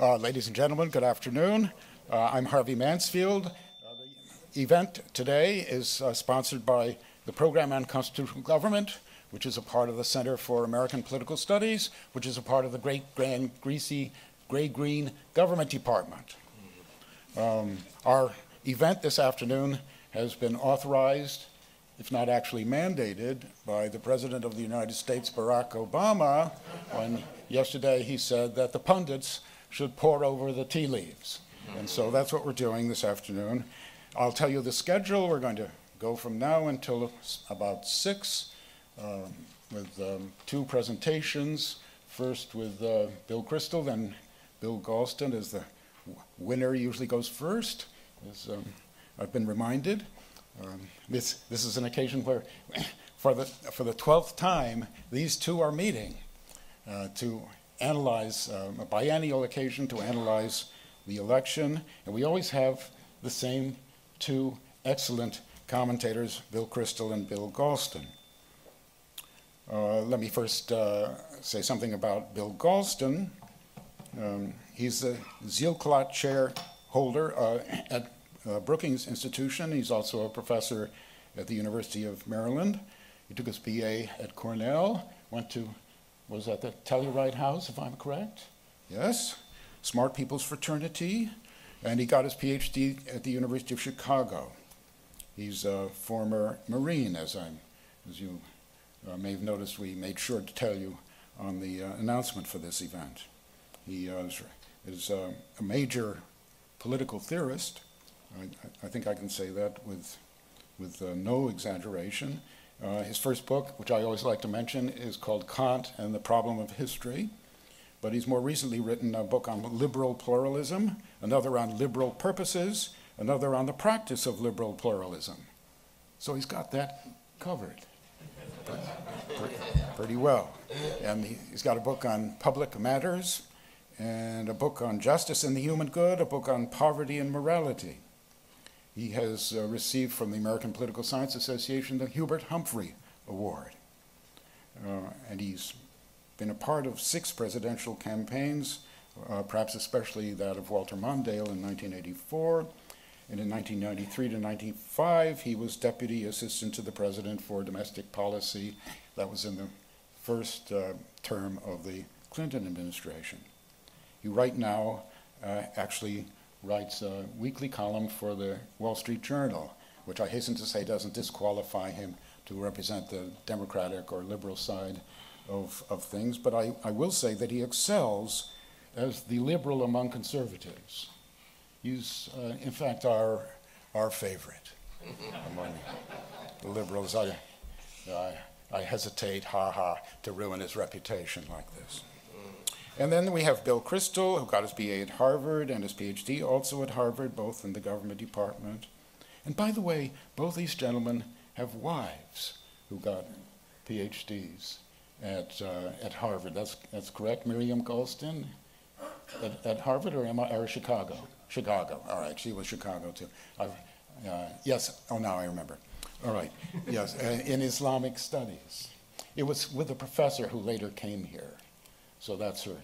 Uh, ladies and gentlemen, good afternoon. Uh, I'm Harvey Mansfield. Uh, the event today is uh, sponsored by the Program on Constitutional Government, which is a part of the Center for American Political Studies, which is a part of the Great Grand Greasy Gray Green Government Department. Um, our event this afternoon has been authorized, if not actually mandated, by the President of the United States, Barack Obama, when yesterday he said that the pundits should pore over the tea leaves. And so that's what we're doing this afternoon. I'll tell you the schedule. We're going to go from now until about 6 um, with um, two presentations. First with uh, Bill Kristol, then Bill Galston as the winner usually goes first, as um, I've been reminded. Um, this, this is an occasion where, for the, for the 12th time, these two are meeting uh, to analyze, um, a biennial occasion to analyze the election. And we always have the same two excellent commentators, Bill Kristol and Bill Galston. Uh, let me first uh, say something about Bill Galston. Um, he's the Zilkha Chair holder uh, at uh, Brookings Institution. He's also a professor at the University of Maryland. He took his BA at Cornell, went to was at the Telluride House, if I'm correct. Yes, Smart People's Fraternity, and he got his PhD at the University of Chicago. He's a former Marine, as I, as you uh, may have noticed. We made sure to tell you on the uh, announcement for this event. He uh, is, is uh, a major political theorist. I, I, think I can say that with with uh, no exaggeration. Uh, his first book, which I always like to mention, is called Kant and the Problem of History. But he's more recently written a book on liberal pluralism, another on liberal purposes, another on the practice of liberal pluralism. So he's got that covered pretty, pretty well. And he's got a book on public matters, and a book on justice and the human good, a book on poverty and morality. He has uh, received from the American Political Science Association the Hubert Humphrey Award. Uh, and he's been a part of six presidential campaigns, uh, perhaps especially that of Walter Mondale in 1984. And in 1993 to 95, he was deputy assistant to the president for domestic policy. That was in the first uh, term of the Clinton administration. He right now uh, actually writes a weekly column for the Wall Street Journal, which I hasten to say doesn't disqualify him to represent the Democratic or liberal side of, of things, but I, I will say that he excels as the liberal among conservatives. He's, uh, in fact, our, our favorite among the liberals. I, I, I hesitate, ha ha, to ruin his reputation like this. And then we have Bill Kristol, who got his BA at Harvard and his PhD also at Harvard, both in the government department. And by the way, both these gentlemen have wives who got PhDs at, uh, at Harvard. That's, that's correct, Miriam Galston? At, at Harvard or, I, or Chicago? Chicago, all right, she was Chicago too. Uh, yes, oh, now I remember. All right, yes, uh, in Islamic studies. It was with a professor who later came here. So that's her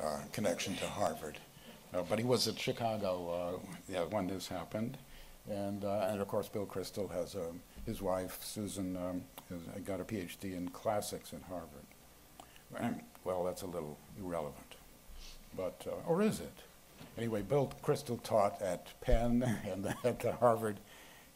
uh, connection to Harvard. Uh, but he was at Chicago uh, yeah, when this happened. And, uh, and of course, Bill Kristol has um, his wife, Susan, um, has, uh, got a PhD in classics at Harvard. Well, that's a little irrelevant. But, or is it? Anyway, Bill Kristol taught at Penn and at the Harvard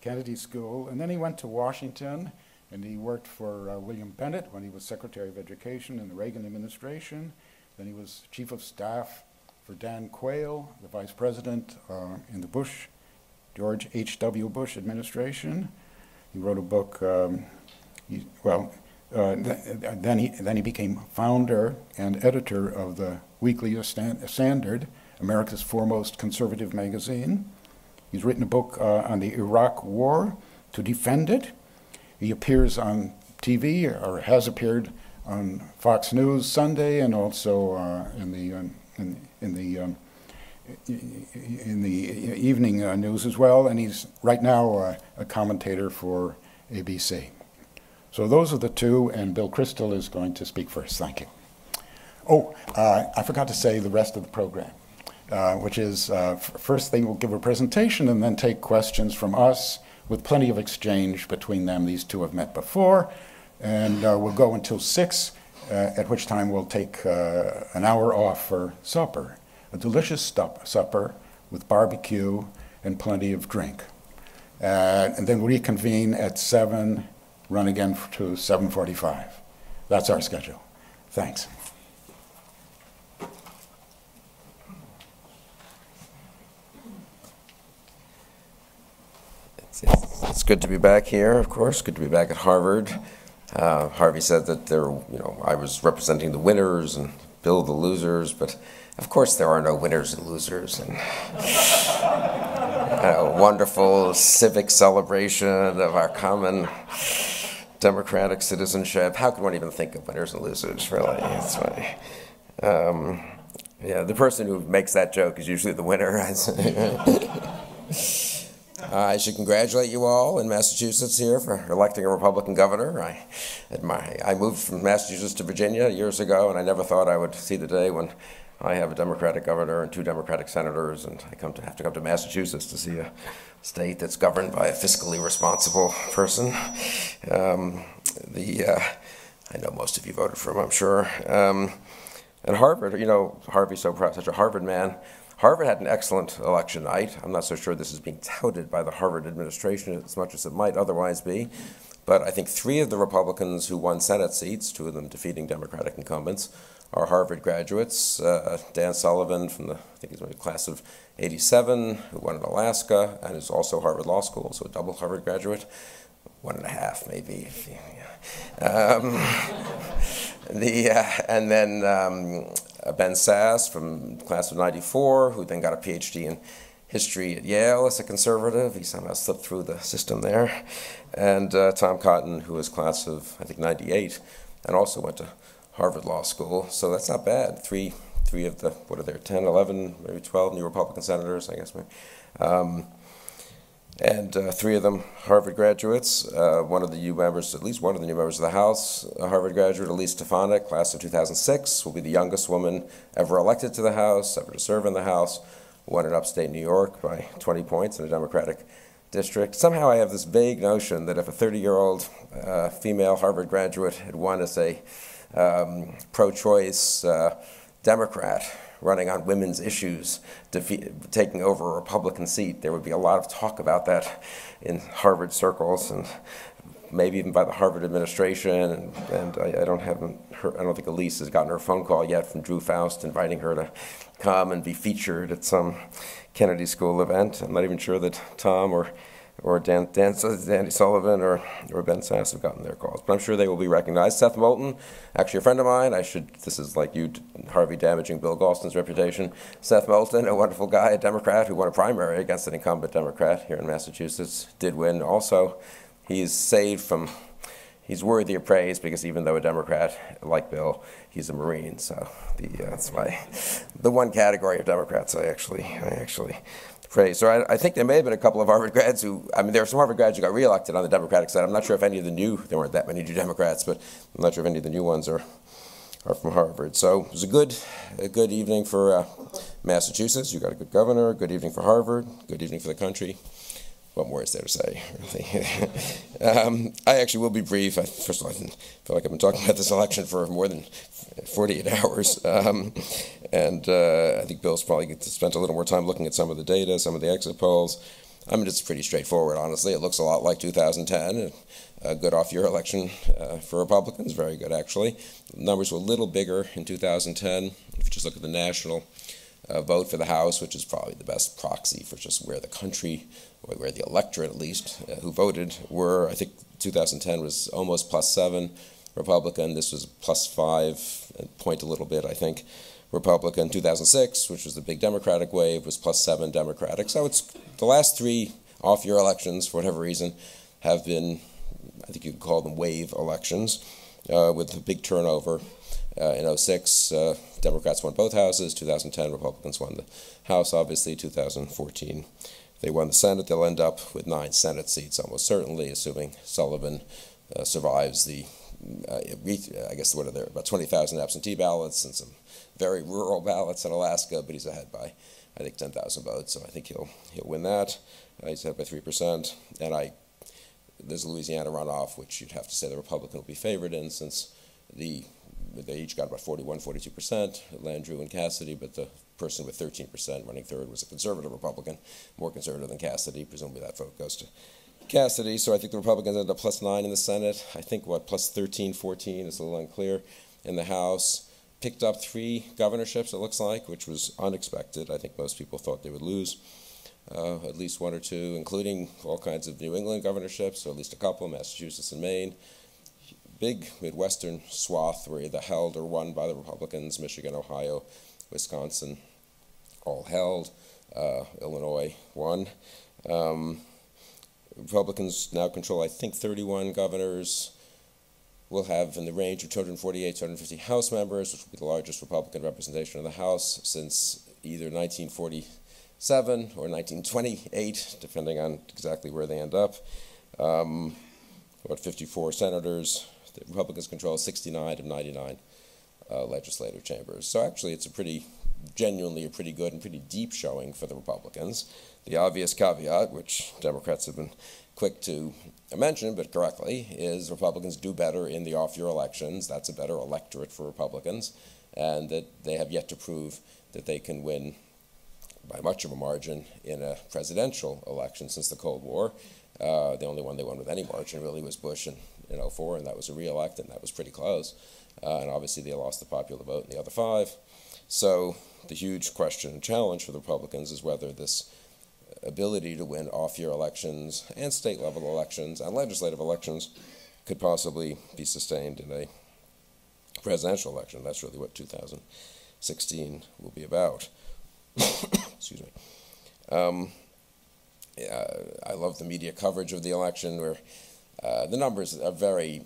Kennedy School. And then he went to Washington and he worked for uh, William Bennett when he was Secretary of Education in the Reagan administration. Then he was Chief of Staff for Dan Quayle, the Vice President uh, in the Bush, George H.W. Bush administration. He wrote a book, um, he, well, uh, th then, he, then he became founder and editor of the Weekly Standard, America's foremost conservative magazine. He's written a book uh, on the Iraq War to defend it he appears on TV or has appeared on Fox News Sunday and also uh, in the um, in, in, the um, in the evening uh, news as well. And he's right now uh, a commentator for ABC. So those are the two, and Bill Kristol is going to speak first. Thank you. Oh, uh, I forgot to say the rest of the program, uh, which is uh, first they will give a presentation and then take questions from us with plenty of exchange between them. These two have met before, and uh, we'll go until six, uh, at which time we'll take uh, an hour off for supper, a delicious supper with barbecue and plenty of drink. Uh, and then we reconvene at 7, run again to 7.45. That's our schedule. Thanks. It's good to be back here, of course. Good to be back at Harvard. Uh, Harvey said that there, you know, I was representing the winners and Bill the losers, but of course there are no winners and losers. And a wonderful civic celebration of our common democratic citizenship. How can one even think of winners and losers? Really, it's funny. Um, yeah, the person who makes that joke is usually the winner. I should congratulate you all in Massachusetts here for electing a Republican governor. I, admire, I moved from Massachusetts to Virginia years ago, and I never thought I would see the day when I have a Democratic governor and two Democratic senators, and I come to have to come to Massachusetts to see a state that's governed by a fiscally responsible person. Um, the uh, I know most of you voted for him, I'm sure. Um, and Harvard, you know, Harvey's so proud, such a Harvard man. Harvard had an excellent election night. I'm not so sure this is being touted by the Harvard administration as much as it might otherwise be. But I think three of the Republicans who won Senate seats, two of them defeating Democratic incumbents, are Harvard graduates. Uh, Dan Sullivan from the, I think he's the class of 87, who won in Alaska, and is also Harvard Law School, so a double Harvard graduate. One and a half, maybe. Um, the, uh, and then um, Ben Sasse from class of 94, who then got a PhD in history at Yale as a conservative. He somehow slipped through the system there. And uh, Tom Cotton, who was class of, I think, 98, and also went to Harvard Law School. So that's not bad. Three, three of the, what are there, 10, 11, maybe 12 new Republican senators, I guess. Um, and uh, three of them Harvard graduates. Uh, one of the new members, at least one of the new members of the House, a Harvard graduate, Elise Stefanik, class of 2006, will be the youngest woman ever elected to the House, ever to serve in the House. Won in upstate New York by 20 points in a Democratic district. Somehow I have this vague notion that if a 30 year old uh, female Harvard graduate had won as a um, pro choice uh, Democrat, running on women's issues, taking over a Republican seat. There would be a lot of talk about that in Harvard circles and maybe even by the Harvard administration. And, and I, I, don't have her, I don't think Elise has gotten her phone call yet from Drew Faust inviting her to come and be featured at some Kennedy School event. I'm not even sure that Tom or or Dan, Dan, Danny Sullivan or, or Ben Sasse have gotten their calls. But I'm sure they will be recognized. Seth Moulton, actually a friend of mine. I should, this is like you, Harvey damaging Bill Galston's reputation. Seth Moulton, a wonderful guy, a Democrat who won a primary against an incumbent Democrat here in Massachusetts, did win also. He's saved from, he's worthy of praise because even though a Democrat like Bill, he's a Marine. So the, uh, that's my, the one category of Democrats I actually, I actually phrase. So I, I, think there may have been a couple of Harvard grads who, I mean, there were some Harvard grads who got reelected on the Democratic side. I'm not sure if any of the new, there weren't that many new Democrats, but I'm not sure if any of the new ones are, are from Harvard. So it was a good, a good evening for uh, Massachusetts. You got a good governor. Good evening for Harvard. Good evening for the country what more is there to say? um, I actually will be brief. I, first of all, I feel like I've been talking about this election for more than 48 hours. Um, and uh, I think Bill's probably gonna spent a little more time looking at some of the data, some of the exit polls. I mean, it's pretty straightforward, honestly. It looks a lot like 2010. A good off year election uh, for Republicans, very good, actually. The numbers were a little bigger in 2010. If you just look at the national uh, vote for the House, which is probably the best proxy for just where the country, where the electorate at least, uh, who voted were. I think 2010 was almost plus seven Republican. This was plus five, point a little bit, I think. Republican 2006, which was the big Democratic wave, was plus seven Democratic. So it's the last three off-year elections, for whatever reason, have been, I think you could call them wave elections, uh, with a big turnover. Uh, in 06, uh, Democrats won both houses. 2010, Republicans won the House, obviously. 2014, they won the Senate. They'll end up with nine Senate seats, almost certainly, assuming Sullivan uh, survives the uh, I guess what are there about 20,000 absentee ballots and some very rural ballots in Alaska, but he's ahead by I think 10,000 votes, so I think he'll he'll win that. Uh, he's ahead by three percent, and I there's a Louisiana runoff, which you'd have to say the Republican will be favored in, since the they each got about 41, 42 percent, Landrieu and Cassidy, but the person with 13 percent running third was a conservative Republican, more conservative than Cassidy. Presumably that vote goes to Cassidy. So I think the Republicans ended up plus nine in the Senate. I think what plus 13, 14 is a little unclear in the House. Picked up three governorships, it looks like, which was unexpected. I think most people thought they would lose. Uh, at least one or two, including all kinds of New England governorships, or at least a couple, Massachusetts and Maine big Midwestern swath were either held or won by the Republicans, Michigan, Ohio, Wisconsin, all held. Uh, Illinois won. Um, Republicans now control, I think, 31 governors. We'll have in the range of 248, 250 House members, which will be the largest Republican representation in the House since either 1947 or 1928, depending on exactly where they end up. Um, about 54 senators, the Republicans control 69 of 99 uh, legislative chambers. So actually, it's a pretty, genuinely a pretty good and pretty deep showing for the Republicans. The obvious caveat, which Democrats have been quick to mention, but correctly, is Republicans do better in the off-year elections. That's a better electorate for Republicans, and that they have yet to prove that they can win by much of a margin in a presidential election since the Cold War. Uh, the only one they won with any margin really was Bush in, in 04, and that was a reelect, and that was pretty close. Uh, and obviously they lost the popular vote in the other five. So the huge question and challenge for the Republicans is whether this ability to win off-year elections and state-level elections and legislative elections could possibly be sustained in a presidential election. That's really what 2016 will be about. Excuse me. Um, uh, I love the media coverage of the election where uh, the numbers are very,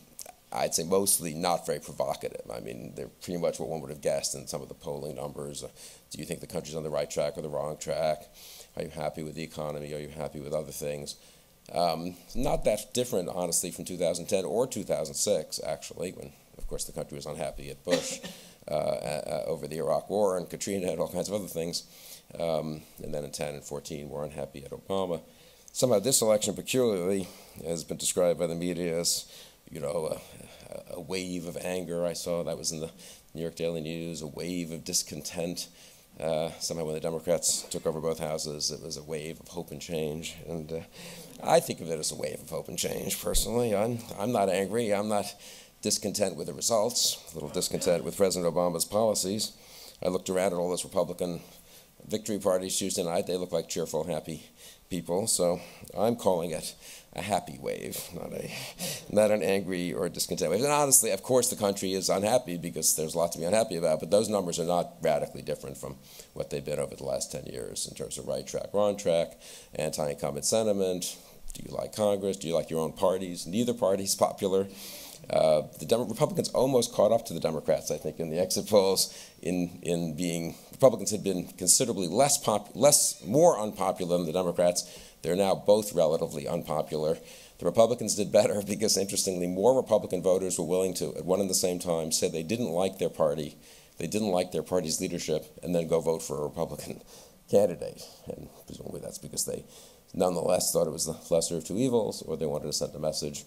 I'd say mostly not very provocative. I mean, they're pretty much what one would have guessed in some of the polling numbers. Uh, do you think the country's on the right track or the wrong track? Are you happy with the economy? Are you happy with other things? Um, not that different, honestly, from 2010 or 2006, actually, when, of course, the country was unhappy at Bush uh, uh, over the Iraq War and Katrina and all kinds of other things. Um, and then in 10 and 14, we're unhappy at Obama. Somehow this election peculiarly has been described by the media as, you know, a, a wave of anger. I saw that was in the New York Daily News, a wave of discontent. Uh, somehow when the Democrats took over both houses, it was a wave of hope and change. And uh, I think of it as a wave of hope and change, personally. I'm, I'm not angry. I'm not discontent with the results, a little discontent with President Obama's policies. I looked around at all those Republican victory parties Tuesday night. They look like cheerful, happy people. So I'm calling it a happy wave, not a not an angry or discontent wave. And honestly, of course, the country is unhappy because there's a lot to be unhappy about. But those numbers are not radically different from what they've been over the last 10 years in terms of right track, wrong track, anti-incumbent sentiment. Do you like Congress? Do you like your own parties? Neither party's popular. Uh, the Dem Republicans almost caught up to the Democrats, I think, in the exit polls in, in being, Republicans had been considerably less, pop, less, more unpopular than the Democrats. They're now both relatively unpopular. The Republicans did better because, interestingly, more Republican voters were willing to, at one and the same time, say they didn't like their party, they didn't like their party's leadership, and then go vote for a Republican candidate. And presumably that's because they nonetheless thought it was the lesser of two evils, or they wanted to send a message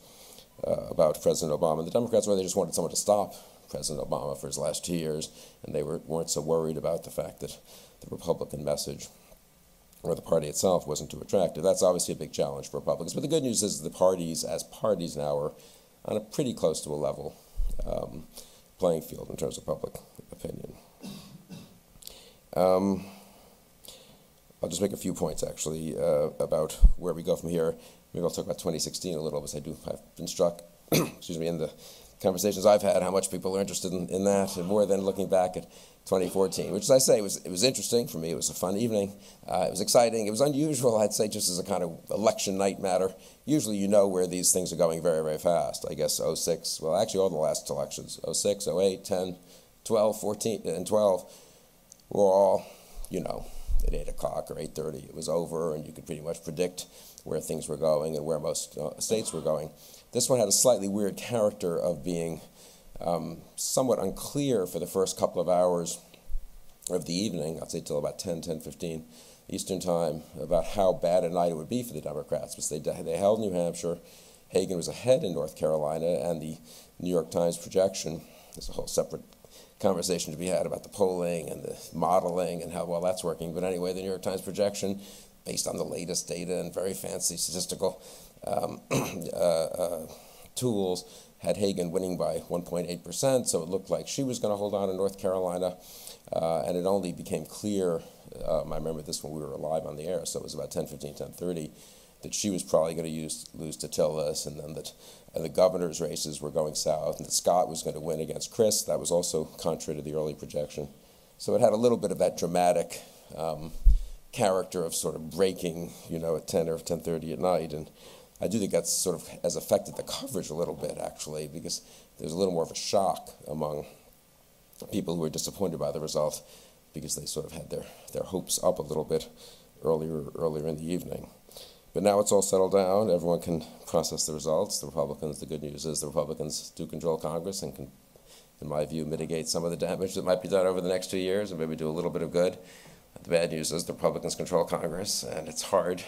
uh, about President Obama. And The Democrats, were they just wanted someone to stop President Obama for his last two years, and they were, weren't so worried about the fact that the Republican message or the party itself wasn't too attractive. That's obviously a big challenge for Republicans. But the good news is the parties, as parties now, are on a pretty close to a level um, playing field in terms of public opinion. Um, I'll just make a few points, actually, uh, about where we go from here. Maybe I'll talk about 2016 a little, because I do, I've been struck, excuse me, in the conversations I've had, how much people are interested in, in that, more than looking back at 2014, which, as I say, was, it was interesting for me. It was a fun evening. Uh, it was exciting. It was unusual, I'd say, just as a kind of election night matter. Usually you know where these things are going very, very fast. I guess 06, well, actually all the last elections, 06, 08, 10, 12, 14, and 12, were all, you know, at 8 o'clock or 8.30 it was over and you could pretty much predict where things were going and where most uh, states were going. This one had a slightly weird character of being um, somewhat unclear for the first couple of hours of the evening, I'd say till about 10, 10, 15 Eastern Time, about how bad a night it would be for the Democrats. Because they, they held New Hampshire, Hagan was ahead in North Carolina, and the New York Times projection, there's a whole separate conversation to be had about the polling and the modeling and how well that's working. But anyway, the New York Times projection, based on the latest data and very fancy statistical um, uh, uh, tools, had Hagan winning by 1.8%, so it looked like she was going to hold on in North Carolina. Uh, and it only became clear, um, I remember this when we were live on the air, so it was about 10, 15, 10, 30, that she was probably going to lose to Tillis, and then that uh, the governor's races were going south, and that Scott was going to win against Crist. That was also contrary to the early projection. So it had a little bit of that dramatic um, character of sort of breaking, you know, at 10 or 10.30 at night. And I do think that's sort of has affected the coverage a little bit, actually, because there's a little more of a shock among people who were disappointed by the result because they sort of had their, their hopes up a little bit earlier earlier in the evening. But now it's all settled down. Everyone can process the results. The Republicans, the good news is the Republicans do control Congress and can, in my view, mitigate some of the damage that might be done over the next two years and maybe do a little bit of good. The bad news is the Republicans control Congress, and it's hard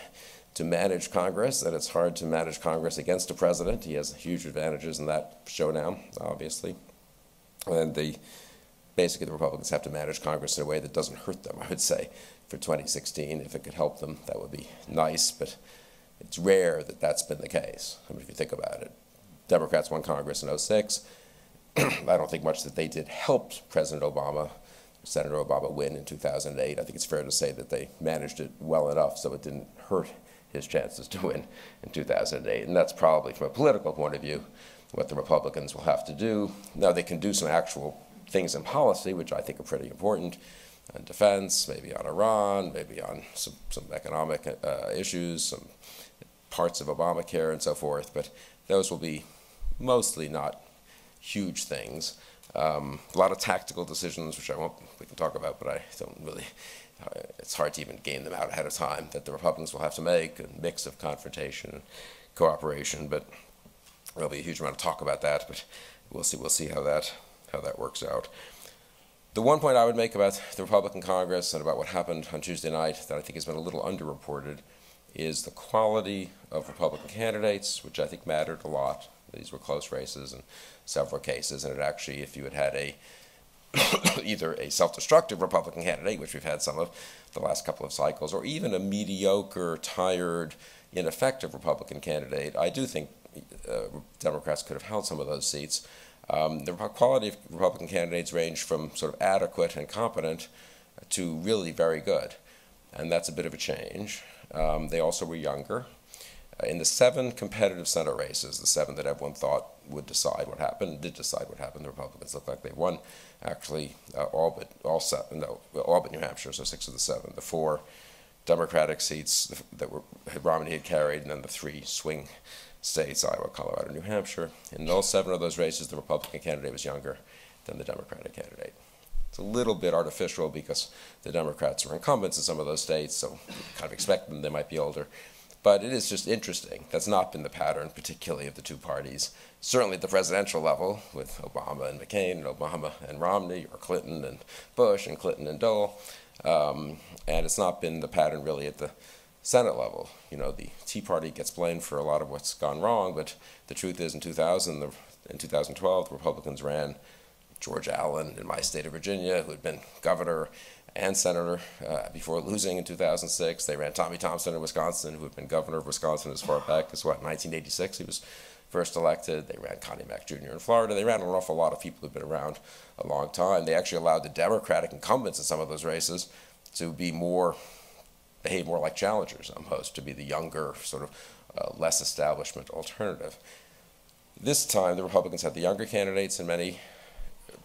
to manage Congress, and it's hard to manage Congress against a president. He has huge advantages in that showdown, obviously. And the basically the Republicans have to manage Congress in a way that doesn't hurt them, I would say, for 2016. If it could help them, that would be nice, but it's rare that that's been the case. I mean, if you think about it, Democrats won Congress in 06. I don't think much that they did helped President Obama, Senator Obama win in 2008. I think it's fair to say that they managed it well enough so it didn't hurt his chances to win in 2008. And that's probably, from a political point of view, what the Republicans will have to do. Now, they can do some actual things in policy, which I think are pretty important, on defense, maybe on Iran, maybe on some, some economic uh, issues, some parts of Obamacare and so forth, but those will be mostly not huge things. Um, a lot of tactical decisions, which I won't, we can talk about, but I don't really, it's hard to even game them out ahead of time, that the Republicans will have to make, a mix of confrontation and cooperation, but there'll be a huge amount of talk about that, but we'll see, we'll see how that how that works out. The one point I would make about the Republican Congress and about what happened on Tuesday night that I think has been a little underreported is the quality of Republican candidates, which I think mattered a lot. These were close races in several cases, and it actually, if you had had a either a self-destructive Republican candidate, which we've had some of the last couple of cycles, or even a mediocre, tired, ineffective Republican candidate, I do think uh, Democrats could have held some of those seats. Um, the quality of Republican candidates range from sort of adequate and competent to really very good, and that's a bit of a change. Um, they also were younger. Uh, in the seven competitive Senate races, the seven that everyone thought would decide what happened, did decide what happened. The Republicans looked like they won, actually, uh, all but all seven, no, all but New Hampshire, so six of the seven. The four Democratic seats that were Romney had carried, and then the three swing states, Iowa, Colorado, New Hampshire. In all seven of those races, the Republican candidate was younger than the Democratic candidate. It's a little bit artificial because the Democrats are incumbents in some of those states, so kind of expect them they might be older. But it is just interesting. That's not been the pattern, particularly of the two parties. Certainly at the presidential level, with Obama and McCain, and Obama and Romney, or Clinton and Bush, and Clinton and Dole. Um, and it's not been the pattern really at the Senate level. You know, the Tea Party gets blamed for a lot of what's gone wrong, but the truth is, in 2000, the, in 2012, the Republicans ran George Allen in my state of Virginia, who had been governor and senator uh, before losing in 2006. They ran Tommy Thompson in Wisconsin, who had been governor of Wisconsin as far back as what 1986. He was first elected. They ran Connie Mack Jr. in Florida. They ran an awful lot of people who've been around a long time. They actually allowed the Democratic incumbents in some of those races to be more behave more like challengers almost, to be the younger, sort of uh, less establishment alternative. This time, the Republicans had the younger candidates in many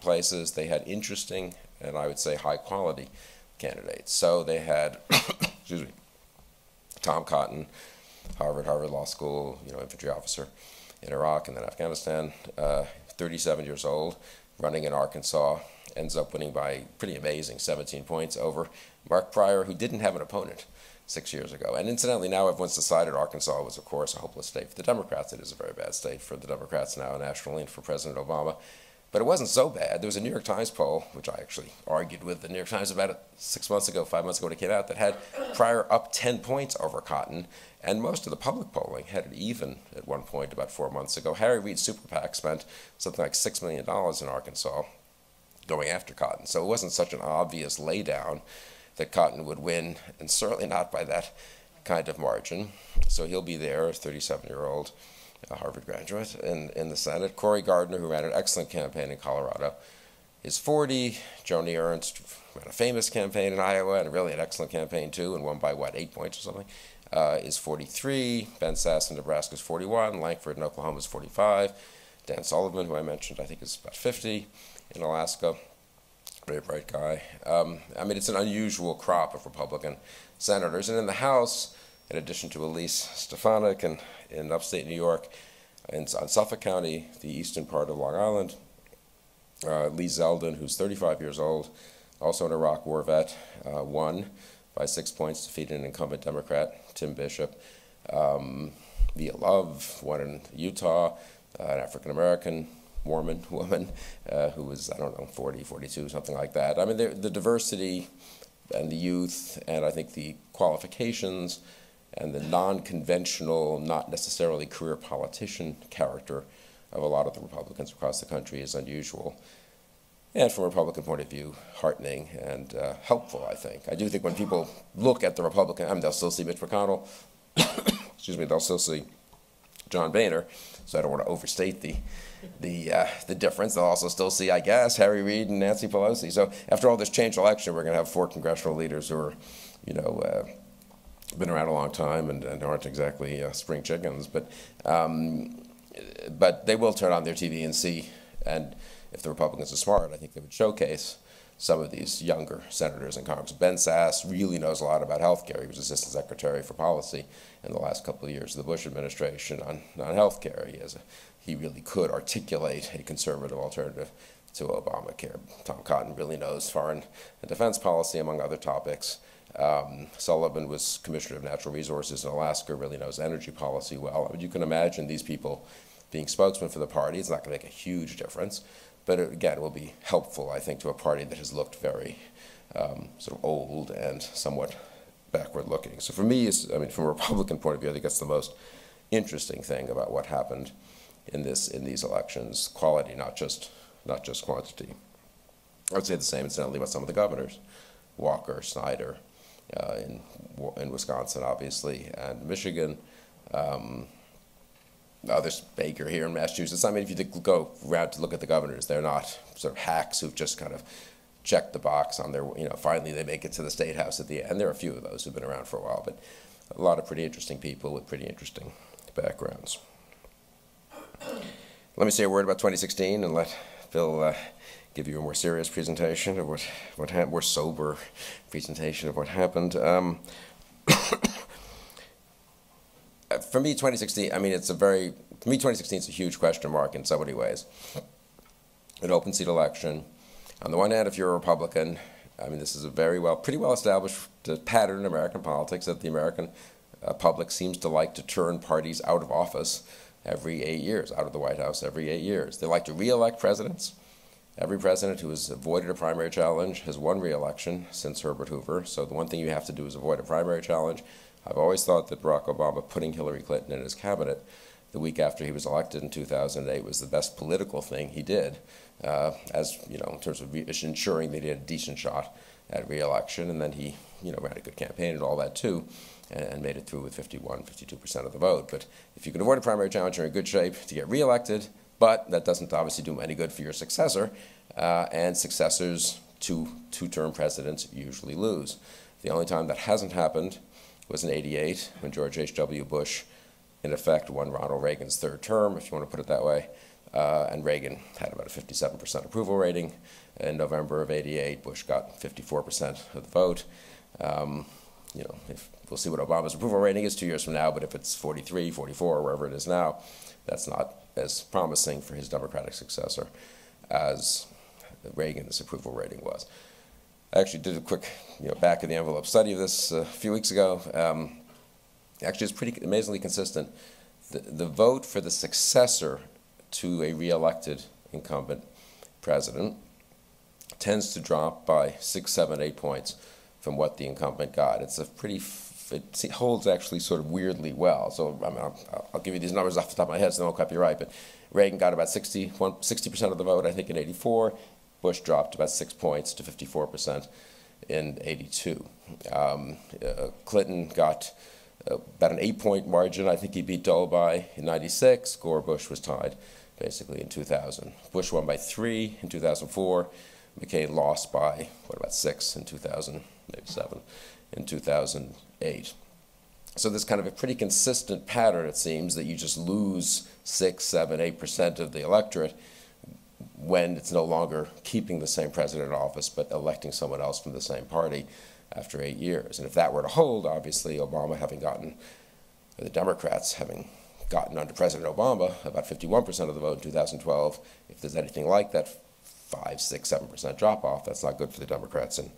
places. They had interesting and I would say high quality candidates. So they had, excuse me, Tom Cotton, Harvard, Harvard Law School, you know, infantry officer in Iraq and then Afghanistan, uh, 37 years old, running in Arkansas, ends up winning by pretty amazing 17 points over Mark Pryor, who didn't have an opponent six years ago. And incidentally, now everyone's decided Arkansas was, of course, a hopeless state for the Democrats. It is a very bad state for the Democrats now nationally and for President Obama. But it wasn't so bad. There was a New York Times poll, which I actually argued with the New York Times about it six months ago, five months ago when it came out, that had Pryor up 10 points over Cotton. And most of the public polling had it even at one point about four months ago. Harry Reid's super PAC spent something like $6 million in Arkansas going after Cotton. So it wasn't such an obvious laydown that Cotton would win, and certainly not by that kind of margin. So he'll be there, 37 year old a Harvard graduate, in, in the Senate. Cory Gardner, who ran an excellent campaign in Colorado, is 40. Joni Ernst ran a famous campaign in Iowa and really an excellent campaign too, and won by what, eight points or something, uh, is 43. Ben Sasse in Nebraska is 41. Lankford in Oklahoma is 45. Dan Sullivan, who I mentioned, I think is about 50 in Alaska. Very bright guy. Um, I mean, it's an unusual crop of Republican senators. And in the House, in addition to Elise Stefanik and in upstate New York, in, on Suffolk County, the eastern part of Long Island. Uh, Lee Zeldin, who's 35 years old, also an Iraq War vet, uh, won by six points, defeated an incumbent Democrat, Tim Bishop. Um, Mia Love won in Utah, uh, an African American Mormon woman uh, who was, I don't know, 40, 42, something like that. I mean, the diversity and the youth, and I think the qualifications and the non conventional, not necessarily career politician character of a lot of the Republicans across the country is unusual. And from a Republican point of view, heartening and uh, helpful, I think. I do think when people look at the Republican, I mean, they'll still see Mitch McConnell, excuse me, they'll still see John Boehner, so I don't want to overstate the, the, uh, the difference. They'll also still see, I guess, Harry Reid and Nancy Pelosi. So after all this change election, we're going to have four congressional leaders who are, you know, uh, been around a long time and, and aren't exactly uh, spring chickens, but um, but they will turn on their TV and see. And if the Republicans are smart, I think they would showcase some of these younger senators in Congress. Ben Sasse really knows a lot about health care. He was Assistant Secretary for Policy in the last couple of years of the Bush administration on, on health care. He, has he really could articulate a conservative alternative to Obamacare. Tom Cotton really knows foreign and defense policy, among other topics. Um, Sullivan was Commissioner of Natural Resources in Alaska, really knows energy policy well. I mean, you can imagine these people being spokesmen for the party. It's not going to make a huge difference, but it, again, it will be helpful, I think, to a party that has looked very um, sort of old and somewhat backward looking. So for me, I mean, from a Republican point of view, I think that's the most interesting thing about what happened in this in these elections: quality, not just not just quantity. I would say the same, incidentally, about some of the governors, Walker, Snyder, uh, in, in Wisconsin, obviously, and Michigan. Um, others, Baker here in Massachusetts. I mean, if you go around to look at the governors, they're not sort of hacks who've just kind of checked the box on their, you know, finally they make it to the state house at the end. There are a few of those who've been around for a while, but a lot of pretty interesting people with pretty interesting backgrounds. Let me say a word about 2016 and let Phil uh, give you a more serious presentation of what what happened, more sober presentation of what happened. Um, for me, 2016. I mean, it's a very for me 2016 is a huge question mark in so many ways. An open seat election. On the one hand, if you're a Republican, I mean, this is a very well, pretty well established pattern in American politics that the American uh, public seems to like to turn parties out of office every eight years, out of the White House every eight years. They like to reelect presidents Every president who has avoided a primary challenge has won re-election since Herbert Hoover. So the one thing you have to do is avoid a primary challenge. I've always thought that Barack Obama putting Hillary Clinton in his cabinet the week after he was elected in 2008 was the best political thing he did, uh, as you know, in terms of ensuring that he had a decent shot at re-election. And then he, you know, ran a good campaign and all that too, and, and made it through with 51, 52 percent of the vote. But if you can avoid a primary challenge, you're in good shape to get re-elected but that doesn't obviously do any good for your successor, uh, and successors to two-term presidents usually lose. The only time that hasn't happened was in 88 when George H.W. Bush, in effect, won Ronald Reagan's third term, if you want to put it that way, uh, and Reagan had about a 57% approval rating. In November of 88, Bush got 54% of the vote. Um, you know, if, we'll see what Obama's approval rating is two years from now, but if it's 43, 44, wherever it is now, that's not as promising for his Democratic successor as Reagan's approval rating was. I actually did a quick, you know, back of the envelope study of this uh, a few weeks ago. Um, actually, it's pretty amazingly consistent. The, the vote for the successor to a reelected incumbent president tends to drop by six, seven, eight points from what the incumbent got. It's a pretty, it holds actually sort of weirdly well. So I mean, I'll, I'll, give you these numbers off the top of my head, so they won't be right. But Reagan got about 60, 60% of the vote, I think, in 84. Bush dropped about six points to 54% in 82. Um, uh, Clinton got uh, about an eight point margin. I think he beat Dole by in 96. Gore Bush was tied basically in 2000. Bush won by three in 2004. McCain lost by, what about six in 2000, maybe seven in 2008. So there's kind of a pretty consistent pattern, it seems, that you just lose six, seven, eight percent of the electorate when it's no longer keeping the same president in office but electing someone else from the same party after eight years. And if that were to hold, obviously, Obama having gotten, the Democrats having gotten under President Obama about 51% of the vote in 2012, if there's anything like that 5, 6, 7% drop off, that's not good for the Democrats in,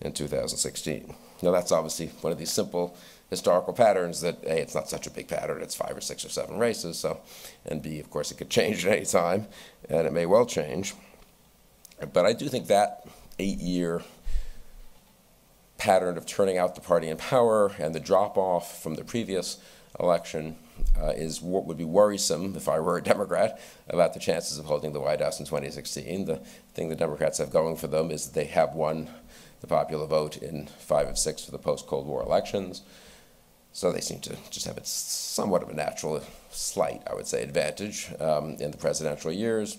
in 2016. Now, that's obviously one of these simple historical patterns that A, it's not such a big pattern, it's five or six or seven races, so, and B, of course, it could change at any time, and it may well change. But I do think that eight year pattern of turning out the party in power and the drop off from the previous election uh, is what would be worrisome if I were a Democrat about the chances of holding the White House in 2016. The thing the Democrats have going for them is that they have won the popular vote in five of six of the post Cold War elections. So they seem to just have a somewhat of a natural, slight, I would say, advantage um, in the presidential years.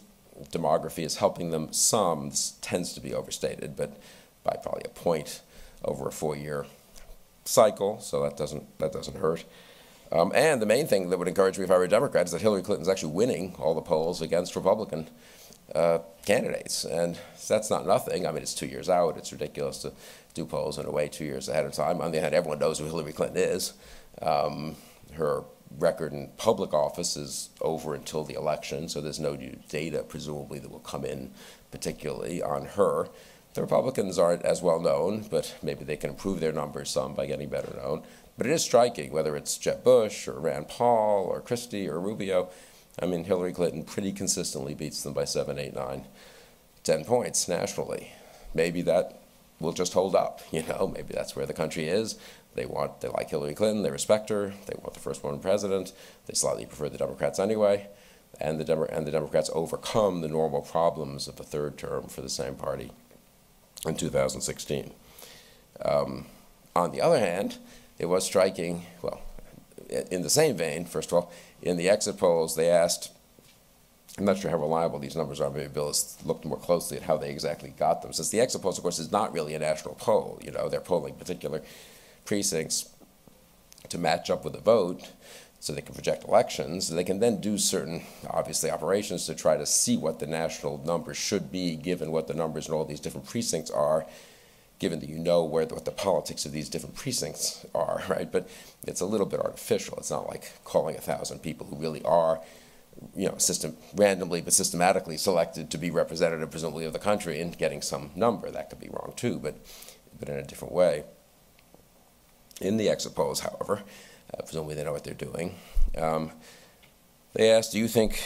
Demography is helping them some. This tends to be overstated, but by probably a point over a four-year cycle. So that doesn't that doesn't hurt. Um, and the main thing that would encourage me if I were a Democrat is that Hillary Clinton's actually winning all the polls against Republican uh, candidates. And that's not nothing. I mean, it's two years out. It's ridiculous to do polls in a way two years ahead of time. On the other hand, everyone knows who Hillary Clinton is. Um, her record in public office is over until the election, so there's no new data, presumably, that will come in particularly on her. The Republicans aren't as well known, but maybe they can improve their numbers some by getting better known. But it is striking, whether it's Jeb Bush or Rand Paul or Christie or Rubio. I mean, Hillary Clinton pretty consistently beats them by seven, eight, nine, ten points nationally. Maybe that will just hold up. You know, maybe that's where the country is. They want, they like Hillary Clinton, they respect her, they want the first woman president, they slightly prefer the Democrats anyway, and the, Demo and the Democrats overcome the normal problems of a third term for the same party in 2016. Um, on the other hand, it was striking, well, in the same vein, first of all, in the exit polls, they asked I'm not sure how reliable these numbers are. Maybe Bill has looked more closely at how they exactly got them. Since the exit polls, of course, is not really a national poll. You know, they're polling particular precincts to match up with the vote so they can project elections. They can then do certain, obviously, operations to try to see what the national numbers should be, given what the numbers in all these different precincts are, given that you know where the, what the politics of these different precincts are, right? But it's a little bit artificial. It's not like calling a thousand people who really are you know, system randomly but systematically selected to be representative, presumably, of the country and getting some number. That could be wrong too, but, but in a different way. In the exit polls, however, uh, presumably they know what they're doing. Um, they asked, "Do you think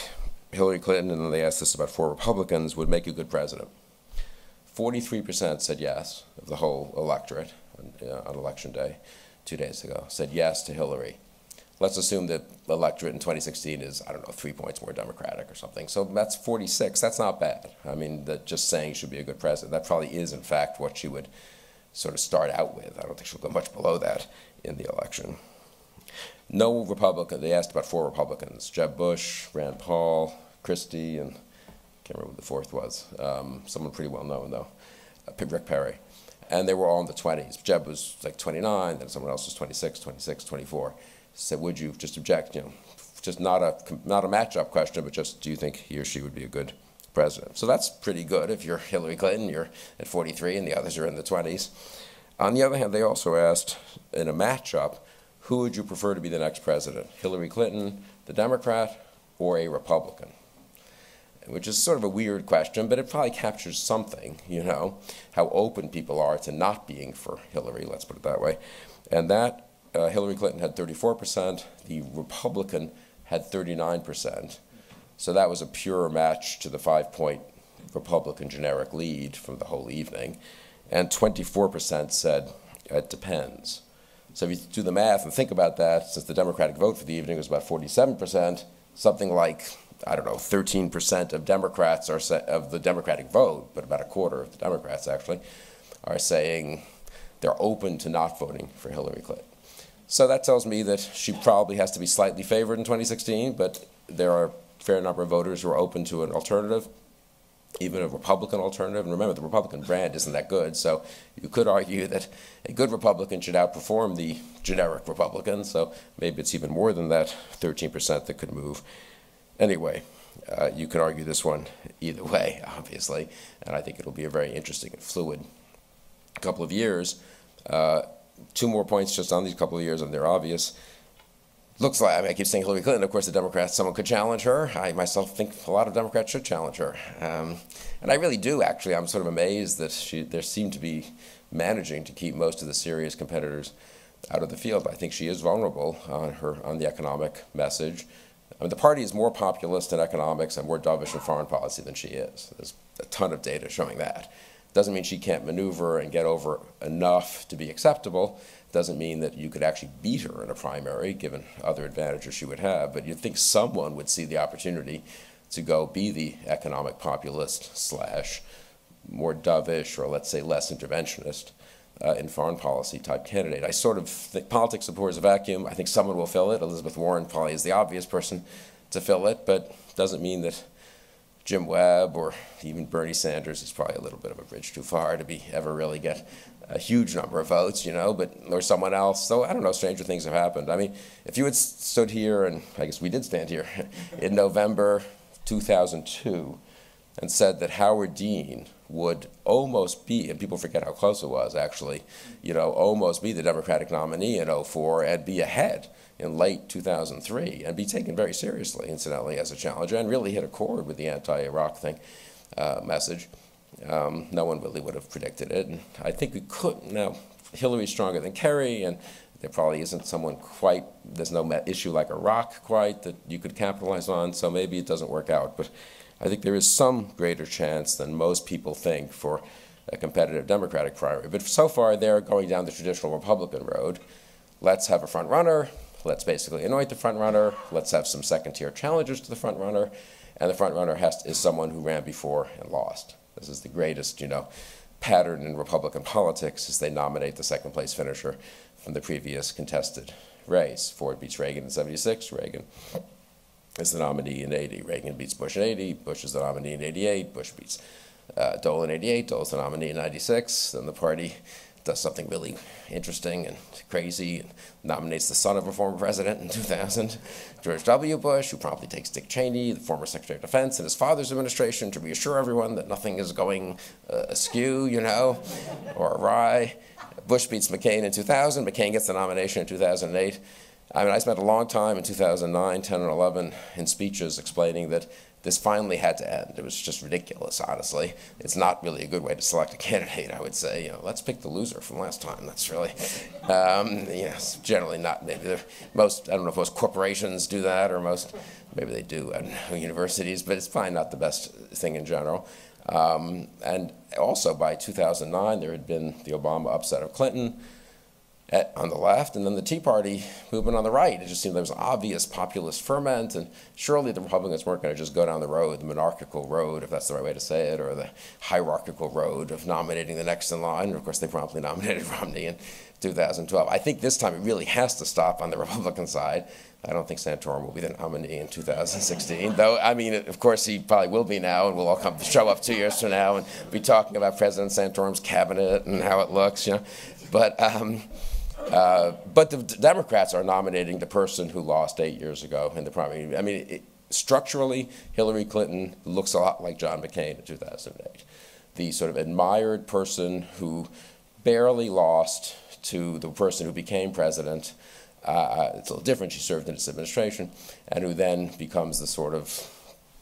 Hillary Clinton?" And then they asked this about four Republicans would make a good president. Forty-three percent said yes of the whole electorate on, uh, on election day, two days ago, said yes to Hillary let's assume that the electorate in 2016 is, I don't know, three points more Democratic or something. So that's 46. That's not bad. I mean, that just saying she should be a good president. That probably is, in fact, what she would sort of start out with. I don't think she'll go much below that in the election. No Republican, they asked about four Republicans Jeb Bush, Rand Paul, Christie, and can't remember who the fourth was. Um, someone pretty well known, though, uh, Rick Perry. And they were all in the 20s. Jeb was like 29, then someone else was 26, 26, 24 said, would you just object, you know, just not a, not a matchup question, but just do you think he or she would be a good president? So that's pretty good. If you're Hillary Clinton, you're at 43 and the others are in the 20s. On the other hand, they also asked in a matchup, who would you prefer to be the next president? Hillary Clinton, the Democrat, or a Republican? Which is sort of a weird question, but it probably captures something, you know, how open people are to not being for Hillary, let's put it that way. And that uh, Hillary Clinton had 34%, the Republican had 39%. So that was a pure match to the five point Republican generic lead from the whole evening. And 24% said it depends. So if you do the math and think about that, since the Democratic vote for the evening was about 47%, something like, I don't know, 13% of Democrats are of the Democratic vote, but about a quarter of the Democrats actually, are saying they're open to not voting for Hillary Clinton. So that tells me that she probably has to be slightly favored in 2016, but there are a fair number of voters who are open to an alternative even a Republican alternative. And remember, the Republican brand isn't that good, so you could argue that a good Republican should outperform the generic Republican. So maybe it's even more than that 13% that could move. Anyway, uh, you can argue this one either way, obviously, and I think it'll be a very interesting and fluid couple of years. Uh, two more points just on these couple of years, and they're obvious looks like, I mean, I keep saying Hillary Clinton, of course, the Democrats, someone could challenge her. I myself think a lot of Democrats should challenge her. Um, and I really do, actually. I'm sort of amazed that she, there seem to be managing to keep most of the serious competitors out of the field. I think she is vulnerable on, her, on the economic message. I mean, the party is more populist in economics and more dovish in foreign policy than she is. There's a ton of data showing that. Doesn't mean she can't maneuver and get over enough to be acceptable doesn't mean that you could actually beat her in a primary, given other advantages she would have, but you'd think someone would see the opportunity to go be the economic populist slash more dovish or let's say less interventionist uh, in foreign policy type candidate. I sort of think politics abhors a vacuum. I think someone will fill it. Elizabeth Warren probably is the obvious person to fill it, but doesn't mean that Jim Webb or even Bernie Sanders is probably a little bit of a bridge too far to be ever really get a huge number of votes, you know, but or someone else. So I don't know. Stranger things have happened. I mean, if you had stood here, and I guess we did stand here in November 2002, and said that Howard Dean would almost be, and people forget how close it was actually, you know, almost be the Democratic nominee in 04 and be ahead in late 2003 and be taken very seriously, incidentally, as a challenger and really hit a chord with the anti-Iraq thing uh, message. Um, no one really would have predicted it. And I think we could. Now, Hillary's stronger than Kerry, and there probably isn't someone quite, there's no issue like Iraq quite that you could capitalize on, so maybe it doesn't work out. But I think there is some greater chance than most people think for a competitive Democratic primary. But so far, they're going down the traditional Republican road. Let's have a front runner. Let's basically anoint the front runner. Let's have some second tier challengers to the front runner. And the front runner has to, is someone who ran before and lost. This is the greatest, you know, pattern in Republican politics is they nominate the second place finisher from the previous contested race. Ford beats Reagan in 76, Reagan is the nominee in 80. Reagan beats Bush in 80, Bush is the nominee in 88, Bush beats uh, Dole in 88, Dole's the nominee in 96. Then the party does something really interesting and crazy and nominates the son of a former president in 2000, George W. Bush, who promptly takes Dick Cheney, the former Secretary of Defense, in his father's administration to reassure everyone that nothing is going uh, askew, you know, or awry. Bush beats McCain in 2000. McCain gets the nomination in 2008. I mean, I spent a long time in 2009, 10, and 11 in speeches explaining that this finally had to end. It was just ridiculous, honestly. It's not really a good way to select a candidate, I would say. You know, let's pick the loser from last time. That's really, um, yes, generally not. Maybe most, I don't know if most corporations do that or most, maybe they do at universities, but it's probably not the best thing in general. Um, and also by 2009, there had been the Obama upset of Clinton at, on the left, and then the Tea Party movement on the right. It just seemed there was obvious populist ferment, and surely the Republicans weren't going to just go down the road, the monarchical road, if that's the right way to say it, or the hierarchical road of nominating the next in line. And of course, they promptly nominated Romney in 2012. I think this time it really has to stop on the Republican side. I don't think Santorum will be the nominee in 2016, though. I mean, of course, he probably will be now, and we'll all come show up two years from now and be talking about President Santorum's cabinet and how it looks, you know. But um, uh, but the Democrats are nominating the person who lost eight years ago in the primary. I mean, it, structurally, Hillary Clinton looks a lot like John McCain in 2008. The sort of admired person who barely lost to the person who became president. Uh, it's a little different. She served in his administration, and who then becomes the sort of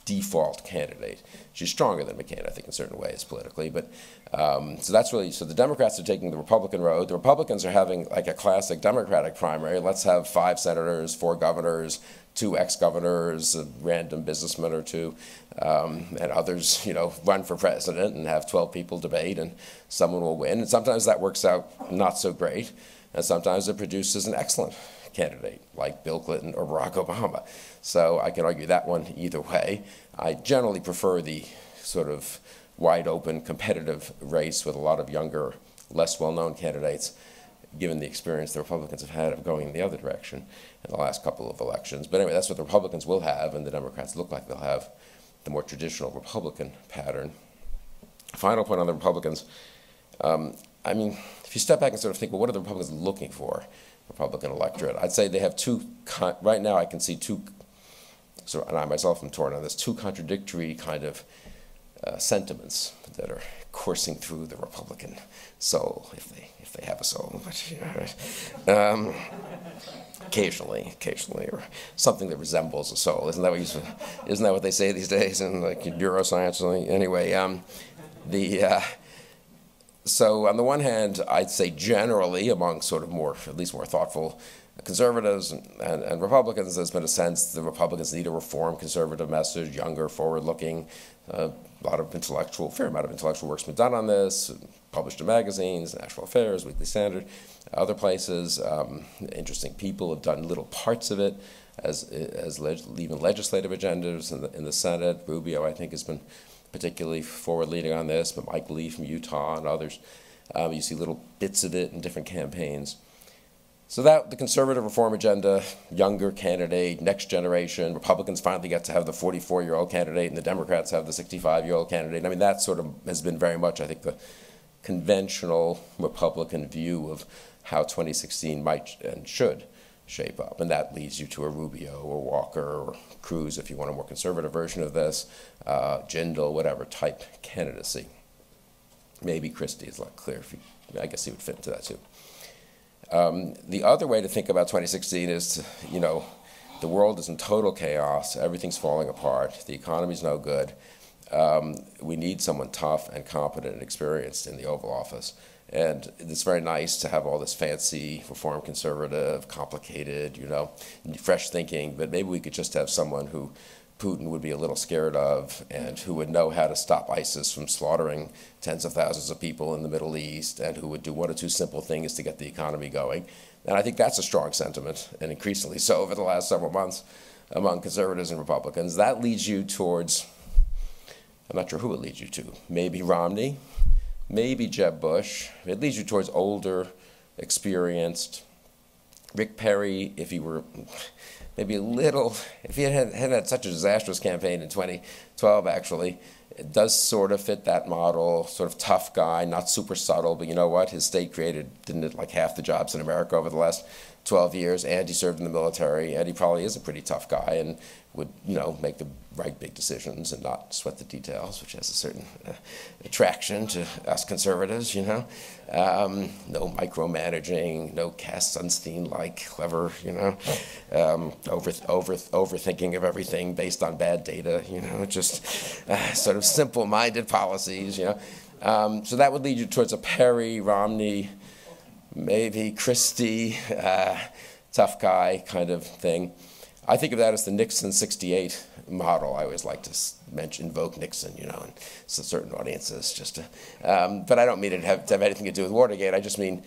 default candidate. She's stronger than McCain, I think, in certain ways politically. But um, so that's really so the Democrats are taking the Republican road. The Republicans are having like a classic Democratic primary. Let's have five senators, four governors, two ex-governors, a random businessman or two, um, and others, you know, run for president and have 12 people debate, and someone will win. And sometimes that works out not so great, and sometimes it produces an excellent candidate like Bill Clinton or Barack Obama. So I can argue that one either way. I generally prefer the sort of wide open competitive race with a lot of younger, less well known candidates, given the experience the Republicans have had of going in the other direction in the last couple of elections. But anyway, that's what the Republicans will have, and the Democrats look like they'll have the more traditional Republican pattern. Final point on the Republicans. Um, I mean, if you step back and sort of think, well, what are the Republicans looking for? Republican electorate. I'd say they have two, right now I can see two, so, and I myself am torn on this, two contradictory kind of uh, sentiments that are coursing through the Republican soul, if they, if they have a soul. But, um, occasionally, occasionally, or something that resembles a soul. Isn't that what, you, isn't that what they say these days in like neuroscience? Anyway, um, the, uh, so on the one hand, I'd say generally among sort of more, at least more thoughtful conservatives and, and, and, Republicans, there's been a sense the Republicans need a reform conservative message, younger, forward-looking. Uh, a lot of intellectual, fair amount of intellectual work's been done on this, published in magazines, National Affairs, Weekly Standard, other places. Um, interesting people have done little parts of it as, as leg even legislative agendas in the, in the Senate. Rubio, I think, has been particularly forward leading on this, but Mike Lee from Utah and others. Um, you see little bits of it in different campaigns. So that the conservative reform agenda, younger candidate, next generation, Republicans finally get to have the 44-year-old candidate, and the Democrats have the 65-year-old candidate. I mean, that sort of has been very much, I think, the conventional Republican view of how 2016 might and should shape up. And that leads you to a Rubio or Walker or Cruz, if you want a more conservative version of this, uh, Jindal, whatever type candidacy. Maybe Christie is not clear. If he, I guess he would fit into that too. Um, the other way to think about 2016 is, you know, the world is in total chaos. Everything's falling apart. The economy's no good. Um, we need someone tough and competent and experienced in the Oval Office. And it's very nice to have all this fancy, reform conservative, complicated, you know, fresh thinking, but maybe we could just have someone who Putin would be a little scared of and who would know how to stop ISIS from slaughtering tens of thousands of people in the Middle East and who would do one or two simple things to get the economy going. And I think that's a strong sentiment, and increasingly so over the last several months among conservatives and Republicans. That leads you towards, I'm not sure who it leads you to, maybe Romney, maybe Jeb Bush. It leads you towards older, experienced. Rick Perry, if he were maybe a little, if he had had, had such a disastrous campaign in 2012, actually, it does sort of fit that model, sort of tough guy, not super subtle, but you know what? His state created, didn't it, like half the jobs in America over the last 12 years, and he served in the military, and he probably is a pretty tough guy and would, you know, make the right big decisions and not sweat the details, which has a certain uh, attraction to us conservatives, you know. Um, no micromanaging, no Cass Sunstein-like clever, you know, um, over, over, overthinking of everything based on bad data, you know, just uh, sort of simple-minded policies, you know. Um, so that would lead you towards a Perry, Romney, maybe Christie, uh, tough guy kind of thing. I think of that as the Nixon 68 model. I always like to mention, invoke Nixon, you know, in certain audiences, just to, um, but I don't mean it to have, to have, anything to do with Watergate. I just mean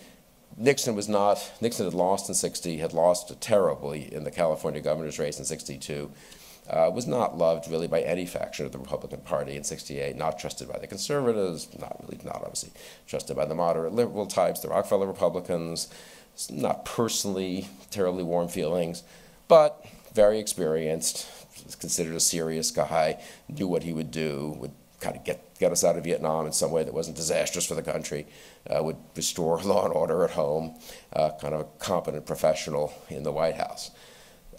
Nixon was not, Nixon had lost in 60, had lost terribly in the California governor's race in 62. Uh, was not loved really by any faction of the Republican Party in 68, not trusted by the conservatives, not really, not obviously trusted by the moderate liberal types, the Rockefeller Republicans, not personally terribly warm feelings, but very experienced, considered a serious guy, knew what he would do, would kind of get, get us out of Vietnam in some way that wasn't disastrous for the country, uh, would restore law and order at home, uh, kind of a competent professional in the White House.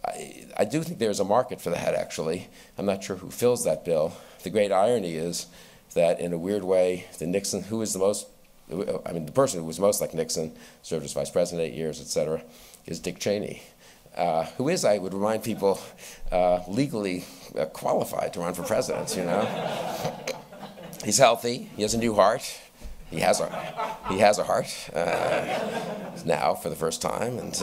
I, I do think there's a market for that, actually. I'm not sure who fills that bill. The great irony is that, in a weird way, the Nixon, who is the most, I mean, the person who was most like Nixon, served as vice president eight years, et cetera, is Dick Cheney. Uh, who is, I would remind people, uh, legally uh, qualified to run for president, you know. He's healthy, he has a new heart. He has a, he has a heart uh, now for the first time. And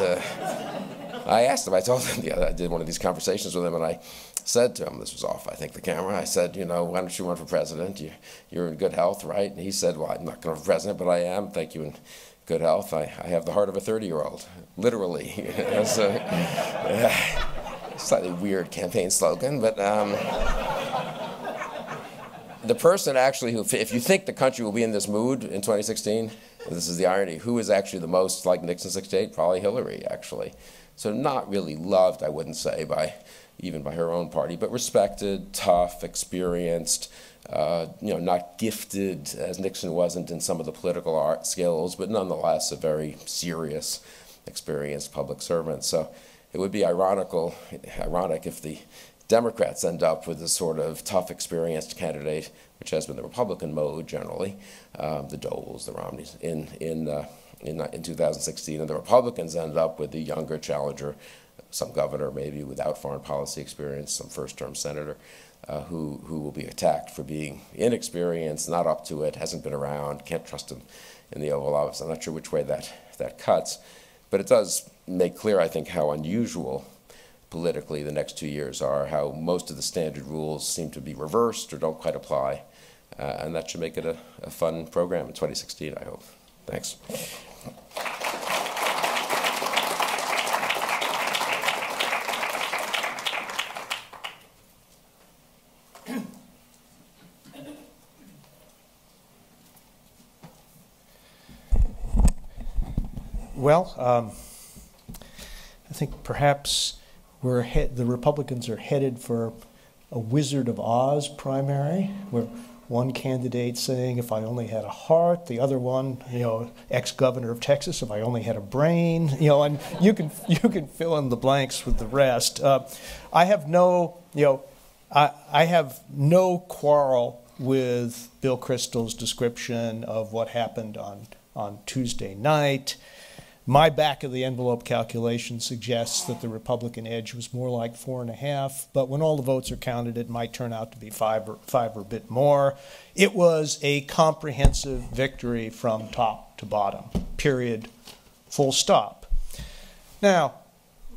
I asked him, I told him, yeah, I did one of these conversations with him, and I said to him, this was off, I think, the camera, I said, you know, why don't you run for president? You, you're in good health, right? And he said, well, I'm not going to run for president, but I am. Thank you, in good health. I, I have the heart of a 30-year-old, literally. it's a uh, slightly weird campaign slogan, but um, the person actually who, if you think the country will be in this mood in 2016, this is the irony, who is actually the most like Nixon 68? Probably Hillary, actually. So not really loved, I wouldn't say, by even by her own party, but respected, tough, experienced, uh, you know, not gifted as Nixon wasn't in some of the political art skills, but nonetheless a very serious, experienced public servant. So it would be ironical, ironic if the Democrats end up with a sort of tough, experienced candidate, which has been the Republican mode generally, um, the Doles, the Romneys, in in uh, in, in 2016, and the Republicans end up with the younger challenger, some governor maybe without foreign policy experience, some first-term senator, uh, who, who will be attacked for being inexperienced, not up to it, hasn't been around, can't trust him in the Oval Office. I'm not sure which way that, that cuts, but it does make clear, I think, how unusual politically the next two years are, how most of the standard rules seem to be reversed or don't quite apply, uh, and that should make it a, a fun program in 2016, I hope. Thanks. Well, um, I think perhaps we're the Republicans are headed for a Wizard of Oz primary, where one candidate saying, if I only had a heart, the other one, you know, ex-governor of Texas, if I only had a brain, you know, and you can, you can fill in the blanks with the rest. Uh, I have no, you know, I, I have no quarrel with Bill Kristol's description of what happened on, on Tuesday night. My back of the envelope calculation suggests that the Republican edge was more like four and a half, but when all the votes are counted, it might turn out to be five or, five or a bit more. It was a comprehensive victory from top to bottom, period, full stop. Now,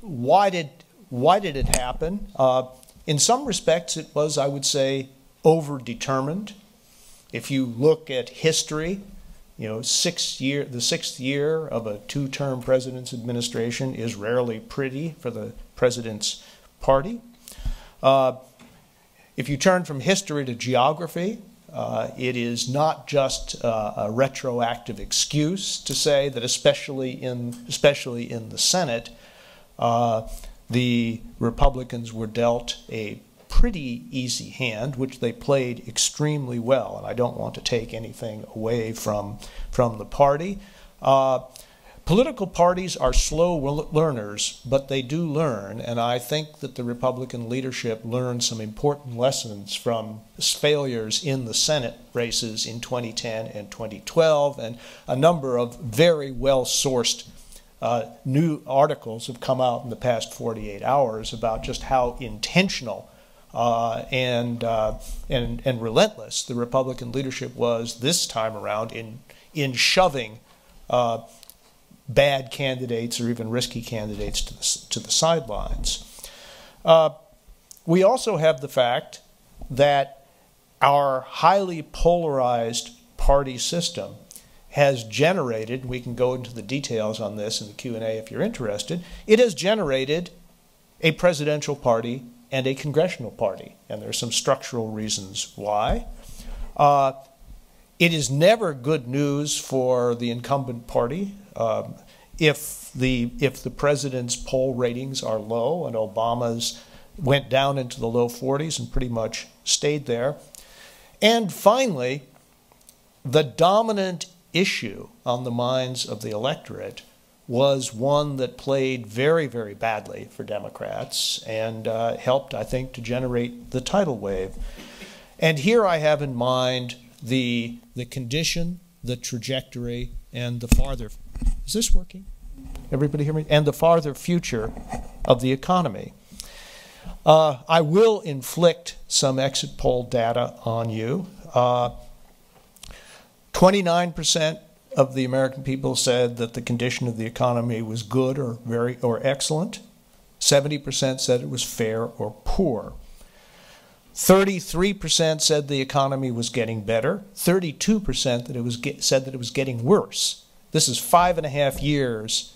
why did, why did it happen? Uh, in some respects, it was, I would say, overdetermined. If you look at history, you know, six year, the sixth year of a two-term president's administration is rarely pretty for the president's party. Uh, if you turn from history to geography, uh, it is not just uh, a retroactive excuse to say that, especially in especially in the Senate, uh, the Republicans were dealt a pretty easy hand, which they played extremely well. And I don't want to take anything away from, from the party. Uh, political parties are slow learners, but they do learn. And I think that the Republican leadership learned some important lessons from failures in the Senate races in 2010 and 2012, and a number of very well sourced uh, new articles have come out in the past 48 hours about just how intentional uh, and, uh, and, and relentless the Republican leadership was this time around in, in shoving uh, bad candidates or even risky candidates to the, to the sidelines. Uh, we also have the fact that our highly polarized party system has generated, we can go into the details on this in the Q&A if you're interested, it has generated a presidential party and a congressional party. And there are some structural reasons why. Uh, it is never good news for the incumbent party um, if the if the president's poll ratings are low and Obama's went down into the low 40s and pretty much stayed there. And finally, the dominant issue on the minds of the electorate was one that played very, very badly for Democrats and uh, helped, I think, to generate the tidal wave. And here I have in mind the, the condition, the trajectory, and the farther. Is this working? Everybody hear me? And the farther future of the economy. Uh, I will inflict some exit poll data on you. Uh, 29% of the American people said that the condition of the economy was good or very or excellent. 70% said it was fair or poor. 33% said the economy was getting better. 32% that it was get, said that it was getting worse. This is five and a half years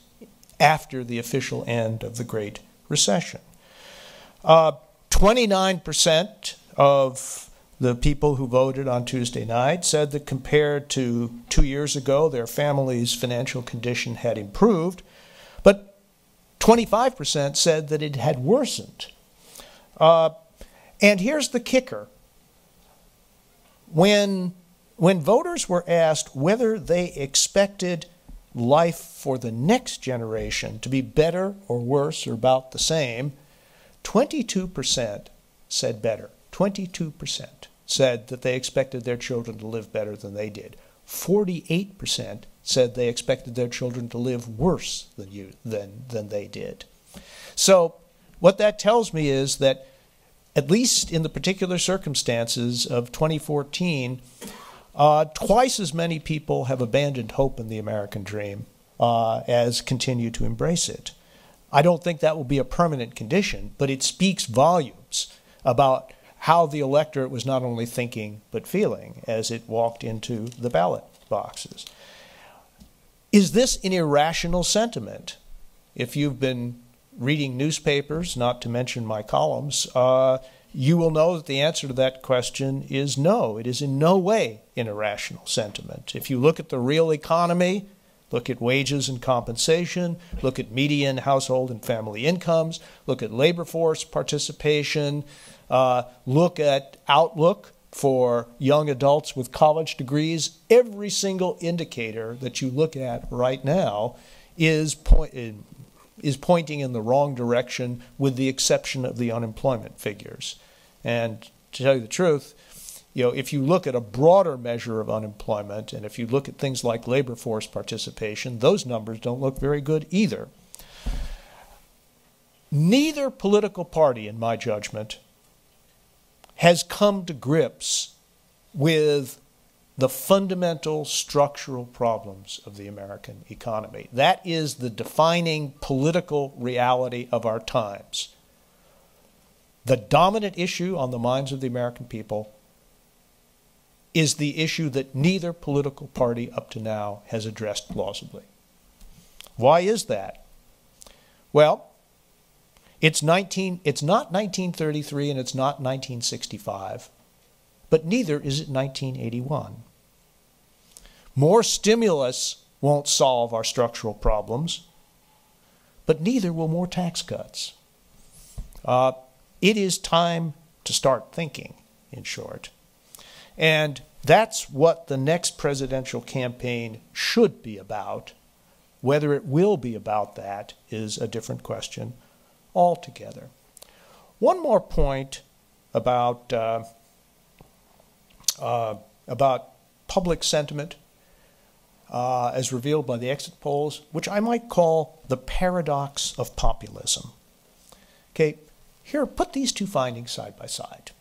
after the official end of the Great Recession. Uh, 29% of the people who voted on Tuesday night said that compared to two years ago, their family's financial condition had improved, but 25% said that it had worsened. Uh, and here's the kicker when, when voters were asked whether they expected life for the next generation to be better or worse or about the same, 22% said better. 22% said that they expected their children to live better than they did. 48% said they expected their children to live worse than, you, than, than they did. So, what that tells me is that, at least in the particular circumstances of 2014, uh, twice as many people have abandoned hope in the American dream uh, as continue to embrace it. I don't think that will be a permanent condition, but it speaks volumes about how the electorate was not only thinking but feeling as it walked into the ballot boxes. Is this an irrational sentiment? If you've been reading newspapers, not to mention my columns, uh, you will know that the answer to that question is no. It is in no way an irrational sentiment. If you look at the real economy, Look at wages and compensation, look at median household and family incomes, look at labor force participation, uh, look at outlook for young adults with college degrees. Every single indicator that you look at right now is, is pointing in the wrong direction, with the exception of the unemployment figures. And to tell you the truth, you know, if you look at a broader measure of unemployment and if you look at things like labor force participation, those numbers don't look very good either. Neither political party, in my judgment, has come to grips with the fundamental structural problems of the American economy. That is the defining political reality of our times. The dominant issue on the minds of the American people is the issue that neither political party up to now has addressed plausibly. Why is that? Well, it's 19 it's not 1933 and it's not 1965, but neither is it 1981. More stimulus won't solve our structural problems, but neither will more tax cuts. Uh, it is time to start thinking, in short. And that's what the next presidential campaign should be about. Whether it will be about that is a different question altogether. One more point about, uh, uh, about public sentiment uh, as revealed by the exit polls, which I might call the paradox of populism. Okay, here, put these two findings side by side.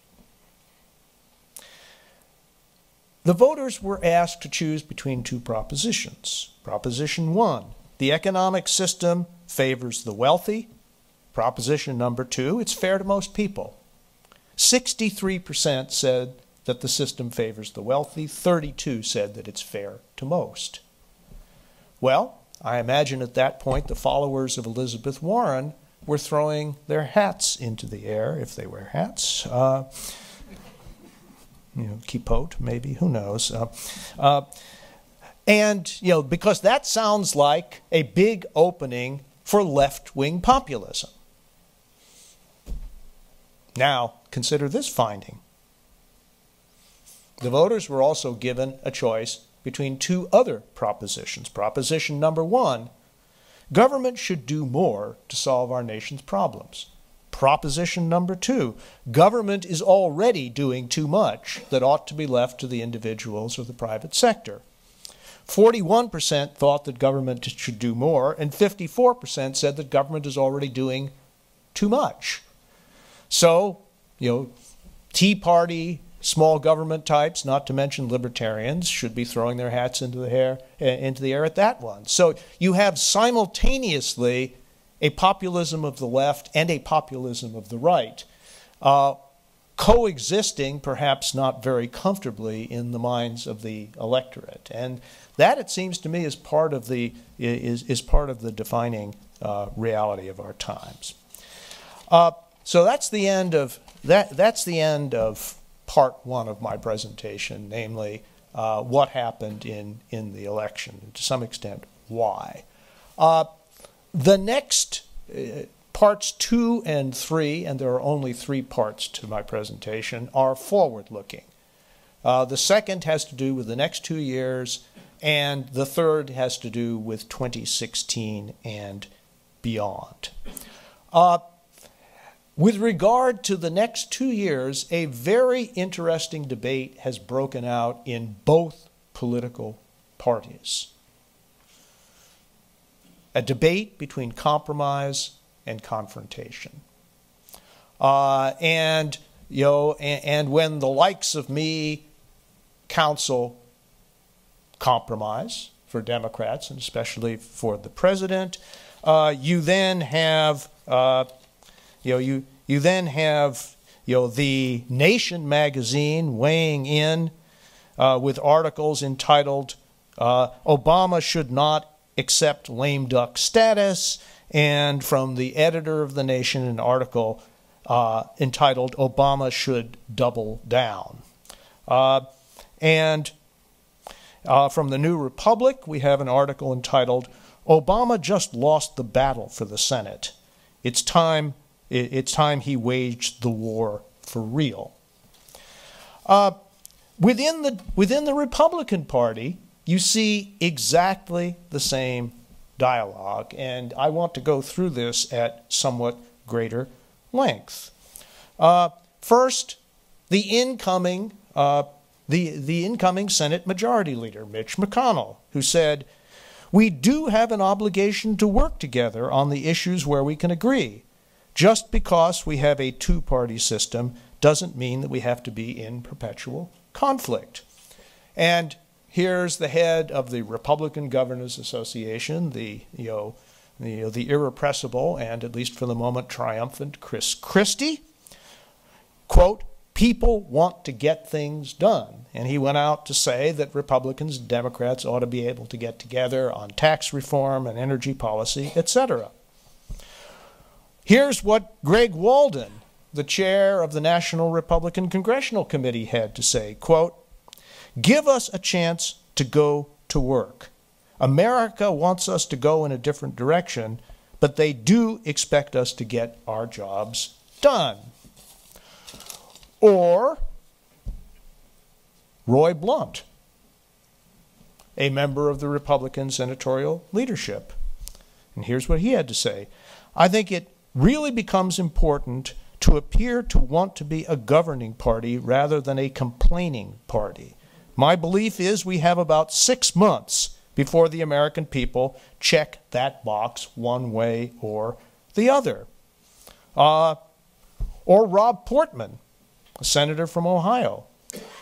The voters were asked to choose between two propositions. Proposition one the economic system favors the wealthy. Proposition number two it's fair to most people. 63% said that the system favors the wealthy, 32 said that it's fair to most. Well, I imagine at that point the followers of Elizabeth Warren were throwing their hats into the air, if they wear hats. Uh, you know, kippot, maybe, who knows. Uh, uh, and, you know, because that sounds like a big opening for left wing populism. Now, consider this finding. The voters were also given a choice between two other propositions. Proposition number one government should do more to solve our nation's problems. Proposition number two government is already doing too much that ought to be left to the individuals or the private sector. 41% thought that government should do more, and 54% said that government is already doing too much. So, you know, Tea Party, small government types, not to mention libertarians, should be throwing their hats into the air, eh, into the air at that one. So you have simultaneously a populism of the left and a populism of the right, uh, coexisting, perhaps not very comfortably, in the minds of the electorate. And that, it seems to me, is part of the is, is part of the defining uh, reality of our times. Uh, so that's the end of that. That's the end of part one of my presentation, namely uh, what happened in in the election, and to some extent why. Uh, the next uh, parts two and three, and there are only three parts to my presentation, are forward-looking. Uh, the second has to do with the next two years, and the third has to do with 2016 and beyond. With regard to the next two years, a very interesting debate has broken out in both political parties. A debate between compromise and confrontation. Uh, and, you know, and, and when the likes of me counsel compromise for Democrats, and especially for the president, uh, you then have, uh, you know, you you then have, you know, the Nation magazine weighing in uh, with articles entitled uh, "Obama should not accept lame duck status," and from the editor of the Nation, an article uh, entitled "Obama should double down," uh, and from the New Republic, we have an article entitled Obama just lost the battle for the Senate. It's time, it's time he waged the war for real. Uh, within, the, within the Republican Party, you see exactly the same dialogue, and I want to go through this at somewhat greater length. Uh, first, the incoming, uh, the, the incoming Senate Majority Leader, Mitch McConnell, who said, we do have an obligation to work together on the issues where we can agree. Just because we have a two party system doesn't mean that we have to be in perpetual conflict. And here's the head of the Republican Governors Association, the, you know, the, you know, the irrepressible and, at least for the moment, triumphant Chris Christie. Quote, people want to get things done. And he went out to say that Republicans and Democrats ought to be able to get together on tax reform and energy policy, etc. Here's what Greg Walden, the chair of the National Republican Congressional Committee, had to say, quote, "Give us a chance to go to work. America wants us to go in a different direction, but they do expect us to get our jobs done." or Roy Blunt, a member of the Republican senatorial leadership. And here's what he had to say I think it really becomes important to appear to want to be a governing party rather than a complaining party. My belief is we have about six months before the American people check that box one way or the other. Uh, or Rob Portman, a senator from Ohio.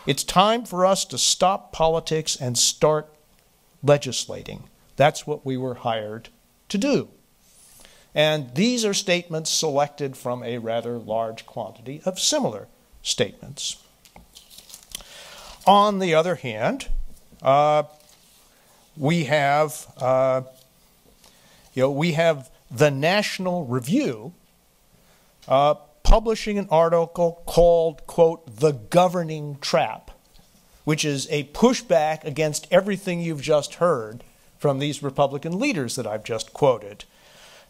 It's time for us to stop politics and start legislating. That's what we were hired to do. And these are statements selected from a rather large quantity of similar statements. On the other hand, uh, we have uh, you know we have the National Review uh, publishing an article called, quote, The Governing Trap, which is a pushback against everything you've just heard from these Republican leaders that I've just quoted.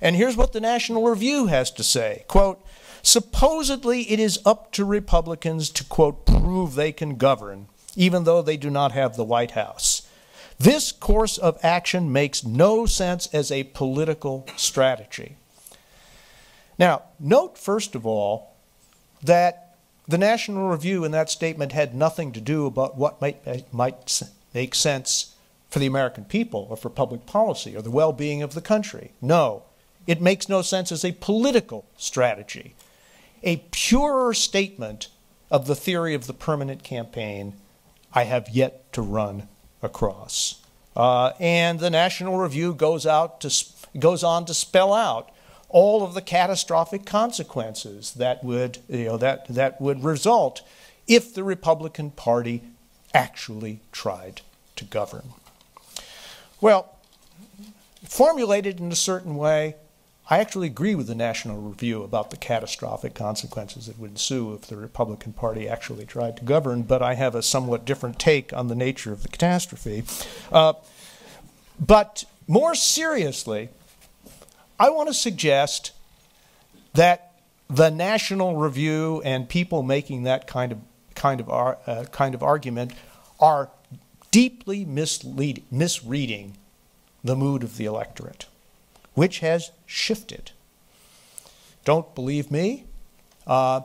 And here's what the National Review has to say quote, Supposedly, it is up to Republicans to, quote, prove they can govern, even though they do not have the White House. This course of action makes no sense as a political strategy. Now, note first of all that the National Review in that statement had nothing to do about what might, might make sense for the American people or for public policy or the well being of the country. No, it makes no sense as a political strategy. A purer statement of the theory of the permanent campaign I have yet to run across. Uh, and the National Review goes out to goes on to spell out all of the catastrophic consequences that would you know that that would result if the Republican Party actually tried to govern. Well, formulated in a certain way, I actually agree with the National Review about the catastrophic consequences that would ensue if the Republican Party actually tried to govern, but I have a somewhat different take on the nature of the catastrophe. Uh, but more seriously, I want to suggest that the National Review and people making that kind of kind of uh, kind of argument are deeply mislead, misreading the mood of the electorate, which has shifted. Don't believe me? Uh,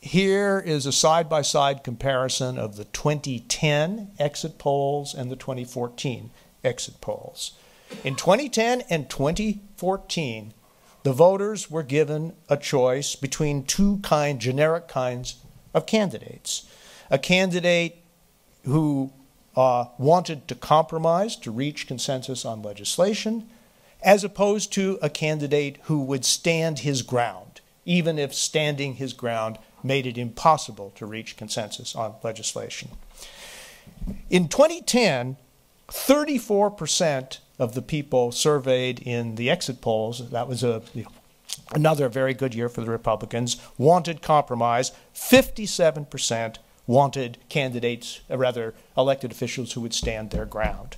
here is a side by side comparison of the 2010 exit polls and the 2014 exit polls. In 2010 and 2014, the voters were given a choice between two kind, generic kinds of candidates. A candidate who uh, wanted to compromise to reach consensus on legislation, as opposed to a candidate who would stand his ground, even if standing his ground made it impossible to reach consensus on legislation. In 2010, 34% of the people surveyed in the exit polls, that was a, another very good year for the Republicans, wanted compromise. 57% wanted candidates, or rather elected officials who would stand their ground.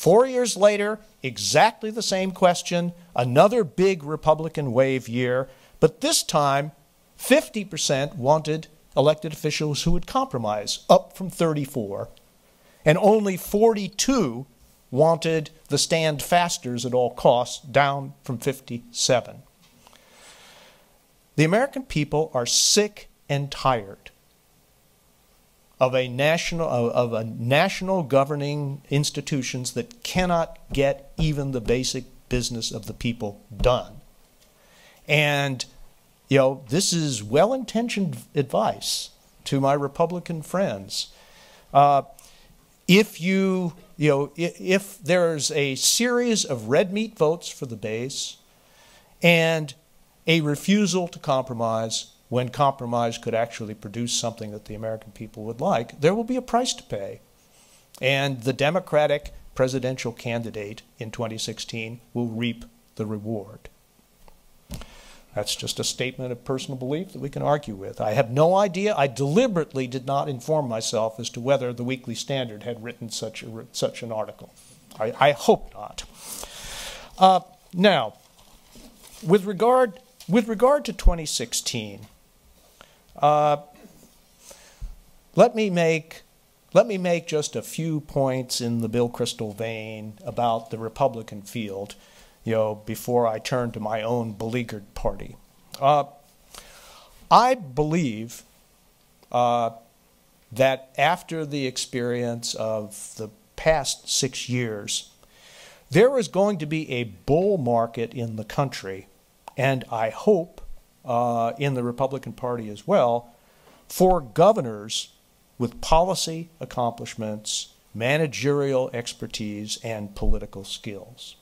Four years later, exactly the same question, another big Republican wave year, but this time 50% wanted elected officials who would compromise, up from 34, and only 42 wanted the stand fasters at all costs, down from 57. The American people are sick and tired of a national of, a national governing institutions that cannot get even the basic business of the people done. And you know, this is well-intentioned advice to my Republican friends. Uh, if you you know, if there's a series of red meat votes for the base and a refusal to compromise when compromise could actually produce something that the American people would like, there will be a price to pay. And the Democratic presidential candidate in 2016 will reap the reward. That's just a statement of personal belief that we can argue with. I have no idea. I deliberately did not inform myself as to whether the Weekly Standard had written such, a, such an article. I, I hope not. Uh, now, with regard, with regard to 2016, uh, let me make let me make just a few points in the Bill Kristol vein about the Republican field you know, before I turn to my own beleaguered party. Uh, I believe uh, that after the experience of the past six years, there is going to be a bull market in the country, and I hope uh, in the Republican Party as well, for governors with policy accomplishments, managerial expertise, and political skills.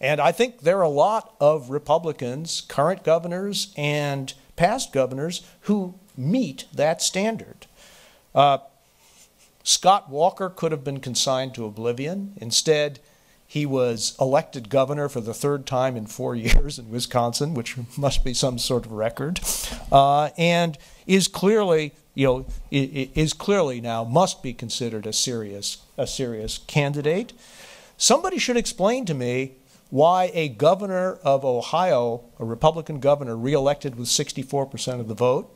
And I think there are a lot of Republicans, current governors and past governors, who meet that standard. Uh, Scott Walker could have been consigned to oblivion. Instead, he was elected governor for the third time in four years in Wisconsin, which must be some sort of record, uh, and is clearly, you know, is clearly now must be considered a serious, a serious candidate. Somebody should explain to me why a governor of Ohio, a Republican governor, reelected with 64% of the vote,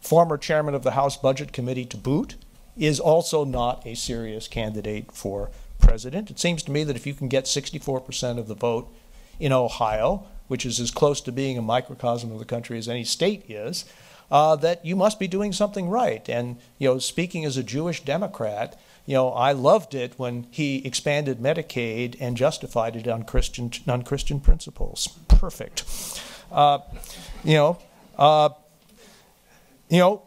former chairman of the House Budget Committee to boot, is also not a serious candidate for president. It seems to me that if you can get 64% of the vote in Ohio, which is as close to being a microcosm of the country as any state is, uh, that you must be doing something right. And you know, speaking as a Jewish Democrat, you know, I loved it when he expanded Medicaid and justified it on Christian on Christian principles. Perfect. Uh, you know, uh, you know,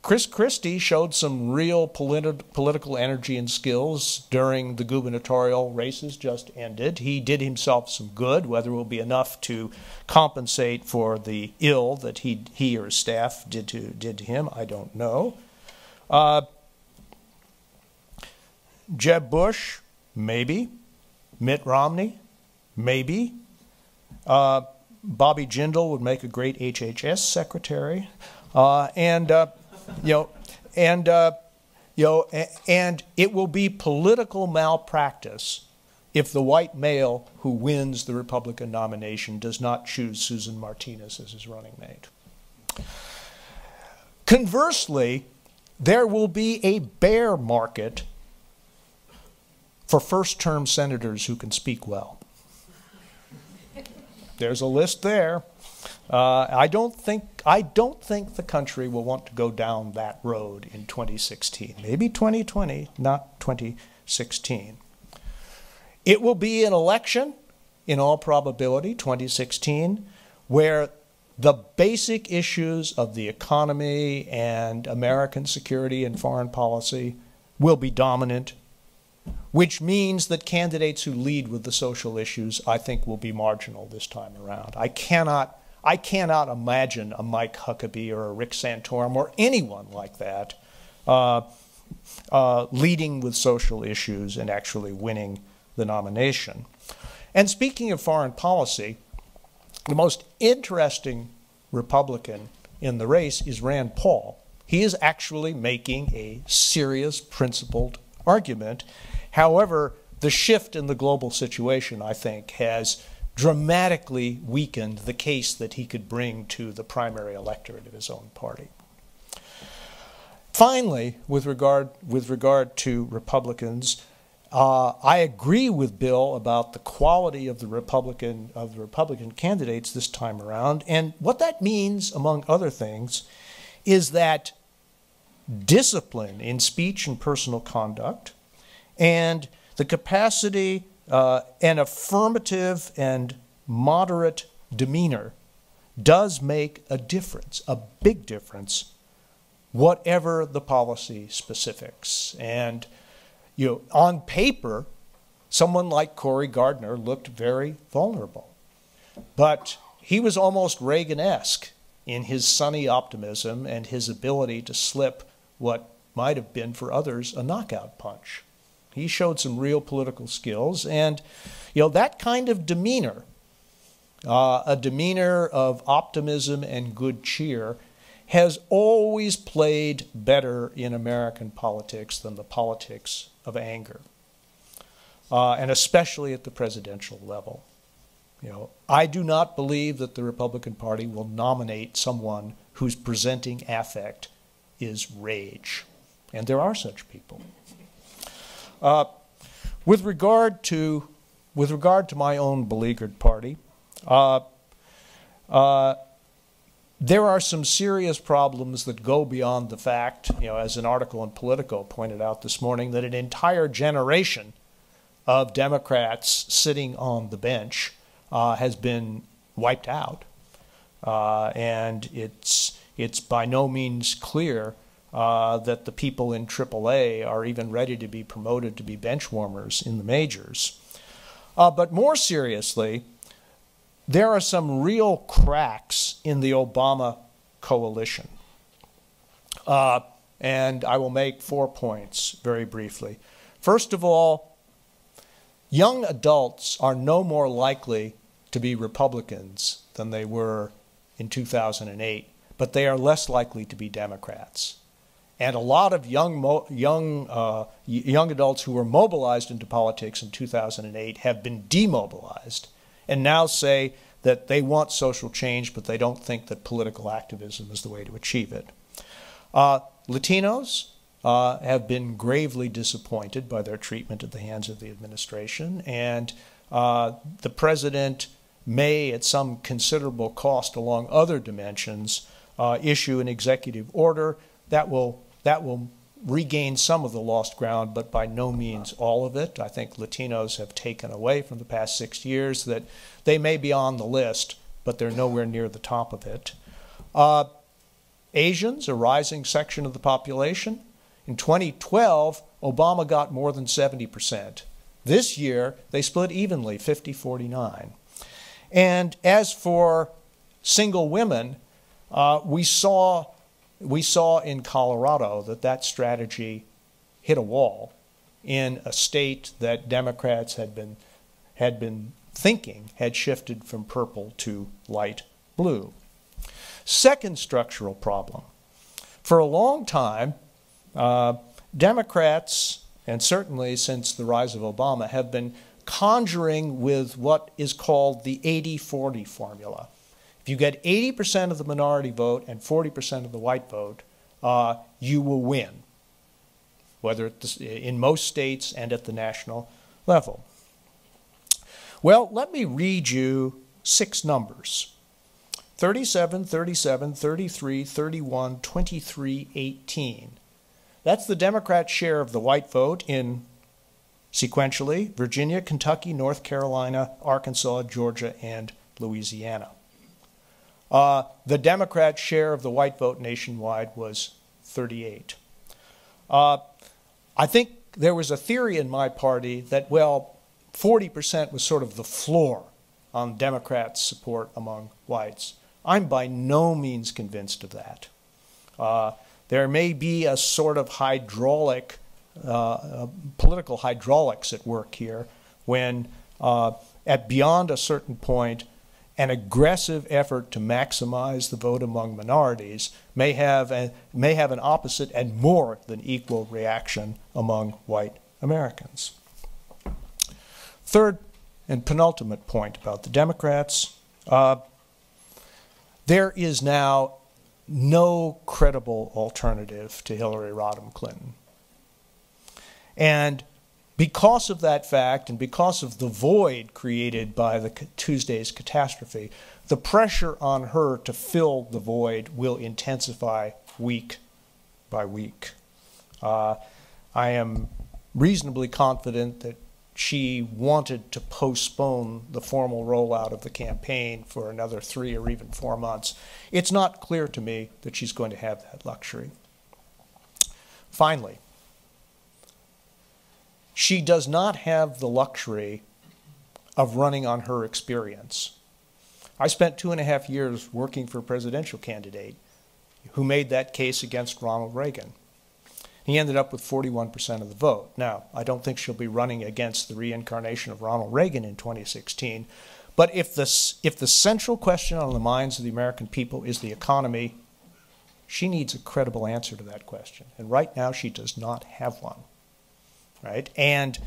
Chris Christie showed some real politi- political energy and skills during the gubernatorial races just ended. He did himself some good. Whether it will be enough to compensate for the ill that he he or his staff did to did to him, I don't know. Uh, Jeb Bush, maybe. Mitt Romney, maybe. Uh, Bobby Jindal would make a great HHS secretary, uh, and uh, you know, and uh, you know, and it will be political malpractice if the white male who wins the Republican nomination does not choose Susana Martinez as his running mate. Conversely, there will be a bear market for first term senators who can speak well. There's a list there. Uh, I don't think I don't think the country will want to go down that road in 2016. Maybe 2020, not 2016. It will be an election, in all probability, 2016, where the basic issues of the economy and American security and foreign policy will be dominant which means that candidates who lead with the social issues, I think, will be marginal this time around. I cannot, I cannot imagine a Mike Huckabee or a Rick Santorum or anyone like that uh, uh, leading with social issues and actually winning the nomination. And speaking of foreign policy, the most interesting Republican in the race is Rand Paul. He is actually making a serious, principled argument However, the shift in the global situation, I think, has dramatically weakened the case that he could bring to the primary electorate of his own party. Finally, with regard, with regard to Republicans, uh, I agree with Bill about the quality of the Republican of the Republican candidates this time around, and what that means, among other things, is that discipline in speech and personal conduct, and the capacity, uh, an affirmative and moderate demeanor does make a difference, a big difference, whatever the policy specifics. And you know, on paper, someone like Cory Gardner looked very vulnerable. But he was almost Reagan esque in his sunny optimism and his ability to slip what might have been for others a knockout punch. He showed some real political skills. And, you know, that kind of demeanor, uh, a demeanor of optimism and good cheer, has always played better in American politics than the politics of anger, uh, and especially at the presidential level. You know, I do not believe that the Republican Party will nominate someone whose presenting affect is rage, and there are such people. Uh, with regard to with regard to my own beleaguered party, uh, uh, there are some serious problems that go beyond the fact, you know, as an article in Politico pointed out this morning, that an entire generation of Democrats sitting on the bench uh, has been wiped out, uh, and it's it's by no means clear uh, that the people in AAA are even ready to be promoted to be bench warmers in the majors. Uh, but more seriously, there are some real cracks in the Obama coalition. Uh, and I will make four points very briefly. First of all, young adults are no more likely to be Republicans than they were in 2008, but they are less likely to be Democrats. And a lot of young, young, uh, young adults who were mobilized into politics in 2008 have been demobilized and now say that they want social change, but they don't think that political activism is the way to achieve it. Uh, Latinos uh, have been gravely disappointed by their treatment at the hands of the administration, and uh, the president may, at some considerable cost along other dimensions, uh, issue an executive order that will that will regain some of the lost ground, but by no means all of it. I think Latinos have taken away from the past six years that they may be on the list, but they're nowhere near the top of it. Uh, Asians, a rising section of the population. In 2012, Obama got more than 70%. This year, they split evenly, 50 49. And as for single women, uh, we saw we saw in Colorado that that strategy hit a wall in a state that Democrats had been had been thinking had shifted from purple to light blue. Second structural problem. For a long time, uh, Democrats, and certainly since the rise of Obama, have been conjuring with what is called the 80 40 formula. If you get 80% of the minority vote and 40% of the white vote, uh, you will win, whether in most states and at the national level. Well, let me read you six numbers 37, 37, 33, 31, 23, 18. That's the Democrat share of the white vote in sequentially Virginia, Kentucky, North Carolina, Arkansas, Georgia, and Louisiana. Uh, the Democrat share of the white vote nationwide was 38. Uh, I think there was a theory in my party that, well, 40% was sort of the floor on Democrats' support among whites. I'm by no means convinced of that. Uh, there may be a sort of hydraulic, uh, uh, political hydraulics at work here when, uh, at beyond a certain point, an aggressive effort to maximize the vote among minorities may have, a, may have an opposite and more than equal reaction among white Americans. Third and penultimate point about the Democrats uh, there is now no credible alternative to Hillary Rodham Clinton. And because of that fact and because of the void created by the Tuesday's catastrophe, the pressure on her to fill the void will intensify week by week. Uh, I am reasonably confident that she wanted to postpone the formal rollout of the campaign for another three or even four months. It's not clear to me that she's going to have that luxury. Finally, she does not have the luxury of running on her experience. I spent two and a half years working for a presidential candidate who made that case against Ronald Reagan. He ended up with 41% of the vote. Now, I don't think she'll be running against the reincarnation of Ronald Reagan in 2016. But if the, if the central question on the minds of the American people is the economy, she needs a credible answer to that question. And right now, she does not have one. Right? And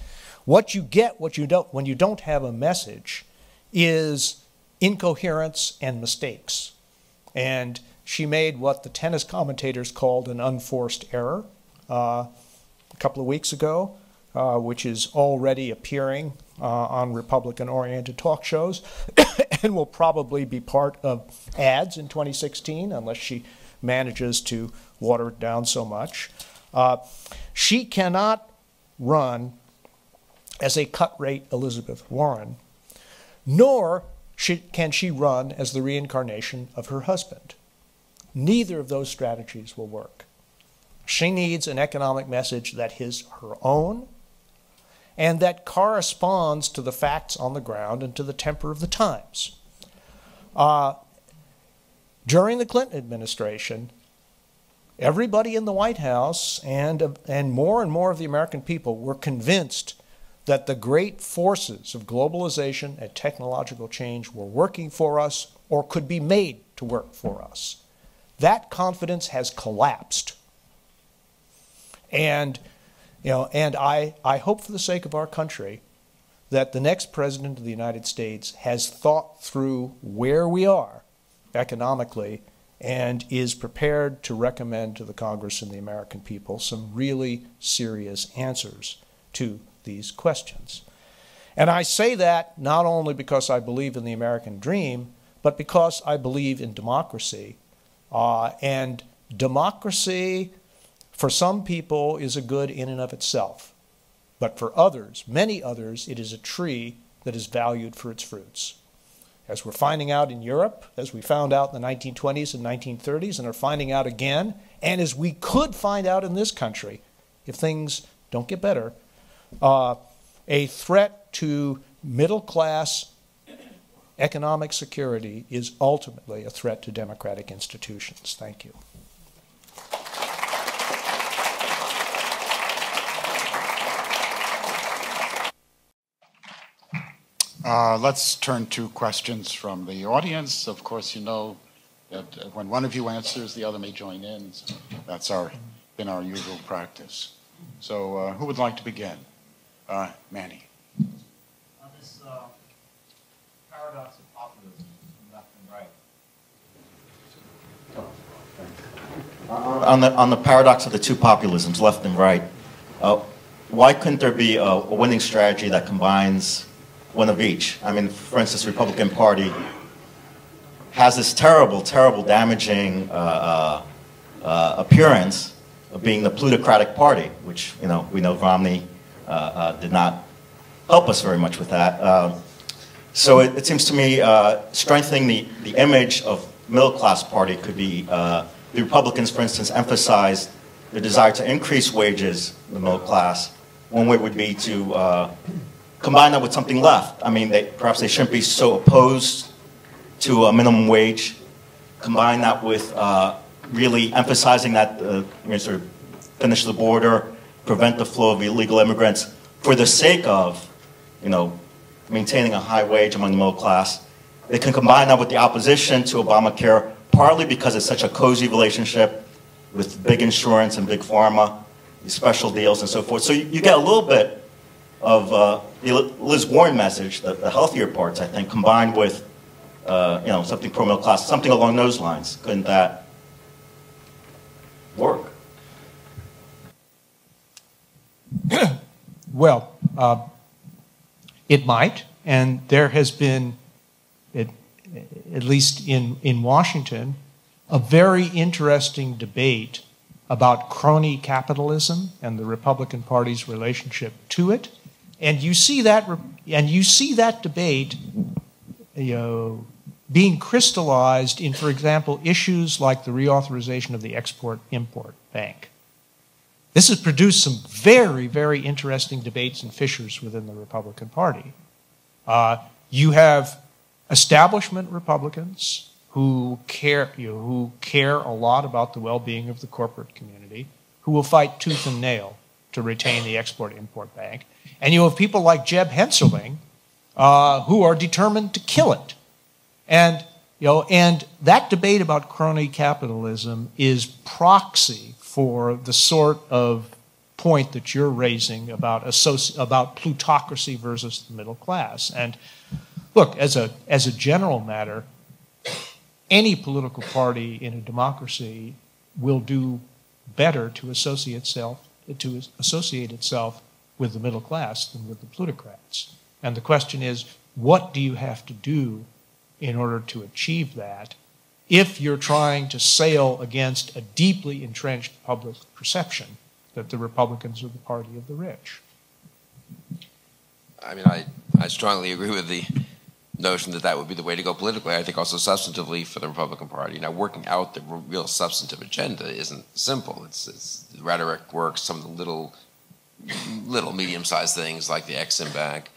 what you get what you don't, when you don't have a message is incoherence and mistakes. And she made what the tennis commentators called an unforced error uh, a couple of weeks ago, uh, which is already appearing uh, on Republican oriented talk shows and will probably be part of ads in 2016 unless she manages to water it down so much. Uh, she cannot run as a cut rate Elizabeth Warren, nor can she run as the reincarnation of her husband. Neither of those strategies will work. She needs an economic message that is her own and that corresponds to the facts on the ground and to the temper of the times. Uh, during the Clinton administration, everybody in the White House and, and more and more of the American people were convinced that the great forces of globalization and technological change were working for us or could be made to work for us. That confidence has collapsed and, you know, and I, I hope for the sake of our country that the next president of the United States has thought through where we are economically and is prepared to recommend to the Congress and the American people some really serious answers to these questions. And I say that not only because I believe in the American dream, but because I believe in democracy Uh, and democracy, for some people, is a good in and of itself. But for others, many others, it is a tree that is valued for its fruits. As we're finding out in Europe, as we found out in the 1920s and 1930s, and are finding out again, and as we could find out in this country if things don't get better, uh, a threat to middle class economic security is ultimately a threat to democratic institutions. Thank you. Uh, let's turn to questions from the audience. Of course, you know that uh, when one of you answers, the other may join in. So that's our, been our usual practice. So uh, who would like to begin? Uh, Manny. On this uh, paradox of populism, left and right. On the, on the paradox of the two populisms, left and right, uh, why couldn't there be a, a winning strategy that combines one of each. I mean, for instance, Republican Party has this terrible, terrible, damaging uh, uh, uh, appearance of being the plutocratic party, which you know we know Romney uh, uh, did not help us very much with that. Uh, so it, it, seems to me strengthening the, the image of middle class party could be the Republicans, for instance, emphasized the desire to increase wages in the middle class. One way would be to combine that with something left. I mean, they, perhaps they shouldn't be so opposed to a minimum wage. Combine that with uh, really emphasizing that, uh, you know, sort of finish the border, prevent the flow of illegal immigrants for the sake of, you know, maintaining a high wage among the middle class. They can combine that with the opposition to Obamacare, partly because it's such a cozy relationship with big insurance and big pharma, special deals and so forth. So you, you get a little bit of uh, the Liz Warren message, the, the, healthier parts, I think, combined with uh, you know something pro middle class, something along those lines. Couldn't that work? well, uh, it might, and there has been, it, at least in, in Washington, a very interesting debate about crony capitalism and the Republican Party's relationship to it. And you see that, and you see that debate you know, being crystallized in, for example, issues like the reauthorization of the Export Import Bank. This has produced some very, very interesting debates and fissures within the Republican Party. Uh, you have establishment Republicans who care, you know, who care a lot about the well-being of the corporate community, who will fight tooth and nail to retain the Export-Import Bank. And you have people like Jeb Hensarling uh, who are determined to kill it. And, you know, and that debate about crony capitalism is proxy for the sort of point that you're raising about, associ- about plutocracy versus the middle class. And look, as a, as a general matter, any political party in a democracy will do better to associate itself to associate itself with the middle class than with the plutocrats. And the question is, what do you have to do in order to achieve that if you're trying to sail against a deeply entrenched public perception that the Republicans are the party of the rich? I mean, I, I strongly agree with the notion that that would be the way to go politically. I think also substantively for the Republican Party. Now, working out the real substantive agenda isn't simple. It's, it's rhetoric works, some of the little little medium-sized things like the Exim Bank,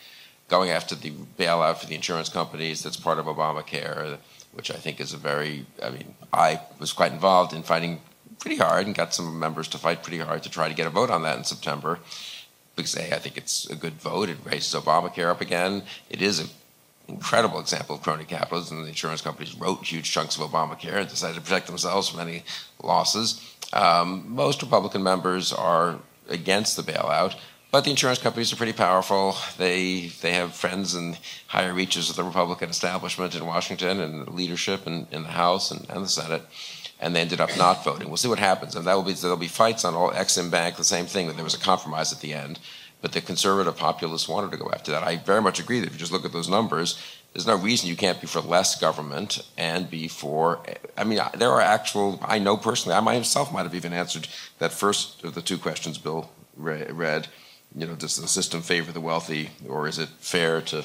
going after the bailout for the insurance companies that's part of Obamacare, which I think is a very, I mean, I was quite involved in fighting pretty hard and got some members to fight pretty hard to try to get a vote on that in September. Because hey, I think it's a good vote. It raises Obamacare up again. It is an incredible example of crony capitalism. The insurance companies wrote huge chunks of Obamacare and decided to protect themselves from any losses. Um, most Republican members are against the bailout. But the insurance companies are pretty powerful. They they have friends in higher reaches of the Republican establishment in Washington and leadership in, in the House and, and the Senate, and they ended up not voting. We'll see what happens. And that will be there'll be fights on all Exim Bank, the same thing. That there was a compromise at the end, but the conservative populists wanted to go after that. I very much agree that if you just look at those numbers, there's no reason you can't be for less government and be for. I mean, there are actual. I know personally. I myself might have even answered that first of the two questions Bill read. You know, does the system favor the wealthy, or is it fair to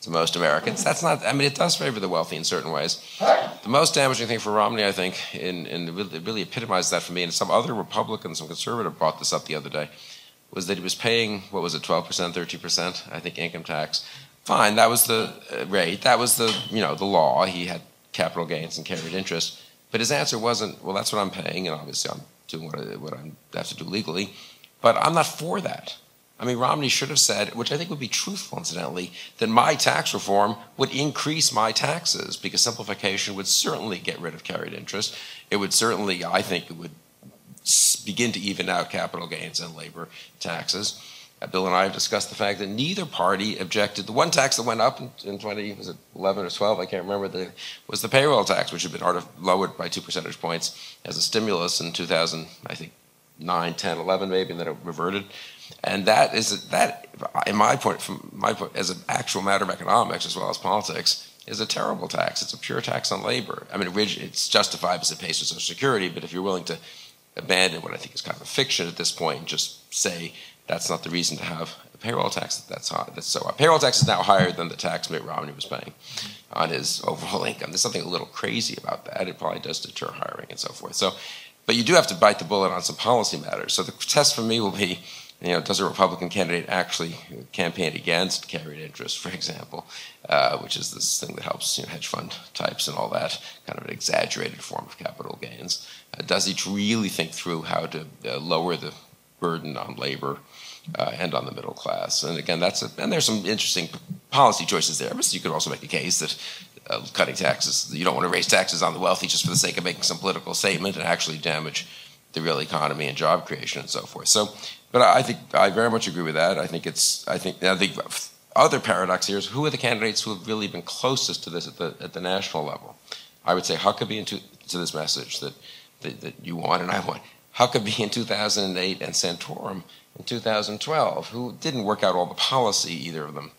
to most Americans? That's not. I mean, it does favor the wealthy in certain ways. The most damaging thing for Romney, I think, in, in it really epitomized that for me, and some other Republicans, some conservative, brought this up the other day was that he was paying what was it, 12%, 13%, I think, income tax. Fine, that was the uh, rate. That was the you know the law. He had capital gains and carried interest. But his answer wasn't, well, that's what I'm paying, and obviously I'm doing what I, what I have to do legally. But I'm not for that. I mean, Romney should have said, which I think would be truthful, incidentally, that my tax reform would increase my taxes because simplification would certainly get rid of carried interest. It would certainly, I think, it would begin to even out capital gains and labor taxes. Uh, Bill and I have discussed the fact that neither party objected. The one tax that went up in, in 20 was it 11 or 12? I can't remember. The, was the payroll tax, which had been lowered by two percentage points as a stimulus in 2000, I think 9, 10, 11 maybe, and then it reverted. And that is that, in my point, from my point, as an actual matter of economics as well as politics, is a terrible tax. It's a pure tax on labor. I mean, it's justified as it pays for Social Security, but if you're willing to abandon what I think is kind of a fiction at this point and just say that's not the reason to have a payroll tax that's high. That's so high. Payroll tax is now higher than the tax Mitt Romney was paying on his overall income. There's something a little crazy about that. It probably does deter hiring and so forth. So, but you do have to bite the bullet on some policy matters. So the test for me will be you know, does a Republican candidate actually campaign against carried interest, for example, uh, which is this thing that helps you know, hedge fund types and all that, kind of an exaggerated form of capital gains? Uh, does he really think through how to uh, lower the burden on labor uh, and on the middle class? And again, that's a, and there's some interesting policy choices there. But you could also make a case that uh, cutting taxes, you don't want to raise taxes on the wealthy just for the sake of making some political statement and actually damage the real economy and job creation and so forth. So but I think I very much agree with that. I think it's. I think the other paradox here is who are the candidates who have really been closest to this at the at the national level. I would say Huckabee into to this message that, that, that you want and I want. Huckabee in 2008 and Santorum in 2012, who didn't work out all the policy either of them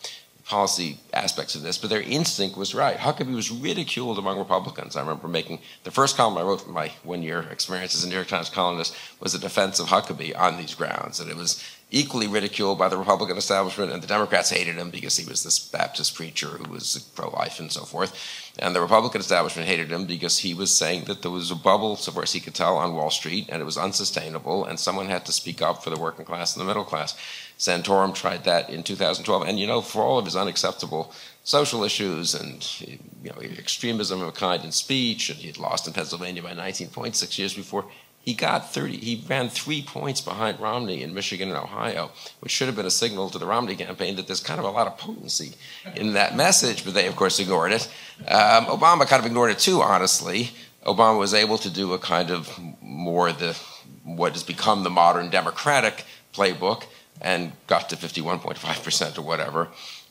policy aspects of this, but their instinct was right. Huckabee was ridiculed among Republicans. I remember making the first column I wrote from my one year experience as a New York Times columnist was a defense of Huckabee on these grounds. And it was equally ridiculed by the Republican establishment, and the Democrats hated him because he was this Baptist preacher who was pro life and so forth. And the Republican establishment hated him because he was saying that there was a bubble, so far as he could tell, on Wall Street, and it was unsustainable, and someone had to speak up for the working class and the middle class. Santorum tried that in 2012. And, you know, for all of his unacceptable social issues and, you know, extremism of a kind in speech, and he had lost in Pennsylvania by 19 points six years before, he got 30, he ran three points behind Romney in Michigan and Ohio, which should have been a signal to the Romney campaign that there's kind of a lot of potency in that message, but they, of course, ignored it. Um, Obama kind of ignored it too, honestly. Obama was able to do a kind of more the what has become the modern Democratic playbook and got to 51.5% or whatever.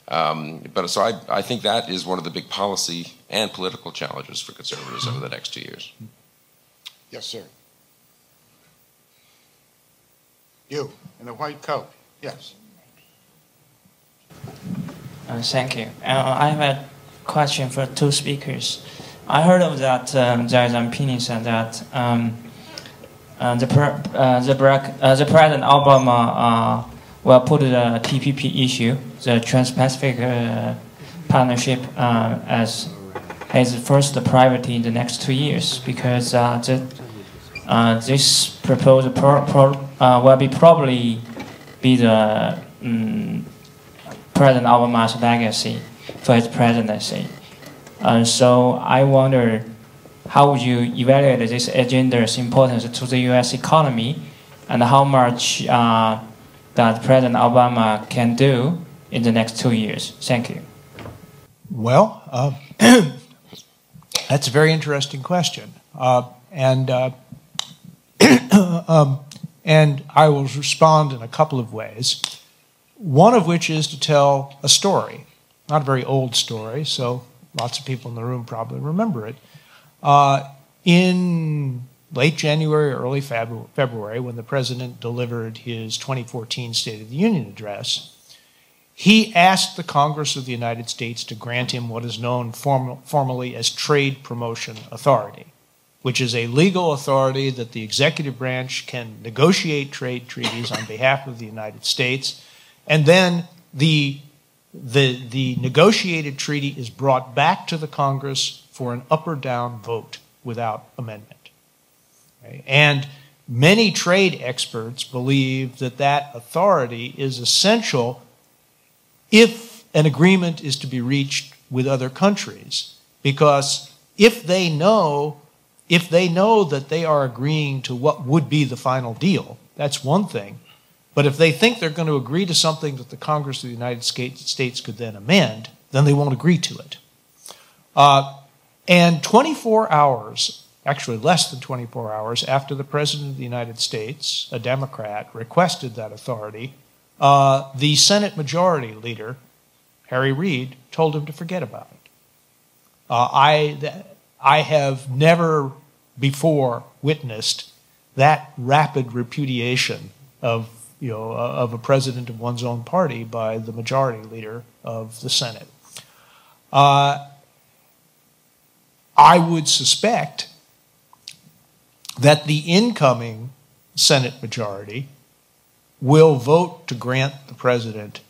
Um, but so I, I think that is one of the big policy and political challenges for conservatives over the next two years. Yes, sir. You in the white coat. Yes. Uh, thank you. Uh, I have a question for two speakers. I heard of that um, there is an opinion that um, uh, the, uh, the, uh, the President Obama uh, will put the TPP issue, the Trans-Pacific Partnership, as his first priority in the next two years because the, this proposal pro pro uh, will be probably be the um, President Obama's legacy for his presidency. so I wonder how would you evaluate this agenda's importance to the U.S. economy and how much uh, that President Obama can do in the next two years? Thank you. Well, uh, that's a very interesting question. Uh, and, uh, um, and I will respond in a couple of ways. One of which is to tell a story, not a very old story, so lots of people in the room probably remember it. Uh, in late January early February, when the president delivered his 2014 State of the Union address, he asked the Congress of the United States to grant him what is known form formally as Trade Promotion Authority, which is a legal authority that the executive branch can negotiate trade treaties on behalf of the United States, and then the, the, the negotiated treaty is brought back to the Congress for an up or down vote without amendment. And many trade experts believe that that authority is essential if an agreement is to be reached with other countries. Because if they know, if they know that they are agreeing to what would be the final deal, that's one thing. But if they think they're going to agree to something that the Congress of the United States could then amend, then they won't agree to it. Uh, and 24 hours, actually less than 24 hours, after the President of the United States, a Democrat, requested that authority, uh, the Senate Majority Leader, Harry Reid, told him to forget about it. Uh, I, I have never before witnessed that rapid repudiation of, you know, uh, of a president of one's own party by the majority leader of the Senate. Uh, I would suspect that the incoming Senate majority will vote to grant the president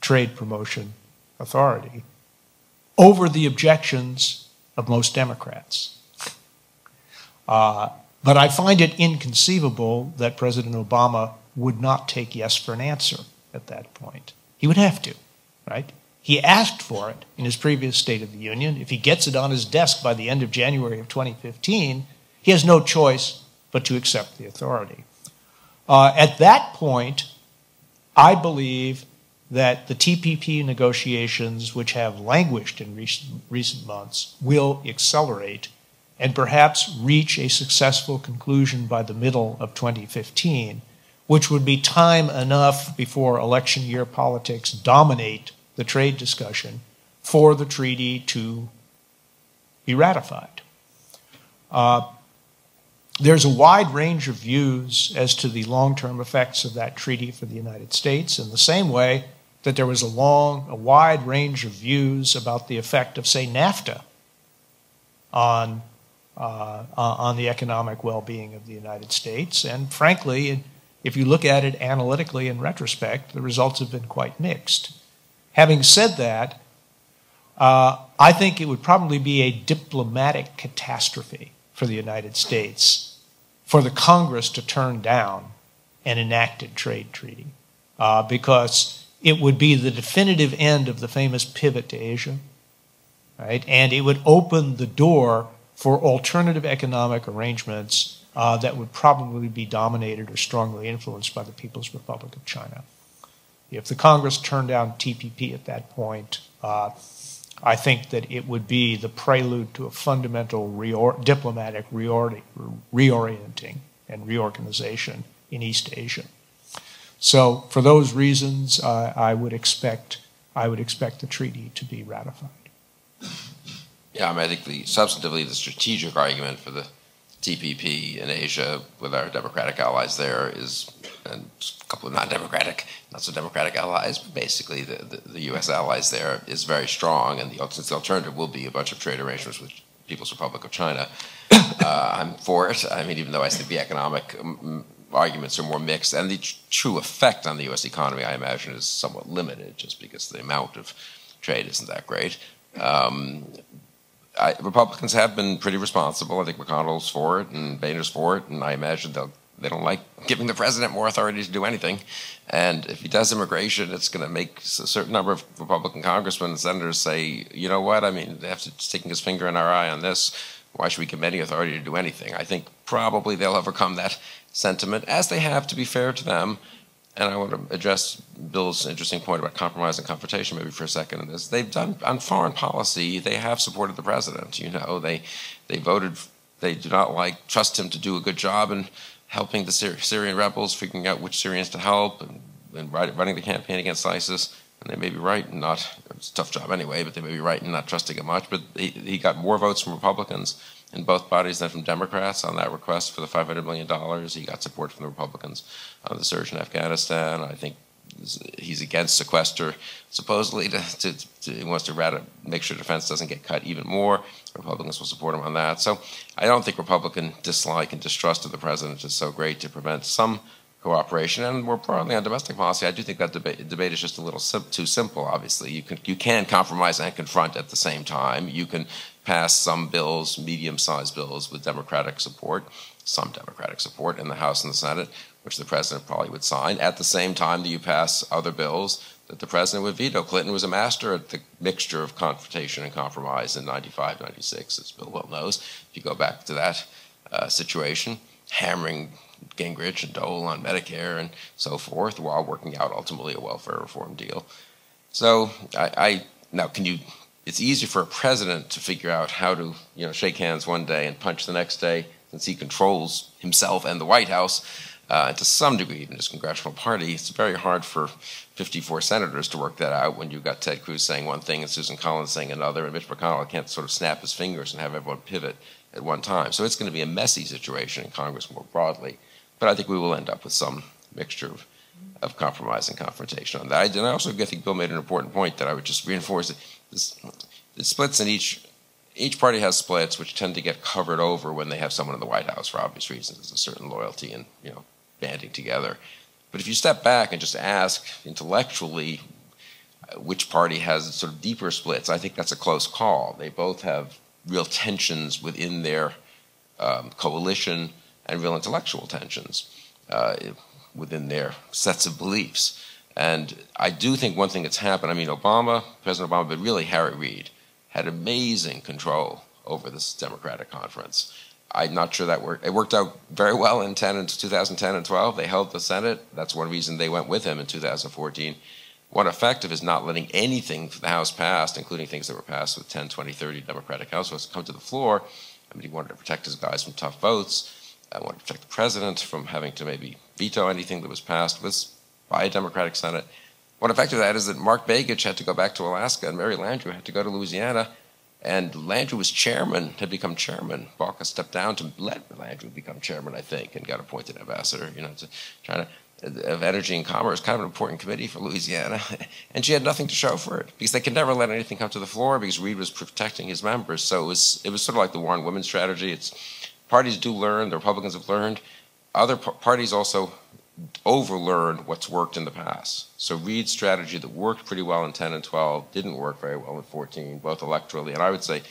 trade promotion authority over the objections of most Democrats. Uh, but I find it inconceivable that President Obama would not take yes for an answer at that point. He would have to, right? He asked for it in his previous State of the Union. If he gets it on his desk by the end of January of 2015, he has no choice but to accept the authority. Uh, at that point, I believe that the TPP negotiations, which have languished in recent, recent months, will accelerate and perhaps reach a successful conclusion by the middle of 2015, which would be time enough before election year politics dominate the trade discussion for the treaty to be ratified. Uh, there's a wide range of views as to the long term effects of that treaty for the United States, in the same way that there was a long, a wide range of views about the effect of, say, NAFTA on, uh, on the economic well being of the United States. And frankly, if you look at it analytically in retrospect, the results have been quite mixed. Having said that, uh, I think it would probably be a diplomatic catastrophe for the United States for the Congress to turn down an enacted trade treaty uh, because it would be the definitive end of the famous pivot to Asia, right? And it would open the door for alternative economic arrangements uh, that would probably be dominated or strongly influenced by the People's Republic of China. If the Congress turned down TPP at that point, uh, I think that it would be the prelude to a fundamental reor diplomatic reori reorienting and reorganization in East Asia. So, for those reasons, uh, I would expect I would expect the treaty to be ratified. Yeah, I mean, I think the substantively the strategic argument for the TPP in Asia with our democratic allies there is, and a couple of non-democratic, not so democratic allies, but basically the, the, the, U.S. allies there is very strong, and the, since the alternative will be a bunch of trade arrangements with People's Republic of China, uh, I'm for it. I mean, even though I think the economic um, arguments are more mixed, and the tr true effect on the U.S. economy, I imagine, is somewhat limited, just because the amount of trade isn't that great. Um, I, Republicans have been pretty responsible. I think McConnell's for it and Boehner's for it, and I imagine they'll they don't like giving the president more authority to do anything. And if he does immigration, it's going to make a certain number of Republican congressmen and senators say, you know what? I mean, after sticking his finger in our eye on this, why should we give any authority to do anything? I think probably they'll overcome that sentiment, as they have, to be fair to them, and I want to address Bill's interesting point about compromise and confrontation maybe for a second. Is they've done on foreign policy, they have supported the president. You know, they they voted, they do not like trust him to do a good job in helping the Syrian rebels, figuring out which Syrians to help, and, and running the campaign against ISIS. and they may be right in not, it's a tough job anyway, but they may be right in not trusting him much, but he, he got more votes from Republicans in both bodies than from Democrats on that request for the $500 million. He got support from the Republicans on the surge in Afghanistan. I think he's against sequester, supposedly, to, to, to, he wants to rather make sure defense doesn't get cut even more. Republicans will support him on that. So I don't think Republican dislike and distrust of the president is so great to prevent some cooperation. And more broadly on domestic policy, I do think that debate, debate is just a little sim too simple, obviously. You can, you can compromise and confront at the same time. You can pass some bills, medium-sized bills, with Democratic support, some Democratic support in the House and the Senate, which the president probably would sign, at the same time that you pass other bills that the president would veto. Clinton was a master at the mixture of confrontation and compromise in 95, 96, as Bill well knows. If you go back to that uh, situation, hammering Gingrich and Dole on Medicare and so forth, while working out ultimately a welfare reform deal. So I, I now can you? It's easy for a president to figure out how to you know shake hands one day and punch the next day, since he controls himself and the White House. Uh, to some degree, even his congressional party, it's very hard for 54 senators to work that out when you've got Ted Cruz saying one thing and Susan Collins saying another, and Mitch McConnell can't sort of snap his fingers and have everyone pivot at one time. So it's going to be a messy situation in Congress more broadly. But I think we will end up with some mixture of, of compromise and confrontation on that. And I also think Bill made an important point that I would just reinforce. This, the splits in each each party has splits which tend to get covered over when they have someone in the White House for obvious reasons. There's a certain loyalty and you know banding together. But if you step back and just ask intellectually uh, which party has sort of deeper splits, I think that's a close call. They both have real tensions within their um, coalition and real intellectual tensions uh, within their sets of beliefs. And I do think one thing that's happened, I mean, Obama, President Obama, but really Harry Reid, had amazing control over this Democratic conference. I'm not sure that worked. It worked out very well in 10 and 2010 and 12. They held the Senate. That's one reason they went with him in 2014. One effective is not letting anything the House pass, including things that were passed with 10, 20, 30 Democratic House votes, come to the floor. I mean, he wanted to protect his guys from tough votes. I wanted to protect the president from having to maybe veto anything that was passed was by a Democratic Senate. One effect of that is that Mark Begich had to go back to Alaska and Mary Landrieu had to go to Louisiana. And Landrieu was chairman, had become chairman. Baucus stepped down to let Landrieu become chairman, I think, and got appointed ambassador, you know, to China of Energy and Commerce, kind of an important committee for Louisiana. and she had nothing to show for it because they could never let anything come to the floor because Reid was protecting his members. So it was, it was sort of like the war on women strategy. It's parties do learn, the Republicans have learned. Other parties also overlearn what's worked in the past. So Reid's strategy that worked pretty well in 10 and 12 didn't work very well in 14, both electorally and I would say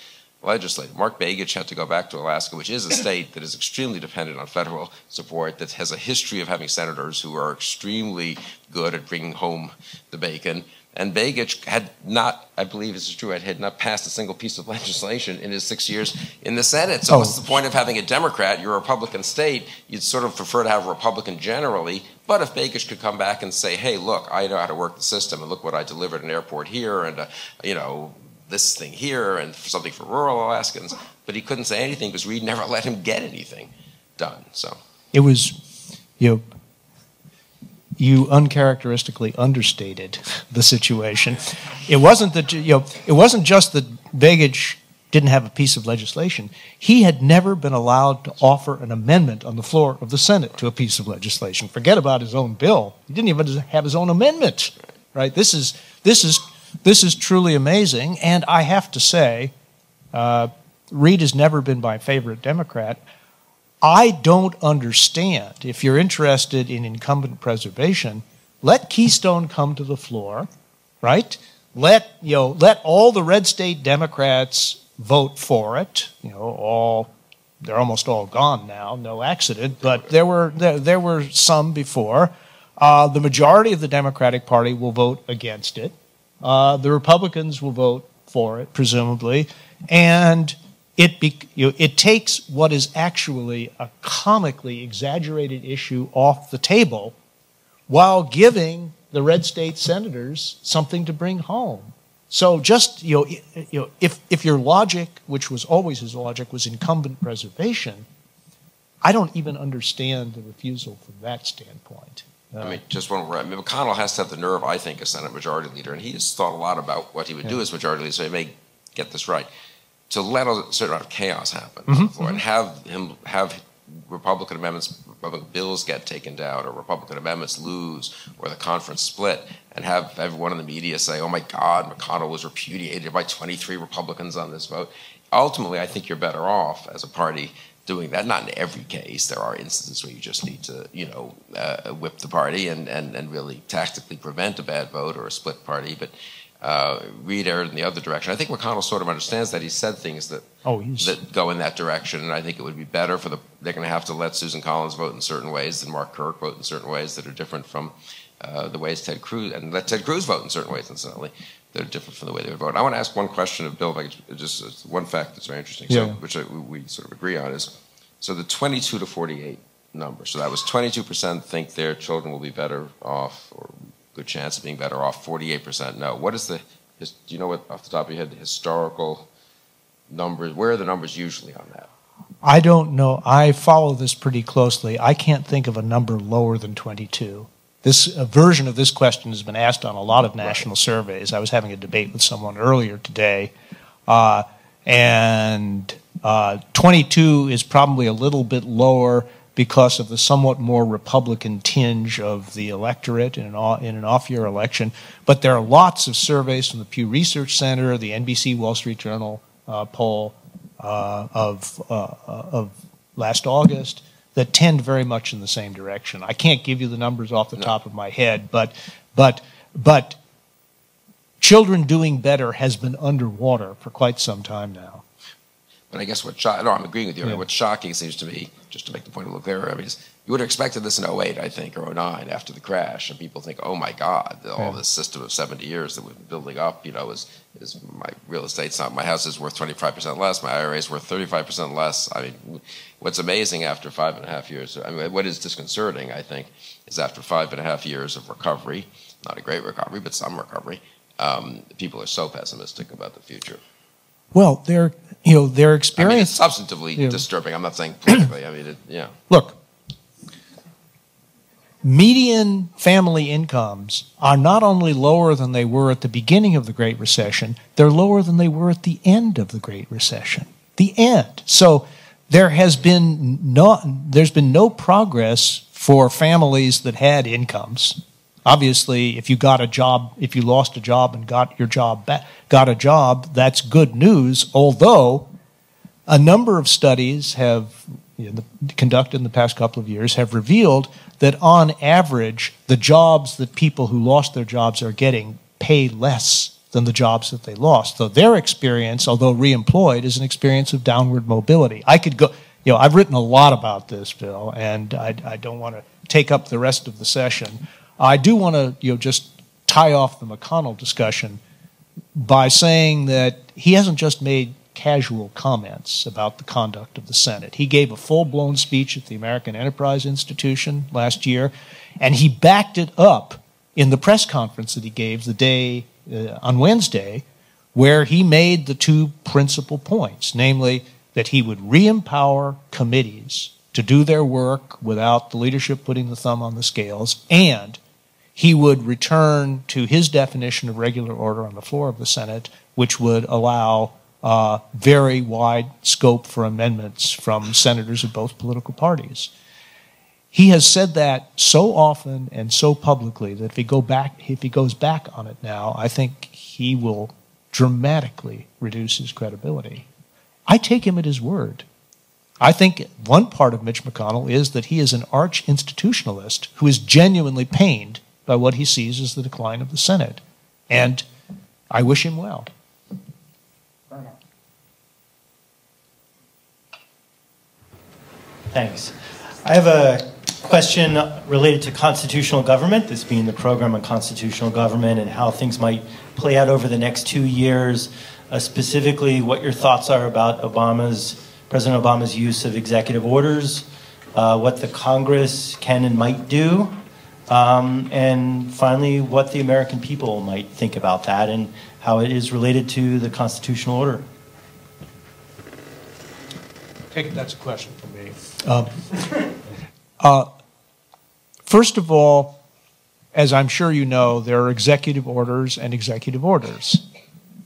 legislative. Mark Begich had to go back to Alaska, which is a state that is extremely dependent on federal support, that has a history of having senators who are extremely good at bringing home the bacon. And Begich had not, I believe this is true, had not passed a single piece of legislation in his six years in the Senate. So oh. what's the point of having a Democrat? You're a Republican state. You'd sort of prefer to have a Republican generally. But if Begich could come back and say, hey, look, I know how to work the system, and look what I delivered an airport here, and, uh, you know, this thing here, and something for rural Alaskans. But he couldn't say anything because Reid never let him get anything done. So It was, you know, you uncharacteristically understated the situation. It wasn't that you know, it wasn't just that Begich didn't have a piece of legislation. He had never been allowed to offer an amendment on the floor of the Senate to a piece of legislation. Forget about his own bill. He didn't even have his own amendment. Right? This is this is this is truly amazing. And I have to say, uh, Reid has never been my favorite Democrat. I don't understand. If you're interested in incumbent preservation, let Keystone come to the floor, right? Let you know, let all the red state Democrats vote for it. You know, all they're almost all gone now, no accident, but there were there, there were some before. Uh, the majority of the Democratic Party will vote against it. Uh, the Republicans will vote for it, presumably, and it, be, you know, it takes what is actually a comically exaggerated issue off the table while giving the red state senators something to bring home. So just you know, you know, if if your logic, which was always his logic, was incumbent preservation, I don't even understand the refusal from that standpoint. I mean, just one word. I mean, McConnell has to have the nerve, I think, as Senate Majority Leader, and he has thought a lot about what he would do as Majority Leader, so he may get this right. To let a certain amount of chaos happen, Mhm, the floor, and have him have Republican amendments, Republican bills get taken down, or Republican amendments lose, or the conference split, and have everyone in the media say, "Oh my God, McConnell was repudiated by 23 Republicans on this vote." Ultimately, I think you're better off as a party doing that. Not in every case. There are instances where you just need to, you know, uh, whip the party and, and, and really tactically prevent a bad vote or a split party. But uh, Reid erred in the other direction. I think McConnell sort of understands that. He said things that Oh, that go in that direction, and I think it would be better for the. They're going to have to let Susan Collins vote in certain ways and Mark Kirk vote in certain ways that are different from uh, the ways Ted Cruz and let Ted Cruz vote in certain ways, incidentally, that are different from the way they would vote. I want to ask one question of Bill, if I could, just uh, one fact that's very interesting, so, which I, we sort of agree on is so the 22 to 48 number. So that was 22% think their children will be better off, or good chance of being better off. 48% no. What is the? Is, do you know what off the top of your head the historical numbers? Where are the numbers usually on that? I don't know. I follow this pretty closely. I can't think of a number lower than 22. This a version of this question has been asked on a lot of national surveys. I was having a debate with someone earlier today, uh, and uh, 22 is probably a little bit lower because of the somewhat more Republican tinge of the electorate in an, off- in an off-year election. But there are lots of surveys from the Pew Research Center, the NBC Wall Street Journal uh, poll, uh, of, uh, of last August that tend very much in the same direction. I can't give you the numbers off the No. top of my head, but, but, but children doing better has been underwater for quite some time now. But I guess what shock, no, I'm agreeing with you. Yeah. what's shocking seems to me, just to make the point a little clearer, I mean, is you would have expected this in 08, I think, or 09 after the crash, and people think, oh my God, all Yeah. this system of 70 years that we've been building up, you know, is, is my real estate's not, my house is worth 25% less, my IRA is worth 35% less. I mean, what's amazing after five and a half years, I mean, what is disconcerting, I think, is after five and a half years of recovery, not a great recovery, but some recovery, um, people are so pessimistic about the future. Well, their, you know, their I mean, experience. it's substantively Yeah. disturbing. I'm not saying politically. I mean, it, yeah. Look, median family incomes are not only lower than they were at the beginning of the Great Recession, they're lower than they were at the end of the Great Recession. The end. So there has been no, there's been no progress for families that had incomes. Obviously, if you got a job, if you lost a job and got your job back, got a job, that's good news. Although a number of studies have you know, conducted in the past couple of years have revealed that on average, the jobs that people who lost their jobs are getting pay less than the jobs that they lost. So their experience, although reemployed, is an experience of downward mobility. I could go, you know, I've written a lot about this, Bill, and I, I don't want to take up the rest of the session. I do want to, you know, just tie off the McConnell discussion by saying that he hasn't just made casual comments about the conduct of the Senate. He gave a full blown speech at the American Enterprise Institution last year, and he backed it up in the press conference that he gave the day uh, on Wednesday, where he made the two principal points namely, that he would re empower committees to do their work without the leadership putting the thumb on the scales, and he would return to his definition of regular order on the floor of the Senate, which would allow uh, very wide scope for amendments from senators of both political parties. He has said that so often and so publicly that if he go back, if he goes back on it now, I think he will dramatically reduce his credibility. I take him at his word. I think one part of Mitch McConnell is that he is an arch institutionalist who is genuinely pained by what he sees as the decline of the Senate. And I wish him well. Thanks. I have a question related to constitutional government, this being the program on constitutional government and how things might play out over the next two years. Uh, specifically, what your thoughts are about Obama's, President Obama's use of executive orders, uh, what the Congress can and might do, um, and finally, what the American people might think about that and how it is related to the constitutional order. Take that's a question for me. Um, uh, first of all, as I'm sure you know, there are executive orders and executive orders.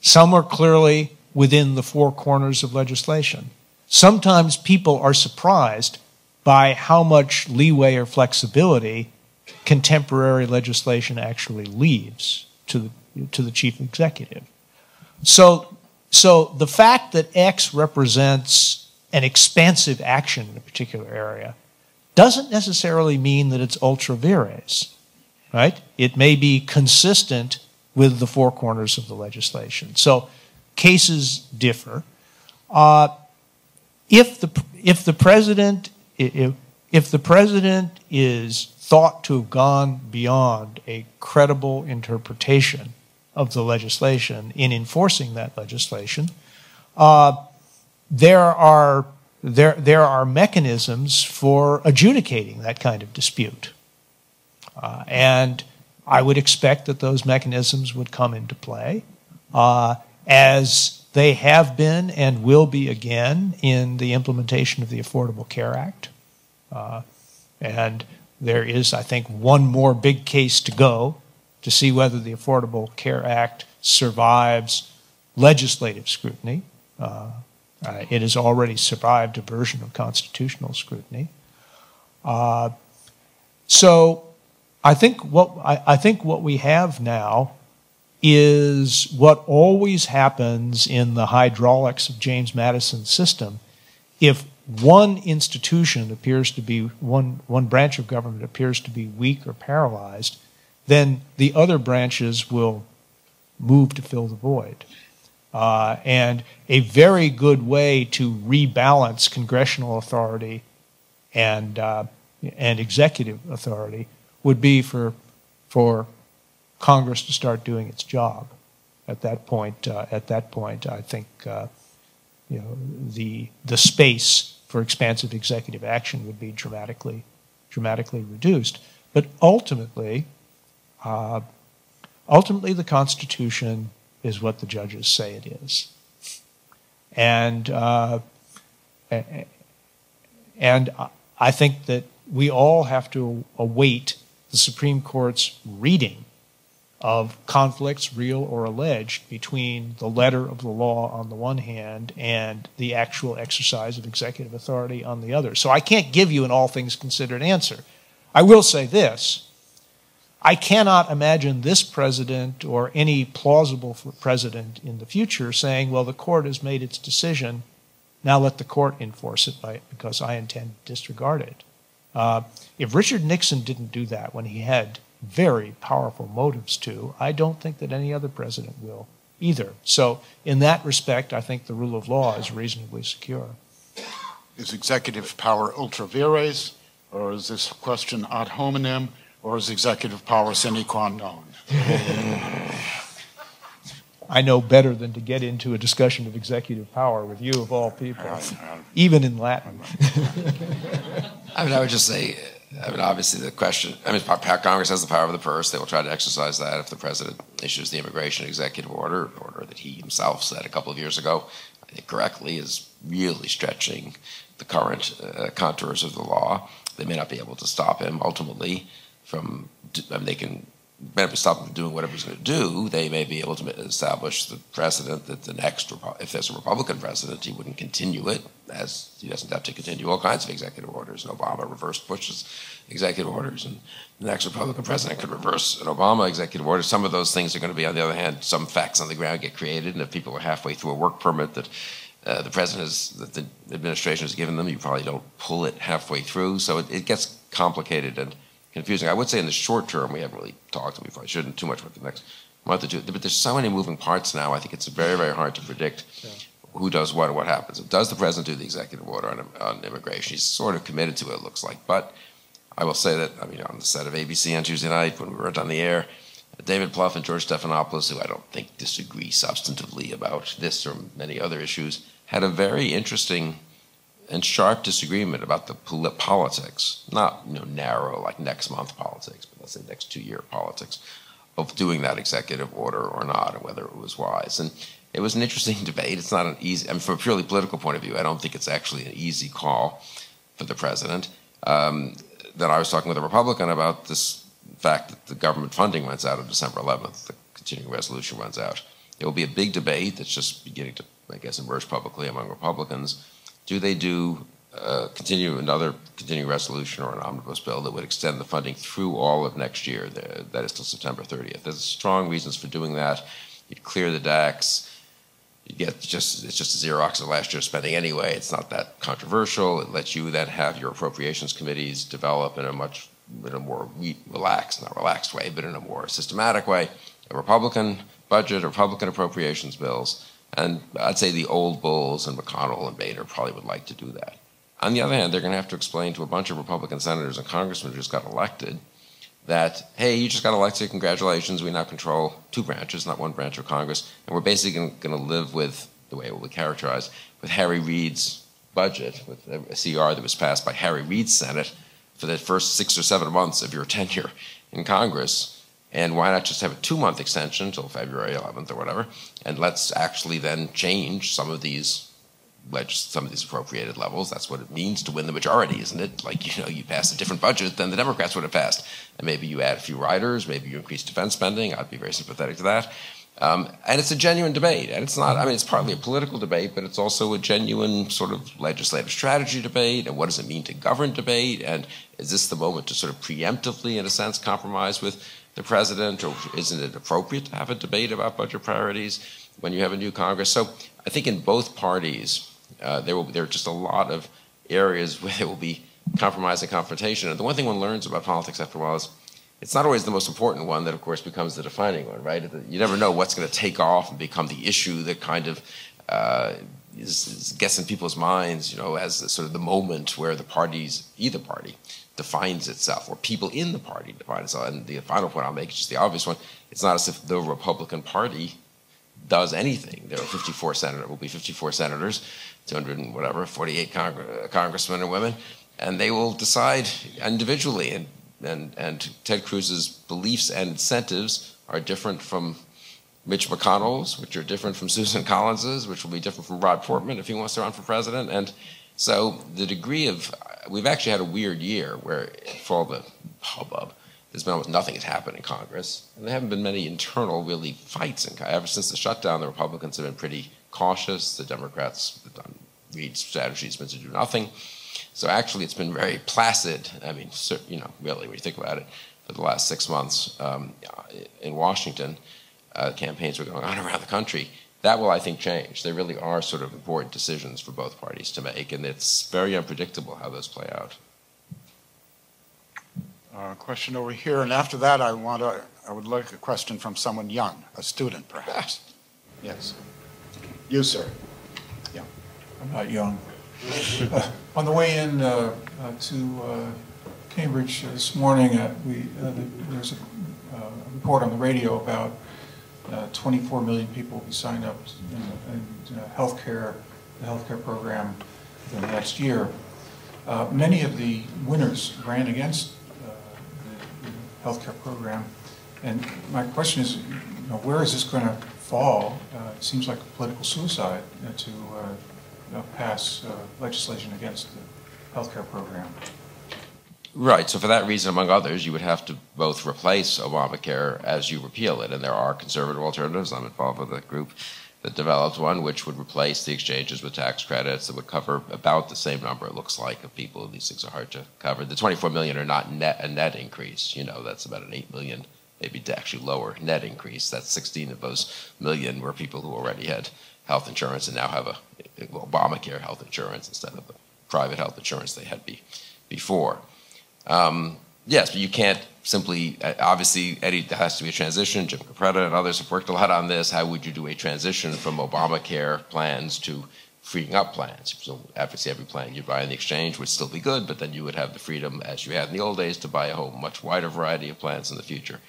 Some are clearly within the four corners of legislation. Sometimes people are surprised by how much leeway or flexibility contemporary legislation actually leaves to the, to the chief executive. So, so the fact that X represents an expansive action in a particular area doesn't necessarily mean that it's ultra vires, right? It may be consistent with the four corners of the legislation. So cases differ. Uh, if the if the president if, if the president is thought to have gone beyond a credible interpretation of the legislation in enforcing that legislation, uh, there are there there are mechanisms for adjudicating that kind of dispute, uh, and I would expect that those mechanisms would come into play uh, as they have been and will be again in the implementation of the Affordable Care Act. Uh, and there is, I think, one more big case to go to see whether the Affordable Care Act survives legislative scrutiny. Uh, uh, it has already survived a version of constitutional scrutiny. Uh, so I think what I, I think what we have now is what always happens in the hydraulics of James Madison's system. If one institution appears to be, one, one branch of government appears to be weak or paralyzed, then the other branches will move to fill the void. Uh, and a very good way to rebalance congressional authority and, uh, and executive authority would be for, for Congress to start doing its job. At that point, uh, at that point, I think uh, you know the the space for expansive executive action would be dramatically dramatically reduced. But ultimately, uh, ultimately, the Constitution is what the judges say it is, and uh, and I think that we all have to await the Supreme Court's reading of conflicts, real or alleged, between the letter of the law on the one hand and the actual exercise of executive authority on the other. So I can't give you an all things considered answer. I will say this I cannot imagine this president or any plausible president in the future saying, well, the court has made its decision, now let the court enforce it by, because I intend to disregard it. Uh, if Richard Nixon didn't do that when he had very powerful motives to. I don't think that any other president will either. So, in that respect, I think the rule of law is reasonably secure. Is executive power ultra vires, or is this question ad hominem, or is executive power sine qua non? I know better than to get into a discussion of executive power with you, of all people, even in Latin. I mean, I would just say I mean, obviously, the question I mean, Congress has the power of the purse. They will try to exercise that if the president issues the immigration executive order, order that he himself said a couple of years ago, I think correctly, is really stretching the current uh, contours of the law. They may not be able to stop him ultimately from, I mean, they can maybe stop him doing whatever he's going to do. They may be able to establish the precedent that the next, if there's a Republican president, he wouldn't continue it, as he doesn't have to continue all kinds of executive orders. And Obama reversed Bush's executive orders, and the next Republican president could reverse an Obama executive order. Some of those things are going to be, on the other hand, some facts on the ground get created, and if people are halfway through a work permit that uh, the president has, that the administration has given them, you probably don't pull it halfway through. So it, it gets complicated and confusing. I would say in the short term, we haven't really talked, we probably shouldn't too much about the next month or two. But there's so many moving parts now. I think it's very, very hard to predict yeah. who does what and what happens. Does the president do the executive order on, on immigration? He's sort of committed to it. It looks like, but I will say that I mean on the set of ABC on Tuesday night when we weren't on the air. David Plouffe and George Stephanopoulos, who I don't think disagree substantively about this or many other issues, had a very interesting and sharp disagreement about the politics, not you know narrow like next month politics, but let's say next two year politics of doing that executive order or not, and whether it was wise. And it was an interesting debate. It's not an easy, I mean, from a purely political point of view, I don't think it's actually an easy call for the president. Um, then I was talking with a Republican about this fact that the government funding runs out on December 11th, the continuing resolution runs out. There will be a big debate that's just beginning to, I guess, emerge publicly among Republicans. Do they do uh, continue another continuing resolution or an omnibus bill that would extend the funding through all of next year? That is till September 30th. There's strong reasons for doing that. You'd clear the decks. You get just it's just a Xerox of last year's spending anyway. It's not that controversial. It lets you then have your appropriations committees develop in a much in a more relaxed, not relaxed way, but in a more systematic way, a Republican budget, Republican appropriations bills, and I'd say the old bulls and McConnell and Boehner probably would like to do that. On the other hand, they're going to have to explain to a bunch of Republican senators and congressmen who just got elected that, hey, you just got elected, congratulations, we now control two branches, not one branch of Congress, and we're basically going to live with, the way it will be characterized, with Harry Reid's budget, with a CR that was passed by Harry Reid's Senate for the first six or seven months of your tenure in Congress. And why not just have a two month extension until February 11th or whatever? And let's actually then change some of these some of these appropriated levels. That's what it means to win the majority, isn't it? Like, you know, you pass a different budget than the Democrats would have passed. And maybe you add a few riders, maybe you increase defense spending. I'd be very sympathetic to that. Um, and it's a genuine debate. And it's not, I mean, it's partly a political debate, but it's also a genuine sort of legislative strategy debate. And what does it mean to govern debate? And is this the moment to sort of preemptively, in a sense, compromise with the president? Or isn't it appropriate to have a debate about budget priorities when you have a new Congress? So I think in both parties, uh, there will there are just a lot of areas where there will be compromise and confrontation. And the one thing one learns about politics after a while is it's not always the most important one that, of course, becomes the defining one, right? You never know what's going to take off and become the issue that kind of uh, is, is gets in people's minds, you know, as the, sort of the moment where the parties, either party, defines itself, or people in the party define itself. And the final point I'll make is just the obvious one: it's not as if the Republican Party does anything. There are 54 senators, will be 54 senators, 200 and whatever, 48 congr- uh, congressmen and women, and they will decide individually. And, and, and Ted Cruz's beliefs and incentives are different from Mitch McConnell's, which are different from Susan Collins's, which will be different from Rob Portman if he wants to run for president. And so the degree of, we've actually had a weird year where, for all the hubbub, there's been almost nothing that's happened in Congress, and there haven't been many internal really fights. In, ever since the shutdown, the Republicans have been pretty cautious. The Democrats, Reid's strategy has been to do nothing. So actually, it's been very placid. I mean, you know, really, when you think about it, for the last six months um, in Washington, uh, campaigns were going on around the country. That will, I think, change. They really are sort of important decisions for both parties to make, and it's very unpredictable how those play out. Uh, question over here, and after that, I want to. I would like a question from someone young, a student, perhaps. Yes. You, sir. Yeah. I'm not young. Uh, on the way in uh, uh to uh, Cambridge this morning, uh, we there's a report on the radio about 24 million people will be signed up in, in healthcare, the healthcare program the next year. many of the winners ran against the, the healthcare program. And my question is, you know, where is this going to fall? Uh, it seems like a political suicide uh, to uh, pass uh, legislation against the healthcare program. Right. So for that reason, among others, you would have to both replace Obamacare as you repeal it, and there are conservative alternatives. I'm involved with a group that developed one which would replace the exchanges with tax credits that would cover about the same number it looks like of people. These things are hard to cover. The 24 million are not net a net increase. You know, that's about an 8 million, maybe actually lower net increase. That's 16 of those million were people who already had health insurance and now have a Obamacare health insurance instead of the private health insurance they had be, before. Um, yes, but you can't simply, uh, obviously, Eddie, there has to be a transition. Jim Capretta and others have worked a lot on this. How would you do a transition from Obamacare plans to freeing up plans? So obviously, every plan you buy in the exchange would still be good, but then you would have the freedom, as you had in the old days, to buy a whole much wider variety of plans in the future.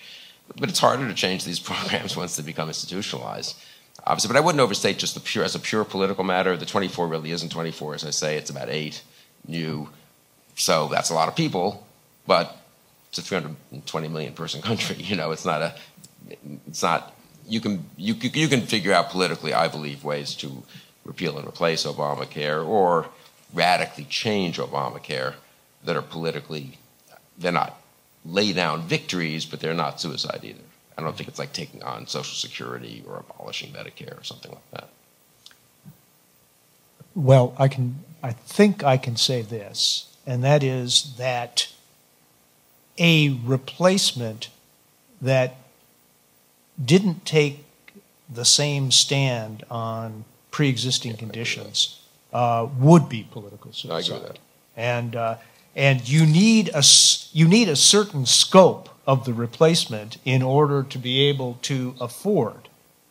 But it's harder to change these programs once they become institutionalized. Obviously, but I wouldn't overstate just the pure as a pure political matter. The 24 really isn't 24, as I say. It's about eight new. So that's a lot of people, but it's a 320 million person country. You know, it's not a, it's not. You can you you can figure out politically, I believe, ways to repeal and replace Obamacare or radically change Obamacare that are politically, they're not lay down victories, but they're not suicide either. I don't think it's like taking on Social Security or abolishing Medicare or something like that. Well, I can. I think I can say this, and that is that a replacement that didn't take the same stand on pre-existing conditions uh, would be political suicide. I agree with that. And uh, and you need a you need a certain scope of the replacement in order to be able to afford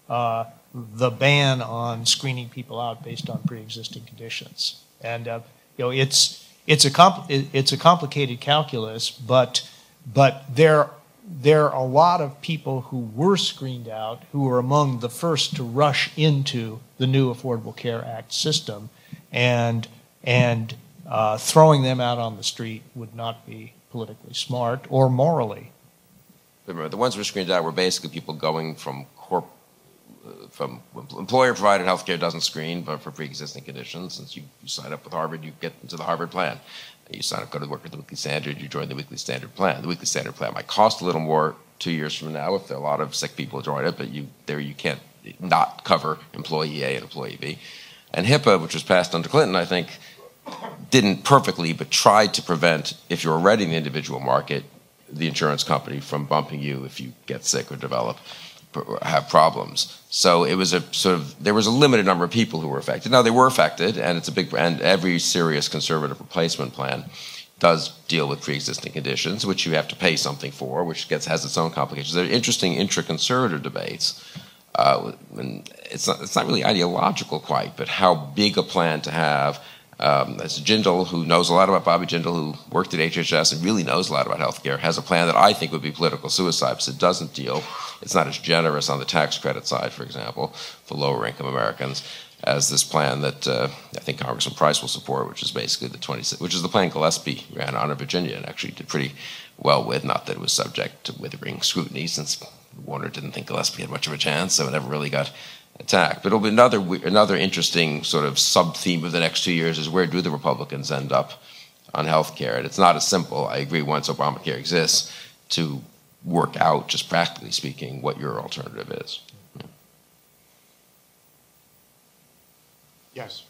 uh, the ban on screening people out based on pre-existing conditions. And uh, you know, it's it's a it's a complicated calculus, but but there there are a lot of people who were screened out who were among the first to rush into the new Affordable Care Act system, and and uh, throwing them out on the street would not be politically smart or morally. Remember, the ones who were screened out were basically people going from corp, from employer-provided healthcare doesn't screen, but for pre-existing conditions. Since you, you sign up with Harvard, you get into the Harvard plan. You sign up, go to work at the Weekly Standard, you join the Weekly Standard plan. The Weekly Standard plan might cost a little more two years from now if a lot of sick people join it, but you there you can't not cover employee A and employee B. And HIPAA, which was passed under Clinton, I think, didn't perfectly, but tried to prevent, if you're already in the individual market, the insurance company from bumping you if you get sick or develop have problems. So it was a sort of there was a limited number of people who were affected. Now they were affected, and it's a big and every serious conservative replacement plan does deal with pre-existing conditions, which you have to pay something for, which gets has its own complications. There are interesting intra-conservative debates. Uh, and it's not, it's not really ideological quite, but how big a plan to have um, as Jindal, who knows a lot about Bobby Jindal, who worked at HHS and really knows a lot about healthcare, has a plan that I think would be political suicide because it doesn't deal, it's not as generous on the tax credit side, for example, for lower income Americans, as this plan that uh, I think Congressman Price will support, which is basically the 26, which is the plan Gillespie ran on in Virginia and actually did pretty well with, not that it was subject to withering scrutiny since Warner didn't think Gillespie had much of a chance, so it never really got attack. But it'll be another another interesting sort of sub theme of the next two years is where do the Republicans end up on health care? And it's not as simple. I agree. Once Obamacare exists, to work out, just practically speaking, what your alternative is. Yes,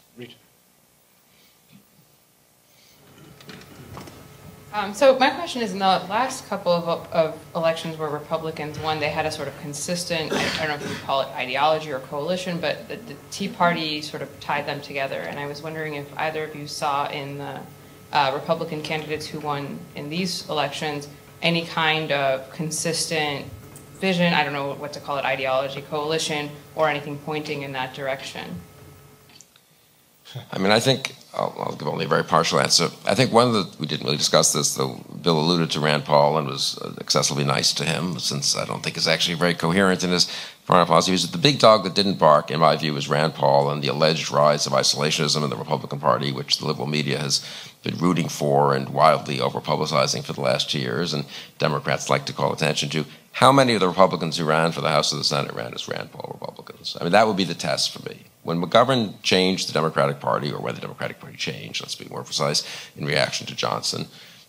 Um, so my question is, in the last couple of, of, elections where Republicans won, they had a sort of consistent, I, don't know if you call it ideology or coalition, but the, the, Tea Party sort of tied them together. And I was wondering if either of you saw in the uh, Republican candidates who won in these elections any kind of consistent vision, I don't know what to call it, ideology, coalition, or anything pointing in that direction. I mean, I think I'll, I'll, give only a very partial answer. I think one of the we didn't really discuss this, though. Bill alluded to Rand Paul and was uh, excessively nice to him, since I don't think he's actually very coherent in his foreign policy. Was the big dog that didn't bark, in my view, was Rand Paul and the alleged rise of isolationism in the Republican Party, which the liberal media has been rooting for and wildly over publicizing for the last two years, and Democrats like to call attention to. How many of the Republicans who ran for the House of the Senate ran as Rand Paul Republicans? I mean, that would be the test for me. When McGovern changed the Democratic Party, or when the Democratic Party changed, let's be more precise, in reaction to Johnson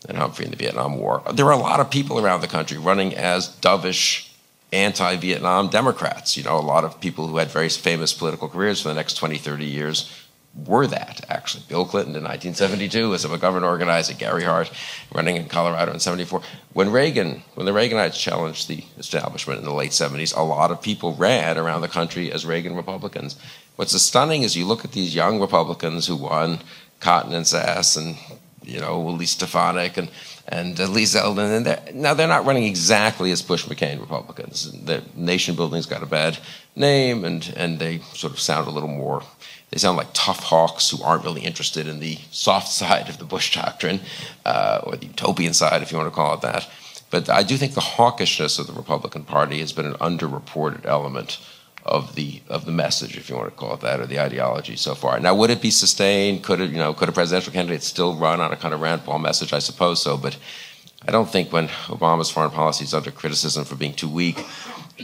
and Humphrey in the Vietnam War, there were a lot of people around the country running as dovish anti-Vietnam Democrats. You know, a lot of people who had very famous political careers for the next 20, 30 years were that, actually. Bill Clinton in 1972 as a McGovern organizer, Gary Hart running in Colorado in 74. When Reagan, when the Reaganites challenged the establishment in the late 70s, a lot of people ran around the country as Reagan Republicans. What's stunning is you look at these young Republicans who won, Cotton and Sasse and, you know, Elise Stefanik and, and uh, Lee Zeldin. And they're, now they're not running exactly as Bush McCain Republicans. The nation building's got a bad name and, and they sort of sound a little more they sound like tough hawks who aren't really interested in the soft side of the Bush doctrine, uh, or the utopian side, if you want to call it that. But I do think the hawkishness of the Republican Party has been an underreported element of the of the message, if you want to call it that, or the ideology so far. Now, would it be sustained? Could it, you know, could a presidential candidate still run on a kind of Rand Paul message? I suppose so, but I don't think when Obama's foreign policy is under criticism for being too weak,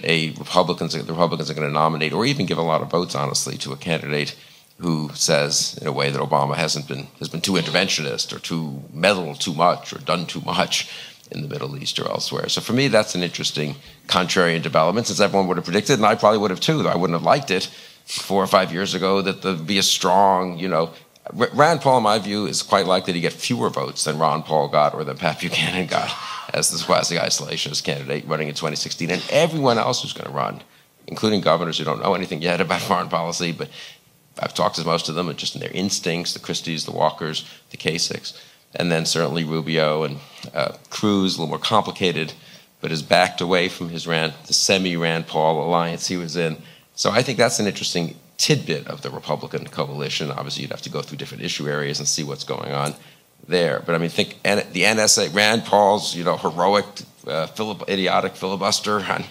a Republicans the Republicans are going to nominate or even give a lot of votes, honestly, to a candidate who says in a way that Obama hasn't been has been too interventionist or too meddled too much or done too much. In the Middle East or elsewhere. So for me, that's an interesting contrarian development, since everyone would have predicted, and I probably would have too, though I wouldn't have liked it four or five years ago, that there'd be a strong, you know, Rand Paul, in my view, is quite likely to get fewer votes than Ron Paul got or than Pat Buchanan got as the quasi-isolationist candidate running in 2016, and everyone else who's going to run, including governors who don't know anything yet about foreign policy, but I've talked to most of them, and just in their instincts, the Christies, the Walkers, the Kasichs, and then certainly Rubio and uh, Cruz, a little more complicated, but has backed away from his Rand, the semi-Rand Paul alliance he was in. So I think that's an interesting tidbit of the Republican coalition. Obviously, you'd have to go through different issue areas and see what's going on there. But I mean, think the NSA, Rand Paul's, you know, heroic, uh, idiotic filibuster on,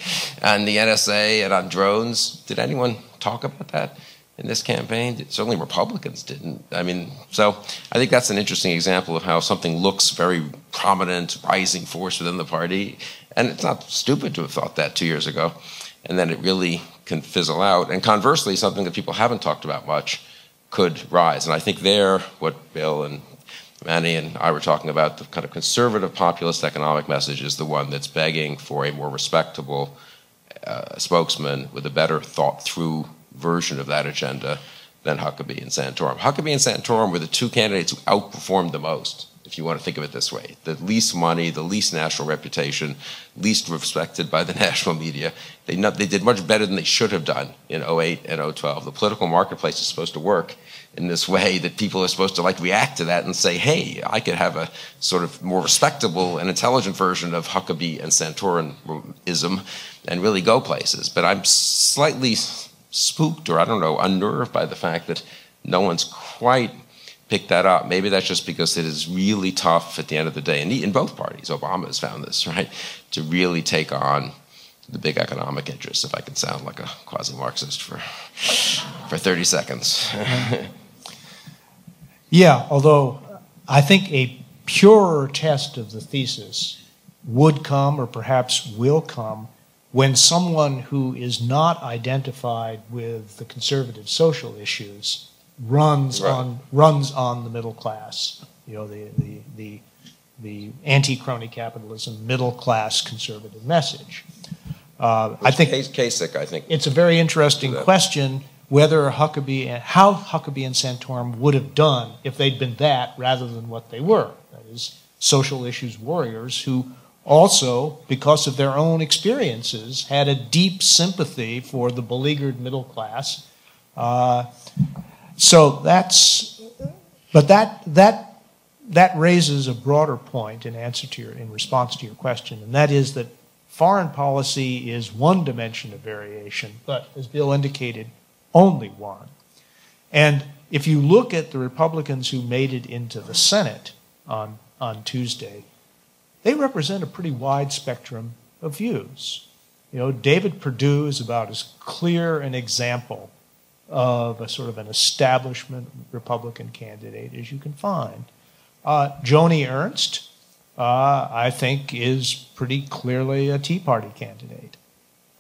on the NSA and on drones. Did anyone talk about that? In this campaign. Certainly Republicans didn't. I mean, so I think that's an interesting example of how something looks very prominent, rising force within the party. And it's not stupid to have thought that two years ago. And then it really can fizzle out. And conversely, something that people haven't talked about much could rise. And I think there, what Bill and Manny and I were talking about, the kind of conservative populist economic message is the one that's begging for a more respectable uh, spokesman with a better thought through version of that agenda than Huckabee and Santorum. Huckabee and Santorum were the two candidates who outperformed the most, if you want to think of it this way. The least money, the least national reputation, least respected by the national media. They, not, they did much better than they should have done in 08 and 012. The political marketplace is supposed to work in this way that people are supposed to like react to that and say, hey, I could have a sort of more respectable and intelligent version of Huckabee and Santorumism and really go places. But I'm slightly spooked or I don't know, unnerved by the fact that no one's quite picked that up. Maybe that's just because it is really tough at the end of the day. And in both parties, Obama has found this, right? To really take on the big economic interests, if I can sound like a quasi Marxist for, for 30 seconds. yeah, although I think a purer test of the thesis would come or perhaps will come when someone who is not identified with the conservative social issues runs right. on runs on the middle class, you know, the the the, the anti-crony capitalism middle class conservative message. Uh, I think Kasich, I think it's a very interesting question whether Huckabee and how Huckabee and Santorum would have done if they'd been that rather than what they were. That is, social issues warriors who also, because of their own experiences, had a deep sympathy for the beleaguered middle class. Uh, so that's, but that that that raises a broader point in answer to your in response to your question, and that is that foreign policy is one dimension of variation, but as Bill indicated, only one. And if you look at the Republicans who made it into the Senate on on Tuesday, they represent a pretty wide spectrum of views. You know, David Perdue is about as clear an example of a sort of an establishment Republican candidate as you can find. Uh, Joni Ernst, uh, I think, is pretty clearly a Tea Party candidate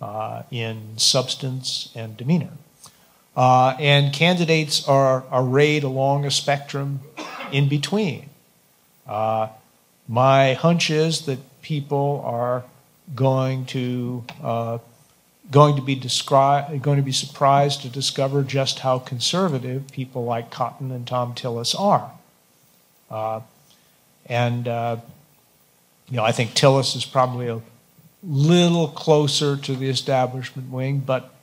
uh, in substance and demeanor. Uh, and candidates are arrayed along a spectrum in between. Uh, my hunch is that people are going to uh, going to be descri- going to be surprised to discover just how conservative people like Cotton and Thom Tillis are. Uh, and uh, you know, I think Tillis is probably a little closer to the establishment wing, but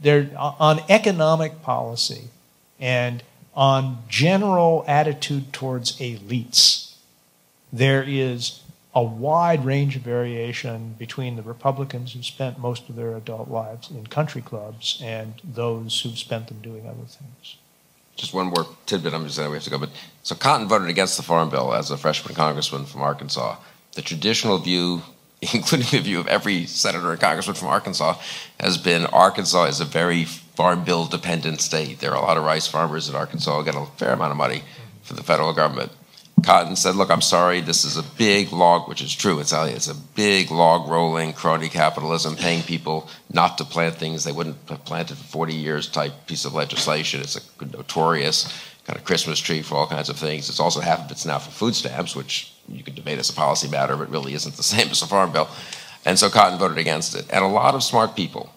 they're on economic policy and on general attitude towards elites there is a wide range of variation between the Republicans who spent most of their adult lives in country clubs and those who've spent them doing other things. Just one more tidbit. I'm just saying we have to go. But so Cotton voted against the Farm Bill as a freshman congressman from Arkansas. The traditional view, including the view of every senator and congressman from Arkansas, has been Arkansas is a very farm bill dependent state. There are a lot of rice farmers in Arkansas get a fair amount of money from the federal government. Cotton said, look, I'm sorry, this is a big log, which is true, it's, it's a big log rolling crony capitalism, paying people not to plant things they wouldn't have planted for 40 years type piece of legislation. It's a notorious kind of Christmas tree for all kinds of things. It's also half of it's now for food stamps, which you could debate as a policy matter, but really isn't the same as a farm bill. And so Cotton voted against it. And a lot of smart people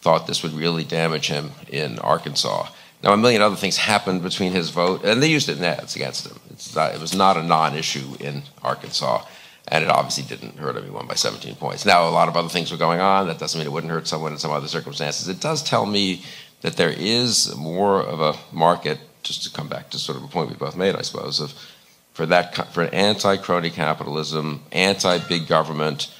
thought this would really damage him in Arkansas. Now, a million other things happened between his vote, and they used it in ads against him. Not, it was not a non issue in Arkansas, and it obviously didn't hurt won by 17 points. Now, a lot of other things were going on. That doesn't mean it wouldn't hurt someone in some other circumstances. It does tell me that there is more of a market, just to come back to sort of a point we both made, I suppose, of for that for anti crony capitalism, anti big government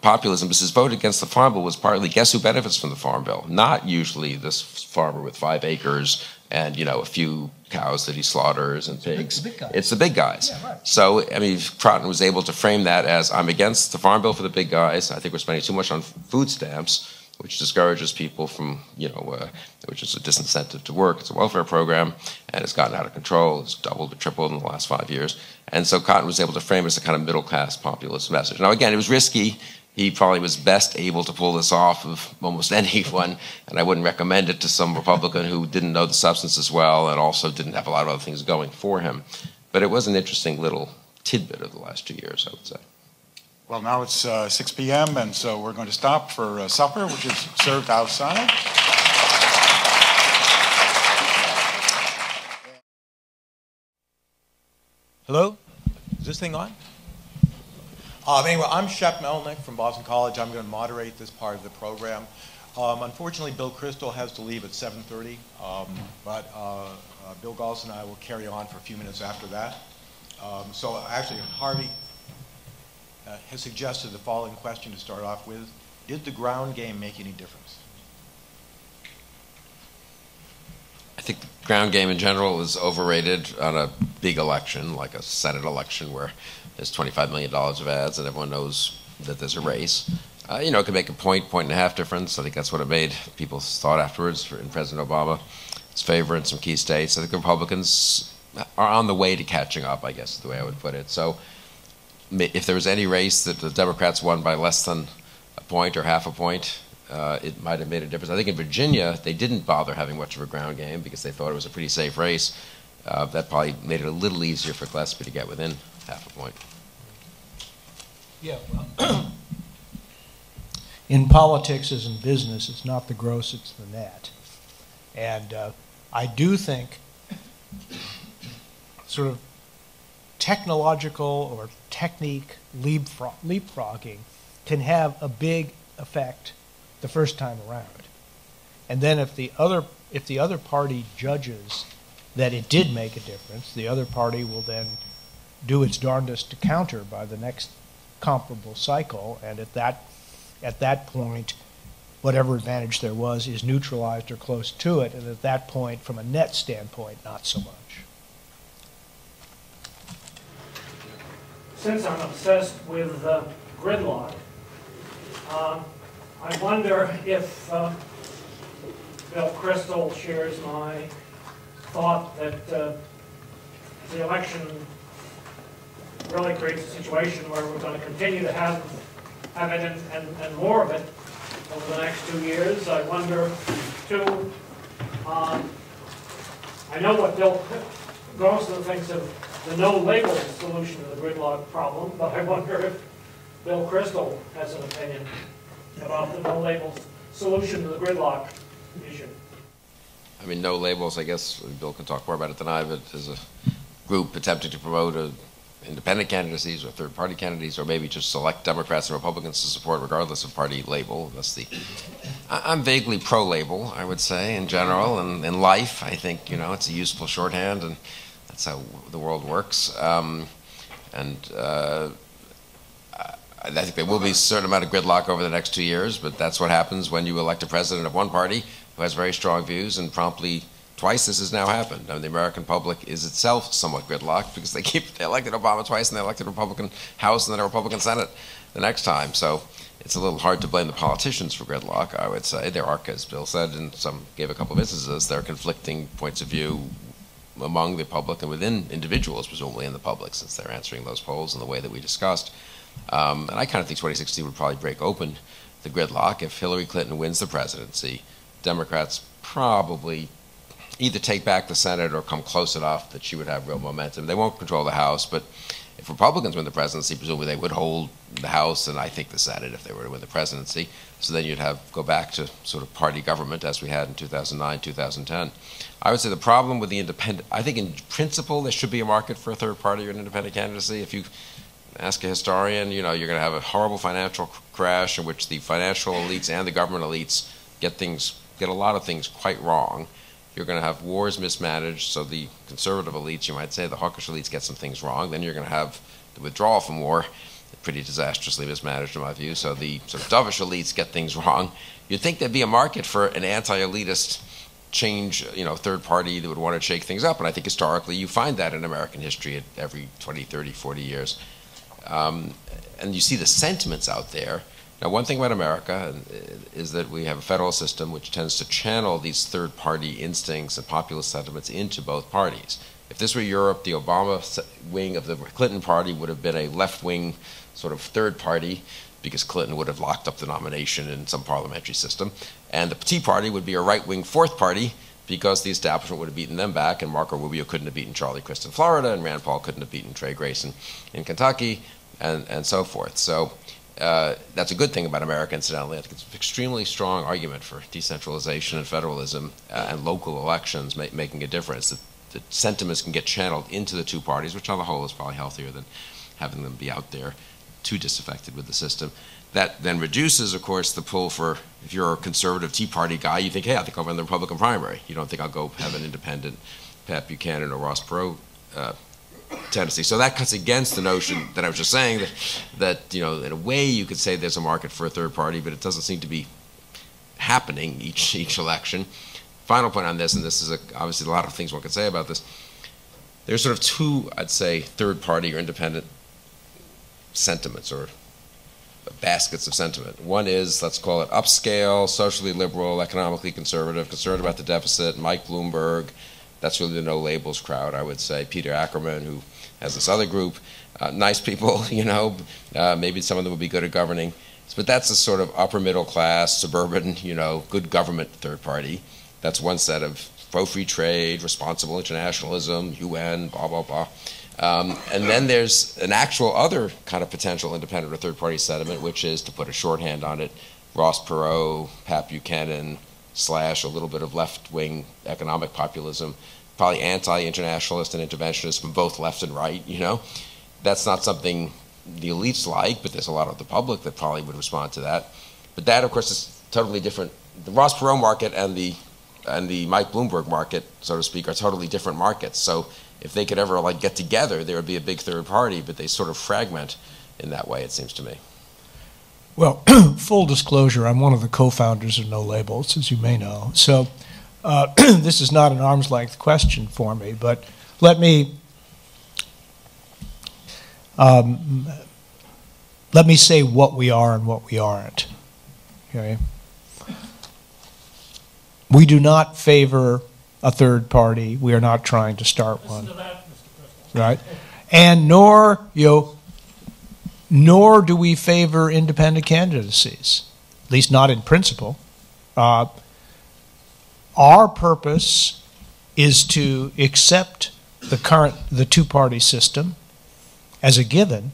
populism. Because his vote against the farm bill was partly guess who benefits from the farm bill? Not usually this farmer with five acres and you know a few cows that he slaughters and pigs. It's the, it's the big guys. Yeah, right. So I mean, Cotton was able to frame that as I'm against the farm bill for the big guys. I think we're spending too much on food stamps which discourages people from, you know, uh, which is a disincentive to work. It's a welfare program, and it's gotten out of control. It's doubled or tripled in the last five years. And so Cotton was able to frame it as a kind of middle class populist message. Now, again, it was risky. He probably was best able to pull this off of almost anyone, and I wouldn't recommend it to some Republican who didn't know the substance as well and also didn't have a lot of other things going for him. But it was an interesting little tidbit of the last two years, I would say. Well, now it's uh, 6 p.m., and so we're going to stop for uh, supper, which is served outside. Hello? Is this thing on? Um, anyway, I'm Shep Melnick from Boston College. I'm going to moderate this part of the program. Um, unfortunately, Bill Kristol has to leave at 7.30, um, but uh, uh, Bill Galston and I will carry on for a few minutes after that. Um, so actually, Harvey, uh, has suggested the following question to start off with. Did the ground game make any difference? I think the ground game in general is overrated on a big election, like a Senate election where there's $25 million of ads and everyone knows that there's a race. Uh, you know, it could make a point, point and a half difference. I think that's what it made. People thought afterwards for, in President Obama's favor in some key states. I think Republicans are on the way to catching up, I guess is the way I would put it. So if there was any race that the Democrats won by less than a point or half a point, uh, it might have made a difference. I think in Virginia, they didn't bother having much of a ground game because they thought it was a pretty safe race. Uh, that probably made it a little easier for Gillespie to get within half a point. Yeah. Well, in politics as in business, it's not the gross, it's the net. And uh, I do think sort of technological or technique leapfrog, leapfrogging can have a big effect the first time around. And then if the other if the other party judges that it did make a difference, the other party will then do its darndest to counter by the next comparable cycle, and at that at that point, whatever advantage there was is neutralized or close to it, and at that point, from a net standpoint, not so much. since I'm obsessed with uh, gridlock, uh, I wonder if uh, Bill Kristol shares my thought that uh, the election really creates a situation where we're going to continue to have, have it and, and, and more of it over the next two years. I wonder, too, um, I know what Bill Galston thinks of the no label solution to the gridlock problem, but I wonder if Bill Kristol has an opinion about the no labels solution to the gridlock issue. I mean, no labels, I guess Bill can talk more about it than I, but as a group attempting to promote a independent candidacies or third party candidates, or maybe just select Democrats and Republicans to support regardless of party label. That's the. I'm vaguely pro label, I would say, in general. And in life, I think, you know, it's a useful shorthand. And that's how the world works. Um, and uh, I think there will be a certain amount of gridlock over the next two years, but that's what happens when you elect a president of one party who has very strong views and promptly twice this has now happened. I mean, the American public is itself somewhat gridlocked because they keep they elected Obama twice and they elected a Republican House and then a Republican Senate the next time. So it's a little hard to blame the politicians for gridlock. I would say there are, as Bill said, and some gave a couple of instances, there are conflicting points of view among the public and within individuals, presumably in the public, since they're answering those polls in the way that we discussed. Um, and I kind of think 2016 would probably break open the gridlock if Hillary Clinton wins the presidency. Democrats probably either take back the Senate or come close enough that she would have real momentum. They won't control the House, but if Republicans win the presidency, presumably they would hold the House and I think the Senate if they were to win the presidency. So then you'd have go back to sort of party government as we had in 2009, 2010. I would say the problem with the independent, I think in principle there should be a market for a third party or an independent candidacy. If you ask a historian, you know, you're going to have a horrible financial crash in which the financial elites and the government elites get things, get a lot of things quite wrong. You're going to have wars mismanaged, so the conservative elites, you might say, the hawkish elites get some things wrong. Then you're going to have the withdrawal from war, pretty disastrously mismanaged in my view. So the sort of dovish elites get things wrong. You'd think there'd be a market for an anti-elitist change, you know, third party that would want to shake things up. And I think historically you find that in American history at every 20, 30, 40 years. Um, and you see the sentiments out there now, one thing about America is that we have a federal system which tends to channel these third party instincts and populist sentiments into both parties. If this were Europe, the Obama wing of the Clinton party would have been a left wing sort of third party because Clinton would have locked up the nomination in some parliamentary system. And the Tea Party would be a right wing fourth party because the establishment would have beaten them back, and Marco Rubio couldn't have beaten Charlie Crist in Florida, and Rand Paul couldn't have beaten Trey Grayson in Kentucky, and, and so forth. So uh, that's a good thing about America, incidentally. I think it's an extremely strong argument for decentralization and federalism uh, and local elections ma making a difference. That, the sentiments can get channeled into the two parties, which on the whole is probably healthier than having them be out there too disaffected with the system. That then reduces, of course, the pull for if you're a conservative Tea Party guy, you think, hey, I think I'll run the Republican primary. You don't think I'll go have an independent Pat Buchanan or Ross Perot uh, Tennessee. So that cuts against the notion that I was just saying that, that you know, in a way you could say there's a market for a third party, but it doesn't seem to be happening each each election. Final point on this, and this is a, obviously a lot of things one could say about this. There's sort of two, I'd say, third party or independent sentiments or baskets of sentiment. One is, let's call it upscale, socially liberal, economically conservative, concerned about the deficit, Mike Bloomberg, that's really the no labels crowd, I would say. Peter Ackerman, who has this other group, uh, nice people, you know, uh, maybe some of them would be good at governing. But that's a sort of upper middle class, suburban, you know, good government third party. That's one set of pro free trade, responsible internationalism, UN, blah, blah, blah. Um, and then there's an actual other kind of potential independent or third party sentiment, which is, to put a shorthand on it, Ross Perot, Pat Buchanan, slash a little bit of left wing economic populism, probably anti internationalist and interventionist from both left and right, you know. That's not something the elites like, but there's a lot of the public that probably would respond to that. But that, of course, is totally different. The Ross Perot market and the and the Mike Bloomberg market, so to speak, are totally different markets. So if they could ever like get together, there would be a big third party, but they sort of fragment in that way, it seems to me. Well, full disclosure, I'm one of the co-founders of No Labels, as you may know. So uh, this is not an arm's length question for me, but let me um, let me say what we are and what we aren't. Okay. We do not favor a third party. We are not trying to start one. That, right? And nor you know, nor do we favor independent candidacies, at least not in principle. Uh, our purpose is to accept the current the two-party system as a given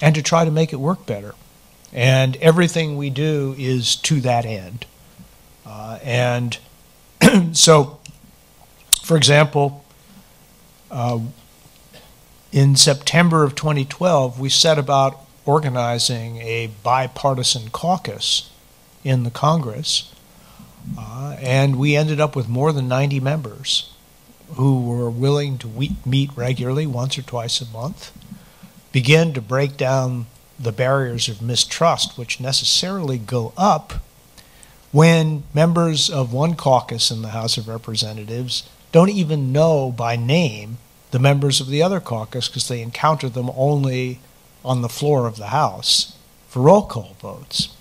and to try to make it work better. And everything we do is to that end. Uh, and so, for example, uh, in September of 2012, we set about organizing a bipartisan caucus in the Congress, uh, and we ended up with more than 90 members who were willing to meet regularly once or twice a month, begin to break down the barriers of mistrust, which necessarily go up when members of one caucus in the House of Representatives don't even know by name the members of the other caucus because they encounter them only on the floor of the House for roll call votes.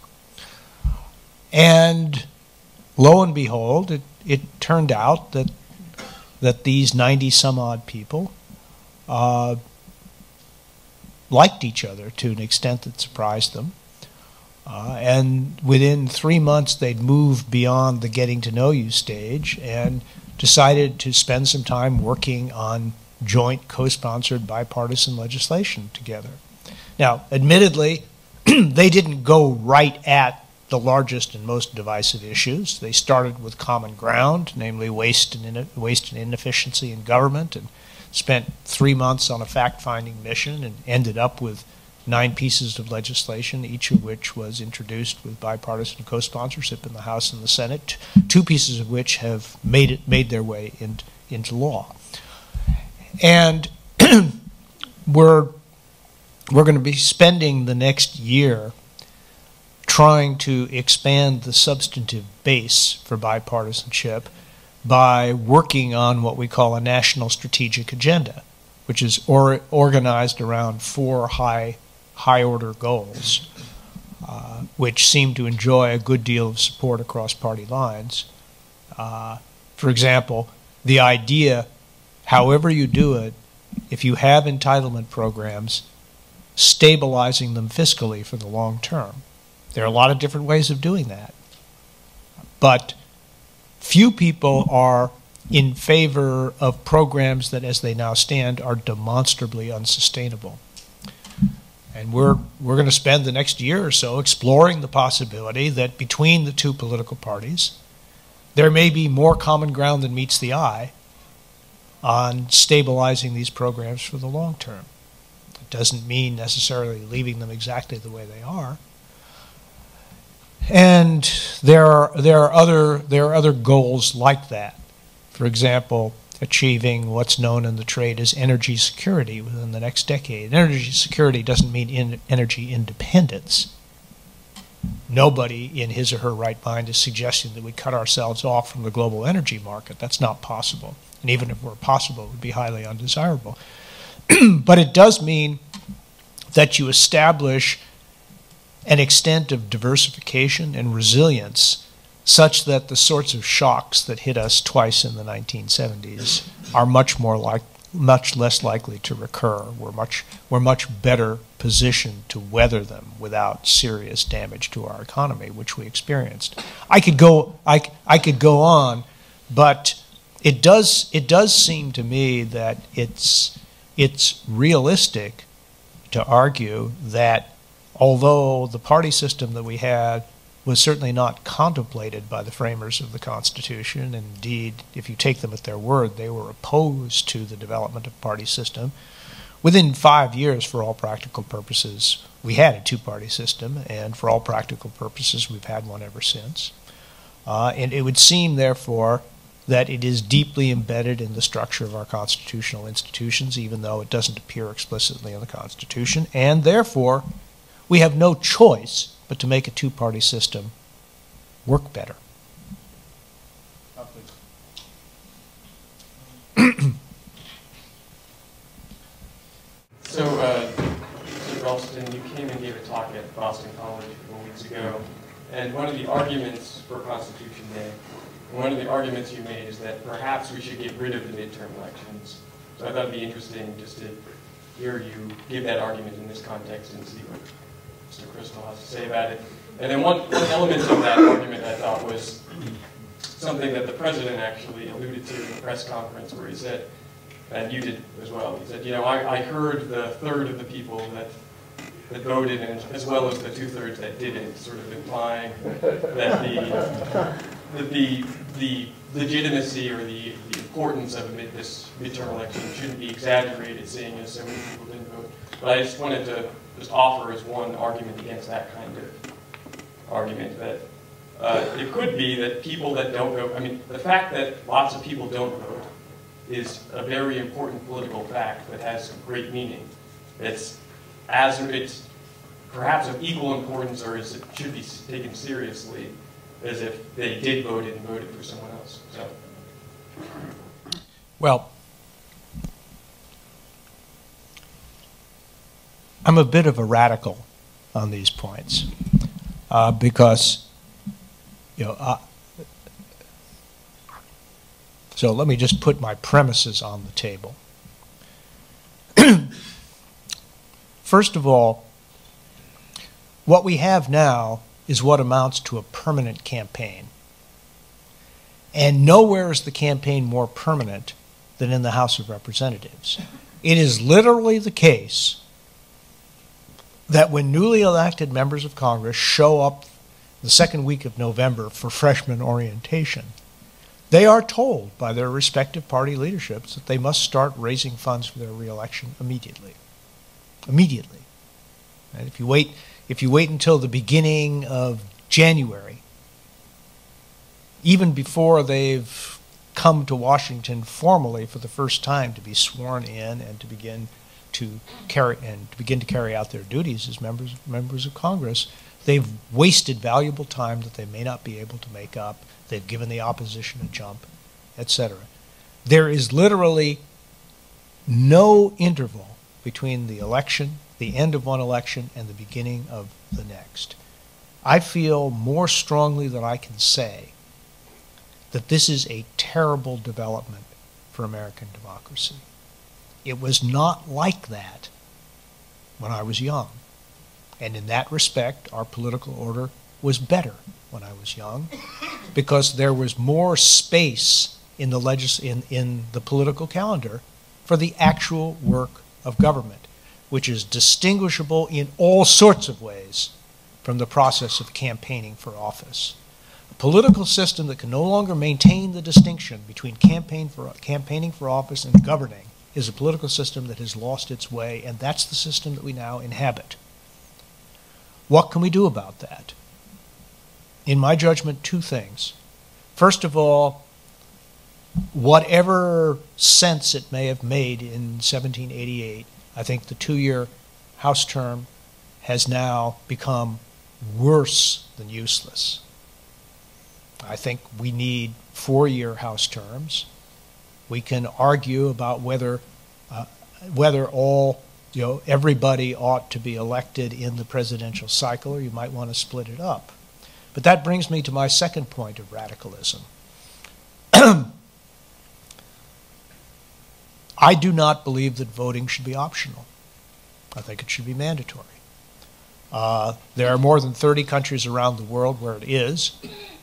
And lo and behold, it, it turned out that, that these 90 some odd people uh, liked each other to an extent that surprised them. Uh, and within three months, they'd moved beyond the getting to know you stage and decided to spend some time working on joint co-sponsored bipartisan legislation together. Now, admittedly, they didn't go right at the largest and most divisive issues. They started with common ground, namely waste and, waste and inefficiency in government, and spent three months on a fact-finding mission and ended up with nine pieces of legislation, each of which was introduced with bipartisan co-sponsorship in the House and the Senate, two pieces of which have made it made their way in, into law. And we're we're going to be spending the next year trying to expand the substantive base for bipartisanship by working on what we call a national strategic agenda, which is or, organized around four high high order goals, uh, which seem to enjoy a good deal of support across party lines. Uh, for example, the idea, however you do it, if you have entitlement programs, stabilizing them fiscally for the long term. There are a lot of different ways of doing that. But few people are in favor of programs that, as they now stand, are demonstrably unsustainable. And we're, we're going to spend the next year or so exploring the possibility that between the two political parties, there may be more common ground than meets the eye on stabilizing these programs for the long term. It doesn't mean necessarily leaving them exactly the way they are. And there are, there are, other, there are other goals like that. For example, achieving what's known in the trade as energy security within the next decade. Energy security doesn't mean in energy independence. Nobody in his or her right mind is suggesting that we cut ourselves off from the global energy market. That's not possible. And even if it were possible, it would be highly undesirable. but it does mean that you establish an extent of diversification and resilience such that the sorts of shocks that hit us twice in the 1970s are much more like much less likely to recur. We're much we're much better positioned to weather them without serious damage to our economy, which we experienced. I could go I, I could go on, but it does it does seem to me that it's it's realistic to argue that although the party system that we had was certainly not contemplated by the framers of the Constitution. Indeed, if you take them at their word, they were opposed to the development of party system. Within five years, for all practical purposes, we had a two-party system, and for all practical purposes, we've had one ever since. Uh, and it would seem, therefore, that it is deeply embedded in the structure of our constitutional institutions, even though it doesn't appear explicitly in the Constitution, and therefore, we have no choice but to make a two party system work better. so, uh, Mr. Galston, you came and gave a talk at Boston College a couple weeks ago, and one of the arguments for Constitution Day, one of the arguments you made is that perhaps we should get rid of the midterm elections. So I thought it'd be interesting just to hear you give that argument in this context and see what Mr. Kristol has to say about it. And then one, one element of that argument I thought was something that the president actually alluded to in the press conference where he said, and you did as well, he said, you know, I, I heard the third of the people that that voted, and as well as the two-thirds that didn't, sort of implying that the, that the, the legitimacy or the, the importance of this midterm election shouldn't be exaggerated, seeing as so many people didn't vote. But I just wanted to just offer as one argument against that kind of argument that uh, it could be that people that don't vote, I mean, the fact that lots of people don't vote is a very important political fact that has great meaning. It's as it's perhaps of equal importance or as it should be taken seriously as if they did vote and voted for someone else. So. Well, I'm a bit of a radical on these points uh, because, you know, so let me just put my premises on the table. First of all, what we have now is what amounts to a permanent campaign. And nowhere is the campaign more permanent than in the House of Representatives. It is literally the case that when newly elected members of Congress show up the second week of November for freshman orientation, they are told by their respective party leaderships that they must start raising funds for their reelection immediately. Immediately. And if you wait, if you wait until the beginning of January, even before they've come to Washington formally for the first time to be sworn in and to begin to carry and to begin to carry out their duties as members members of Congress, they've wasted valuable time that they may not be able to make up. They've given the opposition a jump, etc. There is literally no interval between the election, the end of one election, and the beginning of the next. I feel more strongly than I can say that this is a terrible development for American democracy. It was not like that when I was young. And in that respect, our political order was better when I was young because there was more space in the, legis- in, in the political calendar for the actual work of government, which is distinguishable in all sorts of ways from the process of campaigning for office. A political system that can no longer maintain the distinction between campaign for, campaigning for office and governing is a political system that has lost its way, and that's the system that we now inhabit. What can we do about that? In my judgment, two things. First of all, whatever sense it may have made in 1788, I think the two year House term has now become worse than useless. I think we need four year House terms. We can argue about whether, uh, whether all, you know, everybody ought to be elected in the presidential cycle, or you might want to split it up. But that brings me to my second point of radicalism. I do not believe that voting should be optional. I think it should be mandatory. Uh, there are more than 30 countries around the world where it is,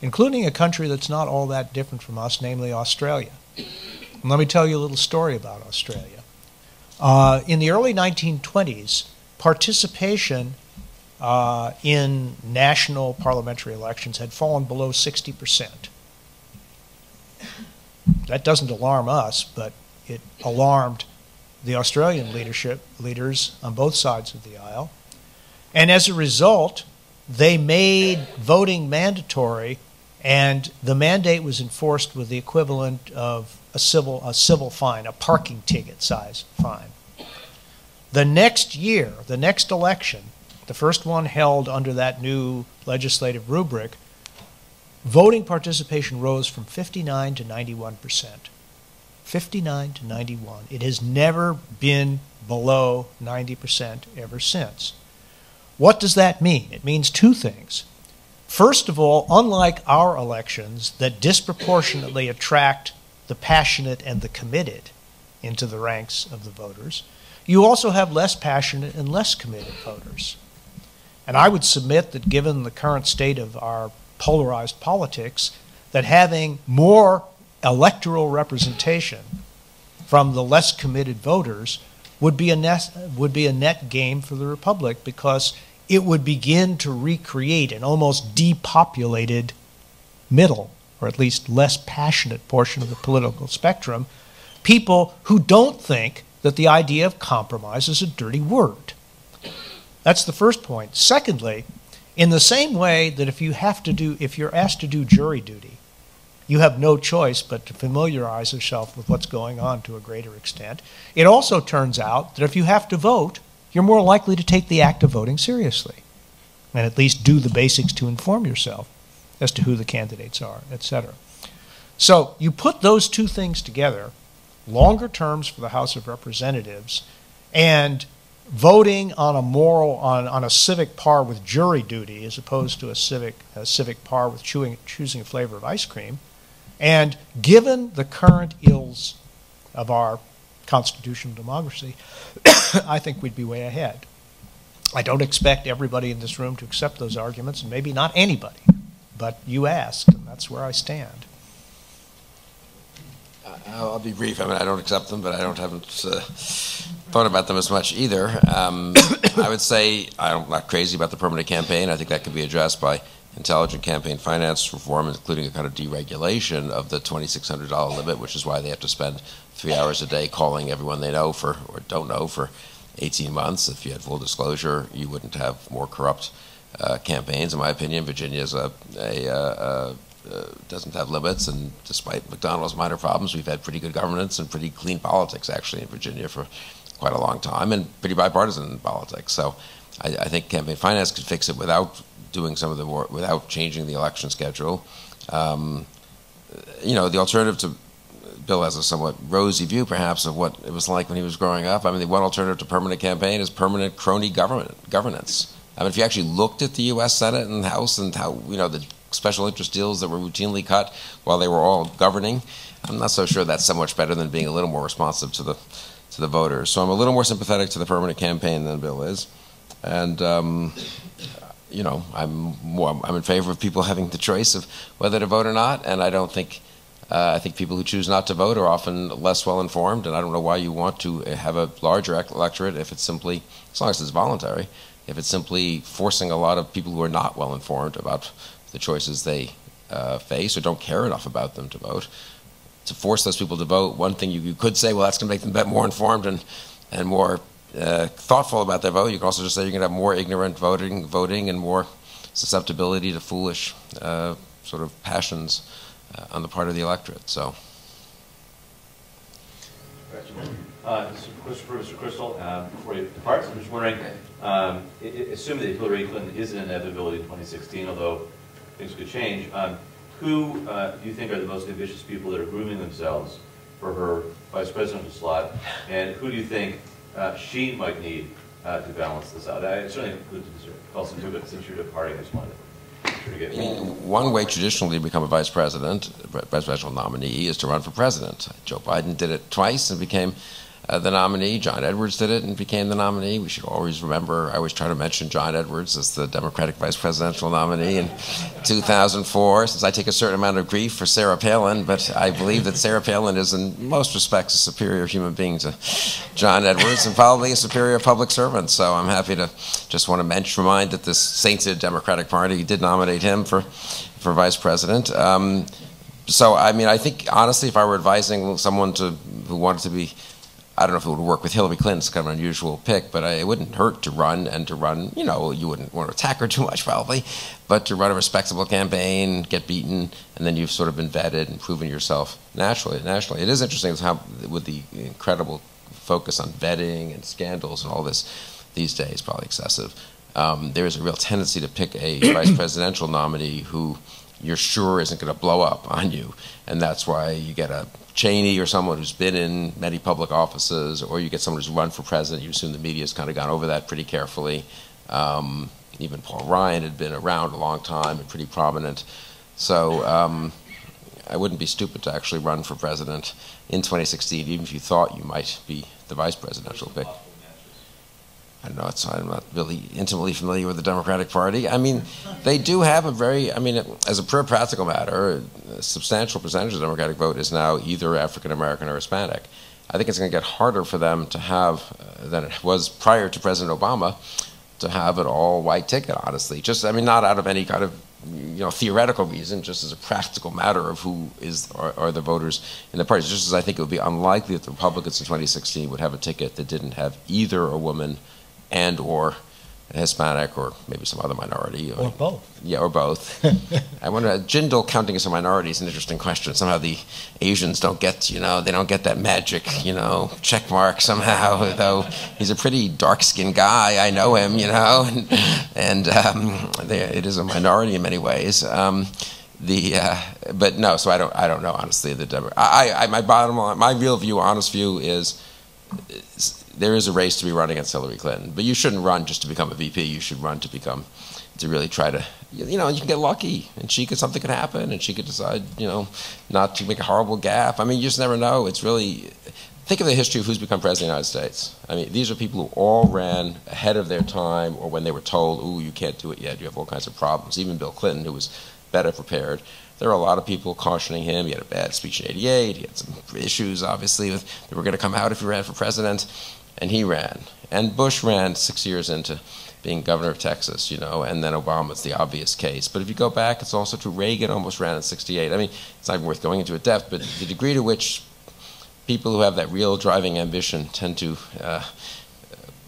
including a country that's not all that different from us, namely Australia. And let me tell you a little story about Australia. Uh, in the early 1920s, participation uh, in national parliamentary elections had fallen below 60%. That doesn't alarm us, but it alarmed the Australian leadership leaders on both sides of the aisle. And as a result, they made voting mandatory, and the mandate was enforced with the equivalent of a civil, a civil fine, a parking ticket size fine. The next year, the next election, the first one held under that new legislative rubric, voting participation rose from 59 to 91 percent. 59 to 91. It has never been below 90 percent ever since. What does that mean? It means two things. First of all, unlike our elections that disproportionately attract the passionate and the committed into the ranks of the voters, you also have less passionate and less committed voters. And I would submit that given the current state of our polarized politics, that having more electoral representation from the less committed voters would be a net, would be a net gain for the republic because it would begin to recreate an almost depopulated middle or at least less passionate portion of the political spectrum, people who don't think that the idea of compromise is a dirty word. That's the first point. Secondly, in the same way that if you have to do if you're asked to do jury duty, you have no choice but to familiarize yourself with what's going on to a greater extent. It also turns out that if you have to vote, you're more likely to take the act of voting seriously and at least do the basics to inform yourself as to who the candidates are, et cetera. So you put those two things together, longer terms for the House of Representatives, and voting on a moral, on, on a civic par with jury duty as opposed to a civic, a civic par with chewing, choosing a flavor of ice cream, and given the current ills of our constitutional democracy, I think we'd be way ahead. I don't expect everybody in this room to accept those arguments, and maybe not anybody but you asked, and that's where I stand. I'll be brief. I mean, I don't accept them, but I don't haven't uh, thought about them as much either. Um, I would say I'm not crazy about the permanent campaign. I think that could be addressed by intelligent campaign finance reform, including a kind of deregulation of the $2,600 limit, which is why they have to spend three hours a day calling everyone they know for or don't know for 18 months. If you had full disclosure, you wouldn't have more corrupt uh, campaigns. In my opinion, Virginia a, a, a, a uh, doesn't have limits, and despite McDonnell's minor problems, we've had pretty good governance and pretty clean politics actually in Virginia for quite a long time, and pretty bipartisan politics. So I, I think campaign finance could fix it without doing some of the work, without changing the election schedule. Um, you know, the alternative to Bill has a somewhat rosy view, perhaps, of what it was like when he was growing up. I mean, the one alternative to permanent campaign is permanent crony government governance. I mean, if you actually looked at the U.S. Senate and House and how you know the special interest deals that were routinely cut while they were all governing. I'm not so sure that's so much better than being a little more responsive to the to the voters. So I'm a little more sympathetic to the permanent campaign than Bill is, and um, you know I'm more I'm in favor of people having the choice of whether to vote or not, and I don't think. Uh, I think people who choose not to vote are often less well informed, and I don't know why you want to have a larger electorate if it's simply, as long as it's voluntary, if it's simply forcing a lot of people who are not well informed about the choices they uh, face or don't care enough about them to vote. To force those people to vote, one thing you, you could say, well, that's going to make them more informed and, and more uh, thoughtful about their vote. You can also just say you're going to have more ignorant voting, voting and more susceptibility to foolish uh, sort of passions uh, on the part of the electorate. So. Uh, Christopher, Mr. Kristol, uh, before you depart, I'm just wondering, um, assuming that Hillary Clinton is an inevitability in 2016, although things could change. Um, who uh, do you think are the most ambitious people that are grooming themselves for her vice presidential slot? And who do you think uh, she might need uh, to balance this out? I certainly include Mr. Felsen too, but since you're departing, I just wanted to get one way traditionally to become a vice president, vice presidential nominee, is to run for president. Joe Biden did it twice and became uh, the nominee. John Edwards did it and became the nominee. We should always remember, I always try to mention John Edwards as the Democratic vice presidential nominee in 2004, since I take a certain amount of grief for Sarah Palin, but I believe that Sarah Palin is, in most respects, a superior human being to John Edwards and probably a superior public servant. So I'm happy to just want to mention, remind that this sainted Democratic Party did nominate him for, for vice president. Um, so, I mean, I think honestly, if I were advising someone to who wanted to be I don't know if it would work with Hillary Clinton. It's kind of an unusual pick, but it wouldn't hurt to run and to run. You know, you wouldn't want to attack her too much probably, but to run a respectable campaign, get beaten, and then you've sort of been vetted and proven yourself naturally. Nationally, it is interesting how with the incredible focus on vetting and scandals and all this these days, probably excessive. Um, there is a real tendency to pick a vice presidential nominee who you're sure isn't going to blow up on you, and that's why you get a Cheney or someone who's been in many public offices, or you get someone who's run for president, you assume the media's kind of gone over that pretty carefully. Um, even Paul Ryan had been around a long time and pretty prominent. So um, I wouldn't be stupid to actually run for president in 2016, even if you thought you might be the vice presidential pick. I know. It's, I'm not really intimately familiar with the Democratic Party. I mean, they do have a very, I mean, as a pure practical matter, a substantial percentage of the Democratic vote is now either African American or Hispanic. I think it's going to get harder for them to have uh, than it was prior to President Obama to have an all white ticket, honestly. Just, I mean, not out of any kind of you know theoretical reason, just as a practical matter of who is are, are, the voters in the parties. Just as I think it would be unlikely that the Republicans in 2016 would have a ticket that didn't have either a woman and or Hispanic or maybe some other minority. Or, or both. Yeah, or both. I wonder, Jindal counting as a minority is an interesting question. Somehow the Asians don't get, you know, they don't get that magic, you know, check mark somehow, though he's a pretty dark-skinned guy. I know him, you know, and, and um, they, it is a minority in many ways. Um, the uh, but no, so I don't I don't know honestly the I, I my bottom line my real view honest view is, is there is a race to be running against Hillary Clinton, but you shouldn't run just to become a VP. You should run to become, to really try to, you know, you can get lucky, and she could something could happen, and she could decide, you know, not to make a horrible gaffe. I mean, you just never know. It's really, think of the history of who's become president of the United States. I mean, these are people who all ran ahead of their time, or when they were told, "Ooh, you can't do it yet. You have all kinds of problems." Even Bill Clinton, who was better prepared There were a lot of people cautioning him. He had a bad speech in 88. He had some issues, obviously, with that were going to come out if he ran for president. And he ran. And Bush ran six years into being governor of Texas, you know, and then Obama's the obvious case. But if you go back, it's also true. Reagan almost ran in 68. I mean, it's not even worth going into a depth, but the degree to which people who have that real driving ambition tend to, uh,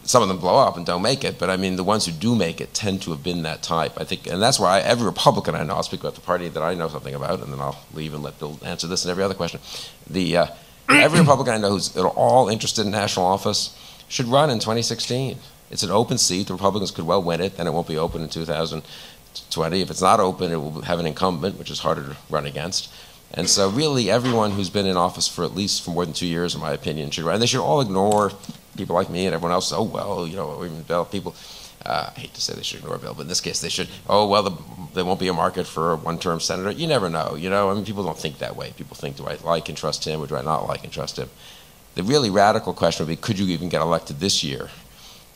some of them blow up and don't make it, but I mean, the ones who do make it tend to have been that type. I think, and that's why I, every Republican I know, I'll speak about the party that I know something about, and then I'll leave and let Bill answer this and every other question. The, uh, every Republican I know who's at all interested in national office should run in 2016. It's an open seat. The Republicans could well win it, then it won't be open in 2020. If it's not open, it will have an incumbent, which is harder to run against. And so, really, everyone who's been in office for at least for more than two years, in my opinion, should run. And they should all ignore people like me and everyone else. Oh well, you know, even People, uh, I hate to say they should ignore a Bill, but in this case, they should. Oh well, the, there won't be a market for a one-term senator. You never know. You know, I mean, people don't think that way. People think, do I like and trust him, or do I not like and trust him? The really radical question would be, could you even get elected this year?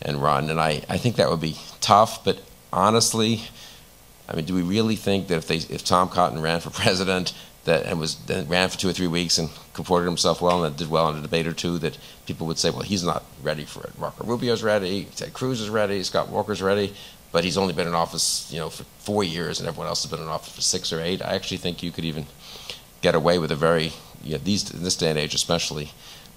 and run. And I, I think that would be tough, but honestly, I mean, do we really think that if they if Tom Cotton ran for president that and was ran for two or three weeks and comported himself well and did well in a debate or two that people would say, well, he's not ready for it. Marco Rubio's ready, Ted Cruz is ready, Scott Walker's ready, but he's only been in office, you know, for four years, and everyone else has been in office for six or eight. I actually think you could even get away with a very, you know, these in this day and age, especially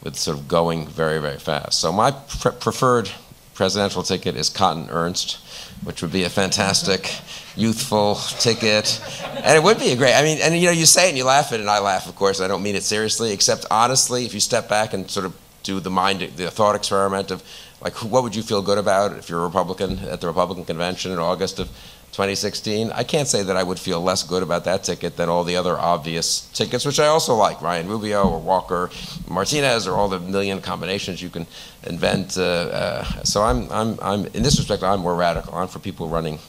with sort of going very very fast. So my pre preferred presidential ticket is Cotton Ernst, which would be a fantastic, youthful ticket. And it would be a great, I mean, and you know, you say it and you laugh at it, and I laugh, of course, I don't mean it seriously, except honestly, if you step back and sort of do the mind, the thought experiment of, like, what would you feel good about if you're a Republican at the Republican convention in August of 2016. I can't say that I would feel less good about that ticket than all the other obvious tickets, which I also like, Ryan Rubio or Walker Martinez or all the million combinations you can invent. Uh, uh, so I'm, I'm, I'm, in this respect, I'm more radical. I'm for people running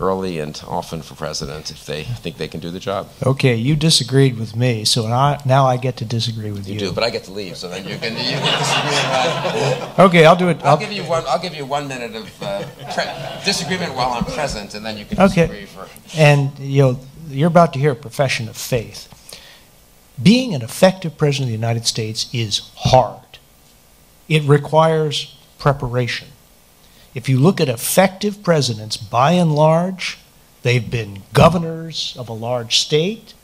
early and often for president if they think they can do the job. Okay, you disagreed with me, so now, now I get to disagree with you. You do, but I get to leave, so then you can, you can disagree. okay, I'll do it. I'll, I'll, give you one. I'll give you one minute of uh, disagreement while I'm present, and then you can okay. disagree for. And you know, you're about to hear a profession of faith. Being an effective president of the United States is hard. It requires preparation. If you look at effective presidents, by and large, they've been governors of a large state,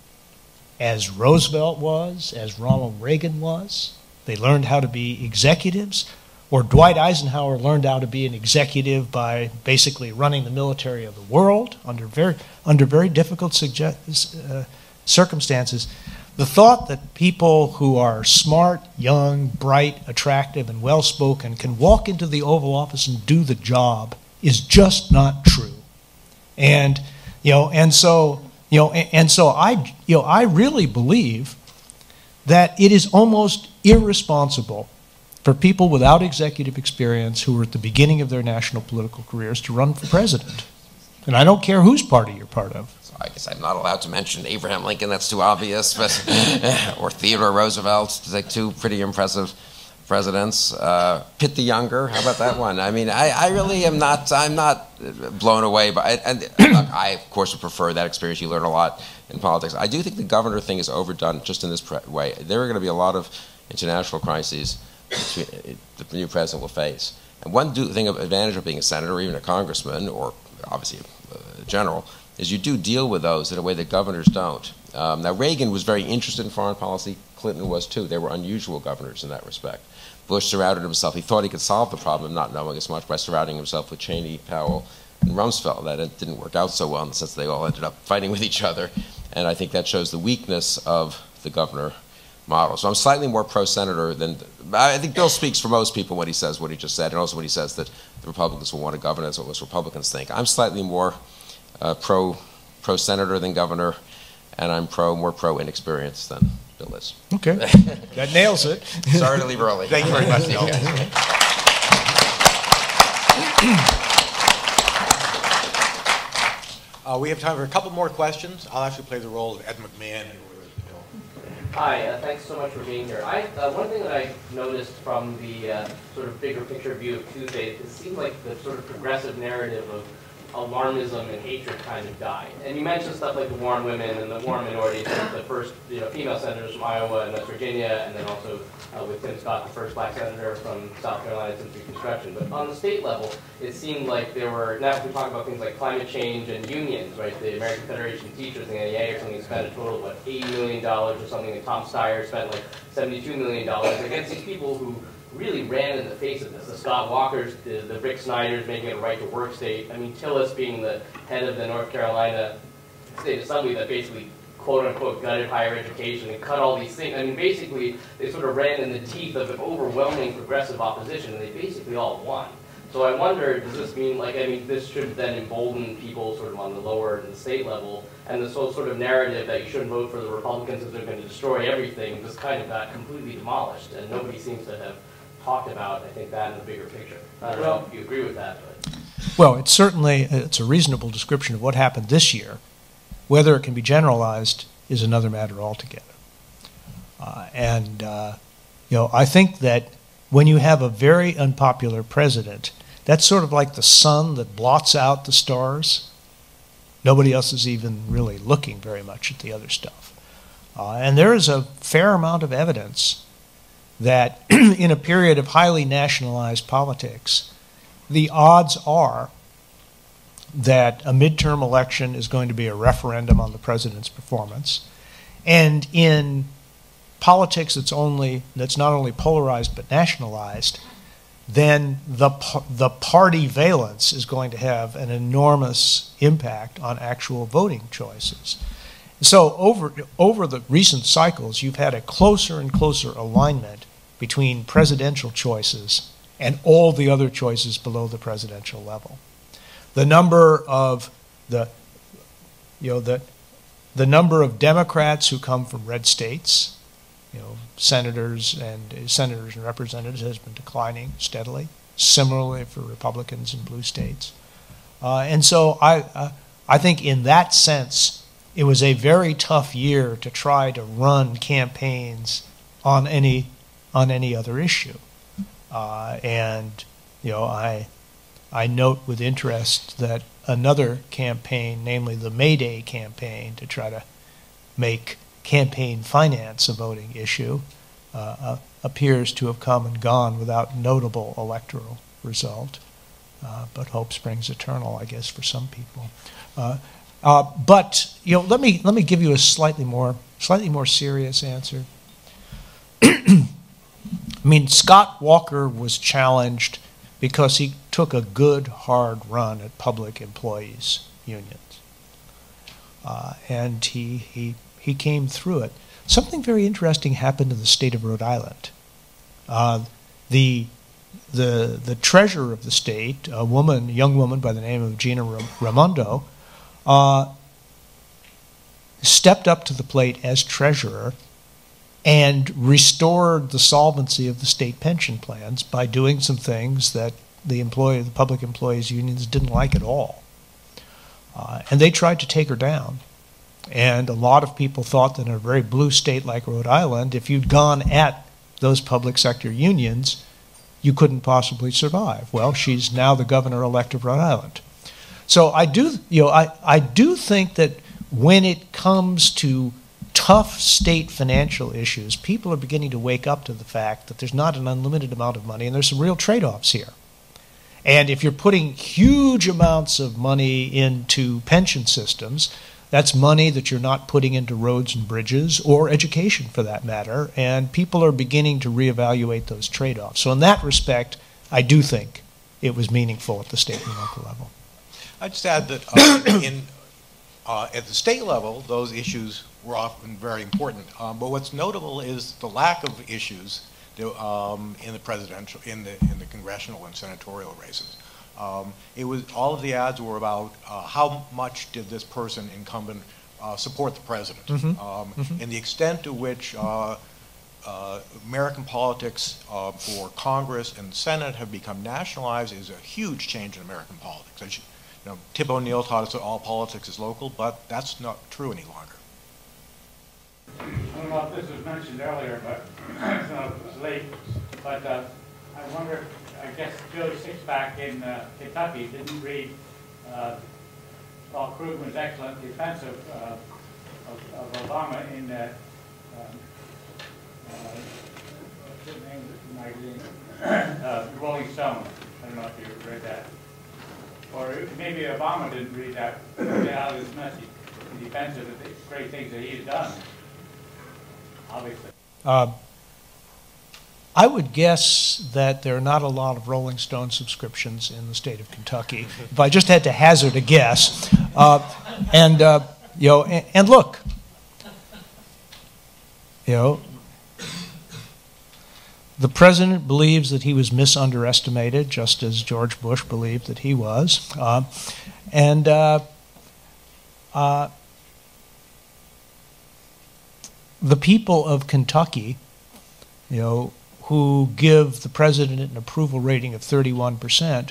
as Roosevelt was, as Ronald Reagan was. They learned how to be executives, or Dwight Eisenhower learned how to be an executive by basically running the military of the world under very, under very difficult uh, circumstances. The thought that people who are smart, young, bright, attractive, and well spoken can walk into the Oval Office and do the job is just not true. And, you know, and so, you know, and so I, you know, I really believe that it is almost irresponsible for people without executive experience who are at the beginning of their national political careers to run for president. And I don't care whose party you're part of. I guess I'm not allowed to mention Abraham Lincoln, that's too obvious, but or Theodore Roosevelt, like two pretty impressive presidents. Uh, Pitt the Younger, how about that one? I mean, I, I really am not, I'm not blown away by, and I, of course, would prefer that experience. You learn a lot in politics. I do think the governor thing is overdone just in this way. There are going to be a lot of international crises that the new president will face. And one thing of advantage of being a senator or even a congressman or obviously a general is you do deal with those in a way that governors don't. Um, now, Reagan was very interested in foreign policy. Clinton was too. They were unusual governors in that respect. Bush surrounded himself. He thought he could solve the problem not knowing as much by surrounding himself with Cheney, Powell, and Rumsfeld. That it didn't work out so well in the sense they all ended up fighting with each other. And I think that shows the weakness of the governor model. So I'm slightly more pro-senator than I think Bill speaks for most people when he says what he just said, and also when he says that the Republicans will want to govern. That's what most Republicans think. I'm slightly more uh, pro pro senator than governor, and I'm pro more pro inexperience than Bill is. Okay, that nails it. Sorry to leave early. Thank you very much, Neil. Uh, we have time for a couple more questions. I'll actually play the role of Ed McMahon. Hi, uh, thanks so much for being here. I, uh, one thing that I noticed from the uh, sort of bigger picture view of Tuesday, it seemed like the sort of progressive narrative of alarmism and hatred kind of died. And you mentioned stuff like the Warren women and the Warren minorities, the first you know, female senators from Iowa and West Virginia, and then also uh, with Tim Scott, the first black senator from South Carolina since Reconstruction. But on the state level, it seemed like there were, now we talk about things like climate change and unions, right? The American Federation of Teachers, the NEA or something, spent a total of, what, $80 million or something, and Tom Steyer spent like $72 million against these people who really ran in the face of this. The Scott Walkers, the, the Rick Snyders making it a right to work state. I mean, Tillis being the head of the North Carolina State Assembly that basically quote unquote gutted higher education and cut all these things. I mean, basically, they sort of ran in the teeth of an overwhelming progressive opposition, and they basically all won. So I wonder, does this mean, like, I mean, this should then embolden people sort of on the lower and the state level, and this whole sort of narrative that you shouldn't vote for the Republicans because they're going to destroy everything, just kind of got completely demolished, and nobody seems to have talked about, I think, that in the bigger picture. I don't know if you agree with that, but. Well, it's certainly it's a reasonable description of what happened this year. Whether it can be generalized is another matter altogether. Uh, and uh, you know, I think that when you have a very unpopular president, that's sort of like the sun that blots out the stars. Nobody else is even really looking very much at the other stuff. Uh, and there is a fair amount of evidence that in a period of highly nationalized politics, the odds are that a midterm election is going to be a referendum on the president's performance. And in politics that's only that's not only polarized but nationalized, then the the party valence is going to have an enormous impact on actual voting choices. So over over the recent cycles, you've had a closer and closer alignment between presidential choices and all the other choices below the presidential level. The number of the you know the the number of Democrats who come from red states, you know, senators and senators and representatives has been declining steadily. Similarly for Republicans in blue states, uh, and so I uh, I think in that sense it was a very tough year to try to run campaigns on any on any other issue, uh, and you know I I note with interest that another campaign, namely the May Day campaign, to try to make campaign finance a voting issue, uh, uh, appears to have come and gone without notable electoral result. Uh, but hope springs eternal, I guess, for some people. Uh, uh, but you know, let me let me give you a slightly more slightly more serious answer. I mean, Scott Walker was challenged because he took a good, hard run at public employees unions. Uh, and he, he, he came through it. Something very interesting happened in the state of Rhode Island. Uh, the, the, the treasurer of the state, a woman, a young woman by the name of Gina Raimondo, uh, stepped up to the plate as treasurer and restored the solvency of the state pension plans by doing some things that the employee, the public employees unions didn't like at all. Uh, and they tried to take her down. And a lot of people thought that in a very blue state like Rhode Island, if you'd gone at those public sector unions, you couldn't possibly survive. Well, she's now the governor elect of Rhode Island. So I do, you know, I, I do think that when it comes to tough state financial issues, people are beginning to wake up to the fact that there's not an unlimited amount of money and there's some real trade offs here. And if you're putting huge amounts of money into pension systems, that's money that you're not putting into roads and bridges or education for that matter. And people are beginning to reevaluate those trade offs. So, in that respect, I do think it was meaningful at the state and local level. I'd just add that uh, in uh, at the state level, those issues were often very important. Um, but what's notable is the lack of issues um, in the presidential, in the in the congressional and senatorial races. Um, it was all of the ads were about uh, how much did this person incumbent uh, support the president, mm -hmm. um, mm -hmm. and the extent to which uh, uh American politics uh, for Congress and the Senate have become nationalized is a huge change in American politics. As you, you know, Tip O'Neill taught us that all politics is local, but that's not true any longer. I don't know if this was mentioned earlier, but it's late. But uh, I wonder, I guess Joe Sixpack in uh, Kentucky didn't read uh, Paul Krugman's excellent defense of, uh, of, of Obama in uh, the of the magazine? uh, Rolling Stone. I don't know if you read that. Or maybe Obama didn't read that, out his message in defense of the great things that he's done. Uh, I would guess that there are not a lot of Rolling Stone subscriptions in the state of Kentucky. If I just had to hazard a guess, uh, and uh, you know, and, and look, you know, the president believes that he was misunderestimated, just as George Bush believed that he was, uh, and. Uh, uh, the people of Kentucky, you know, who give the president an approval rating of 31%,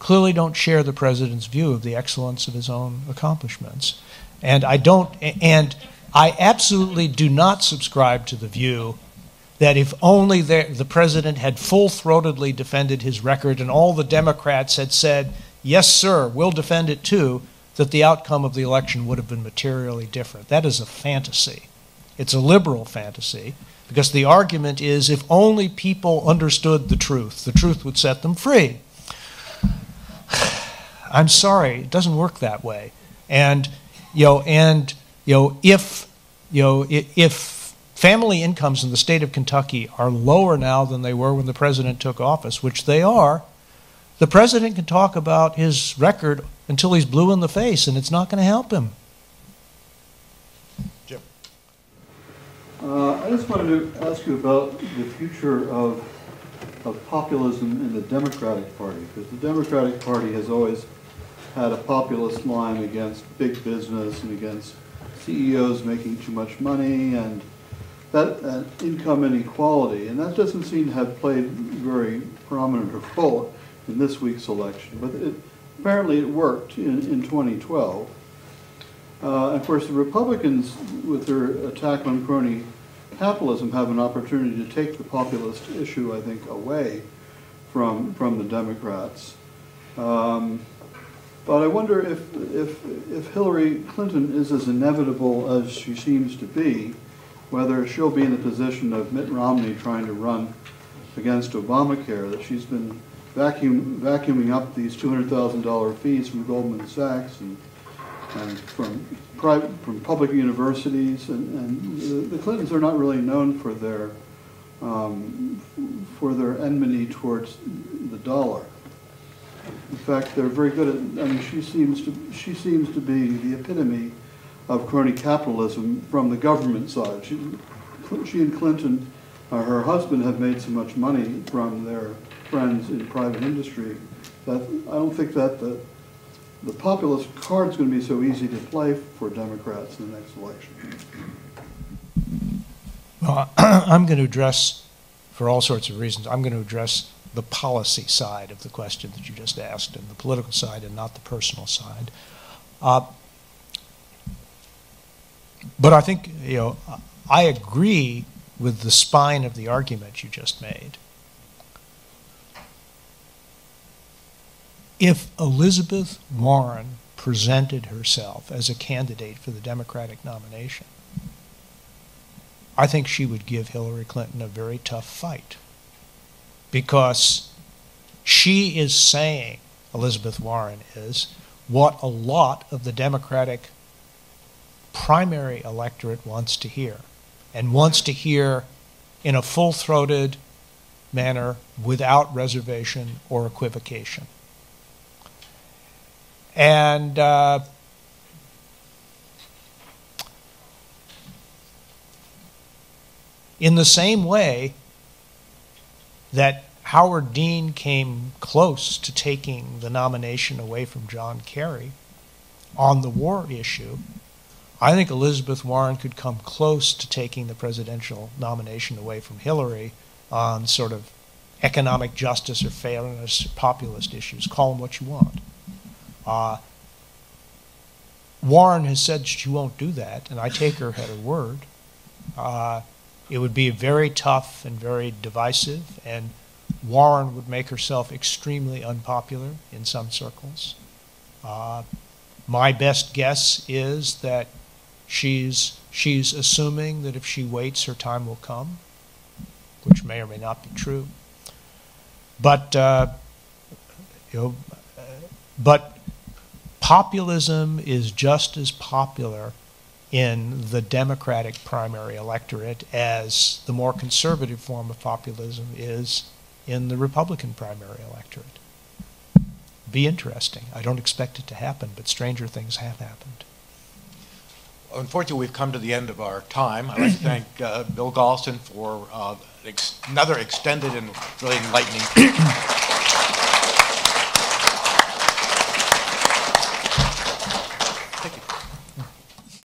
clearly don't share the president's view of the excellence of his own accomplishments. And I don't, and I absolutely do not subscribe to the view that if only the, the president had full throatedly defended his record and all the Democrats had said, yes, sir, we'll defend it too, that the outcome of the election would have been materially different. That is a fantasy. It's a liberal fantasy because the argument is if only people understood the truth, the truth would set them free. I'm sorry, it doesn't work that way. And you know, and you know, if you know, if family incomes in the state of Kentucky are lower now than they were when the president took office, which they are, the president can talk about his record until he's blue in the face, and it's not going to help him. Uh, I just wanted to ask you about the future of, of populism in the Democratic Party, because the Democratic Party has always had a populist line against big business and against CEOs making too much money and that uh, income inequality, and that doesn't seem to have played very prominent or role in this week's election. But it, apparently it worked in, in 2012. Uh, of course, the Republicans, with their attack on crony capitalism, have an opportunity to take the populist issue, I think, away from, from the Democrats. Um, but I wonder if, if, if Hillary Clinton is as inevitable as she seems to be, whether she'll be in the position of Mitt Romney trying to run against Obamacare, that she's been vacuum, vacuuming up these $200,000 fees from Goldman Sachs and and from private, from public universities, and, and the, the, Clintons are not really known for their um, for their enmity towards the dollar. In fact, they're very good at. I mean, she seems to she seems to be the epitome of crony capitalism from the government side. She, she and Clinton, uh, her husband, have made so much money from their friends in private industry that I don't think that the the populist card is going to be so easy to play for Democrats in the next election? Well, I'm going to address, for all sorts of reasons, I'm going to address the policy side of the question that you just asked, and the political side, and not the personal side. Uh, but I think, you know, I agree with the spine of the argument you just made. If Elizabeth Warren presented herself as a candidate for the Democratic nomination, I think she would give Hillary Clinton a very tough fight because she is saying, Elizabeth Warren is, what a lot of the Democratic primary electorate wants to hear, and wants to hear in a full throated manner without reservation or equivocation. And uh, in the same way that Howard Dean came close to taking the nomination away from John Kerry on the war issue, I think Elizabeth Warren could come close to taking the presidential nomination away from Hillary on sort of economic justice or fairness, populist issues. Call them what you want. Uh, Warren has said she won't do that, and I take her at her word. Uh, it would be very tough and very divisive, and Warren would make herself extremely unpopular in some circles. Uh, my best guess is that she's she's assuming that if she waits, her time will come, which may or may not be true. But uh, you know, uh, but populism is just as popular in the Democratic primary electorate as the more conservative form of populism is in the Republican primary electorate. Be interesting. I don't expect it to happen, but stranger things have happened. Unfortunately, we've come to the end of our time. I'd like to thank uh, Bill Galston for uh, ex another extended and really enlightening.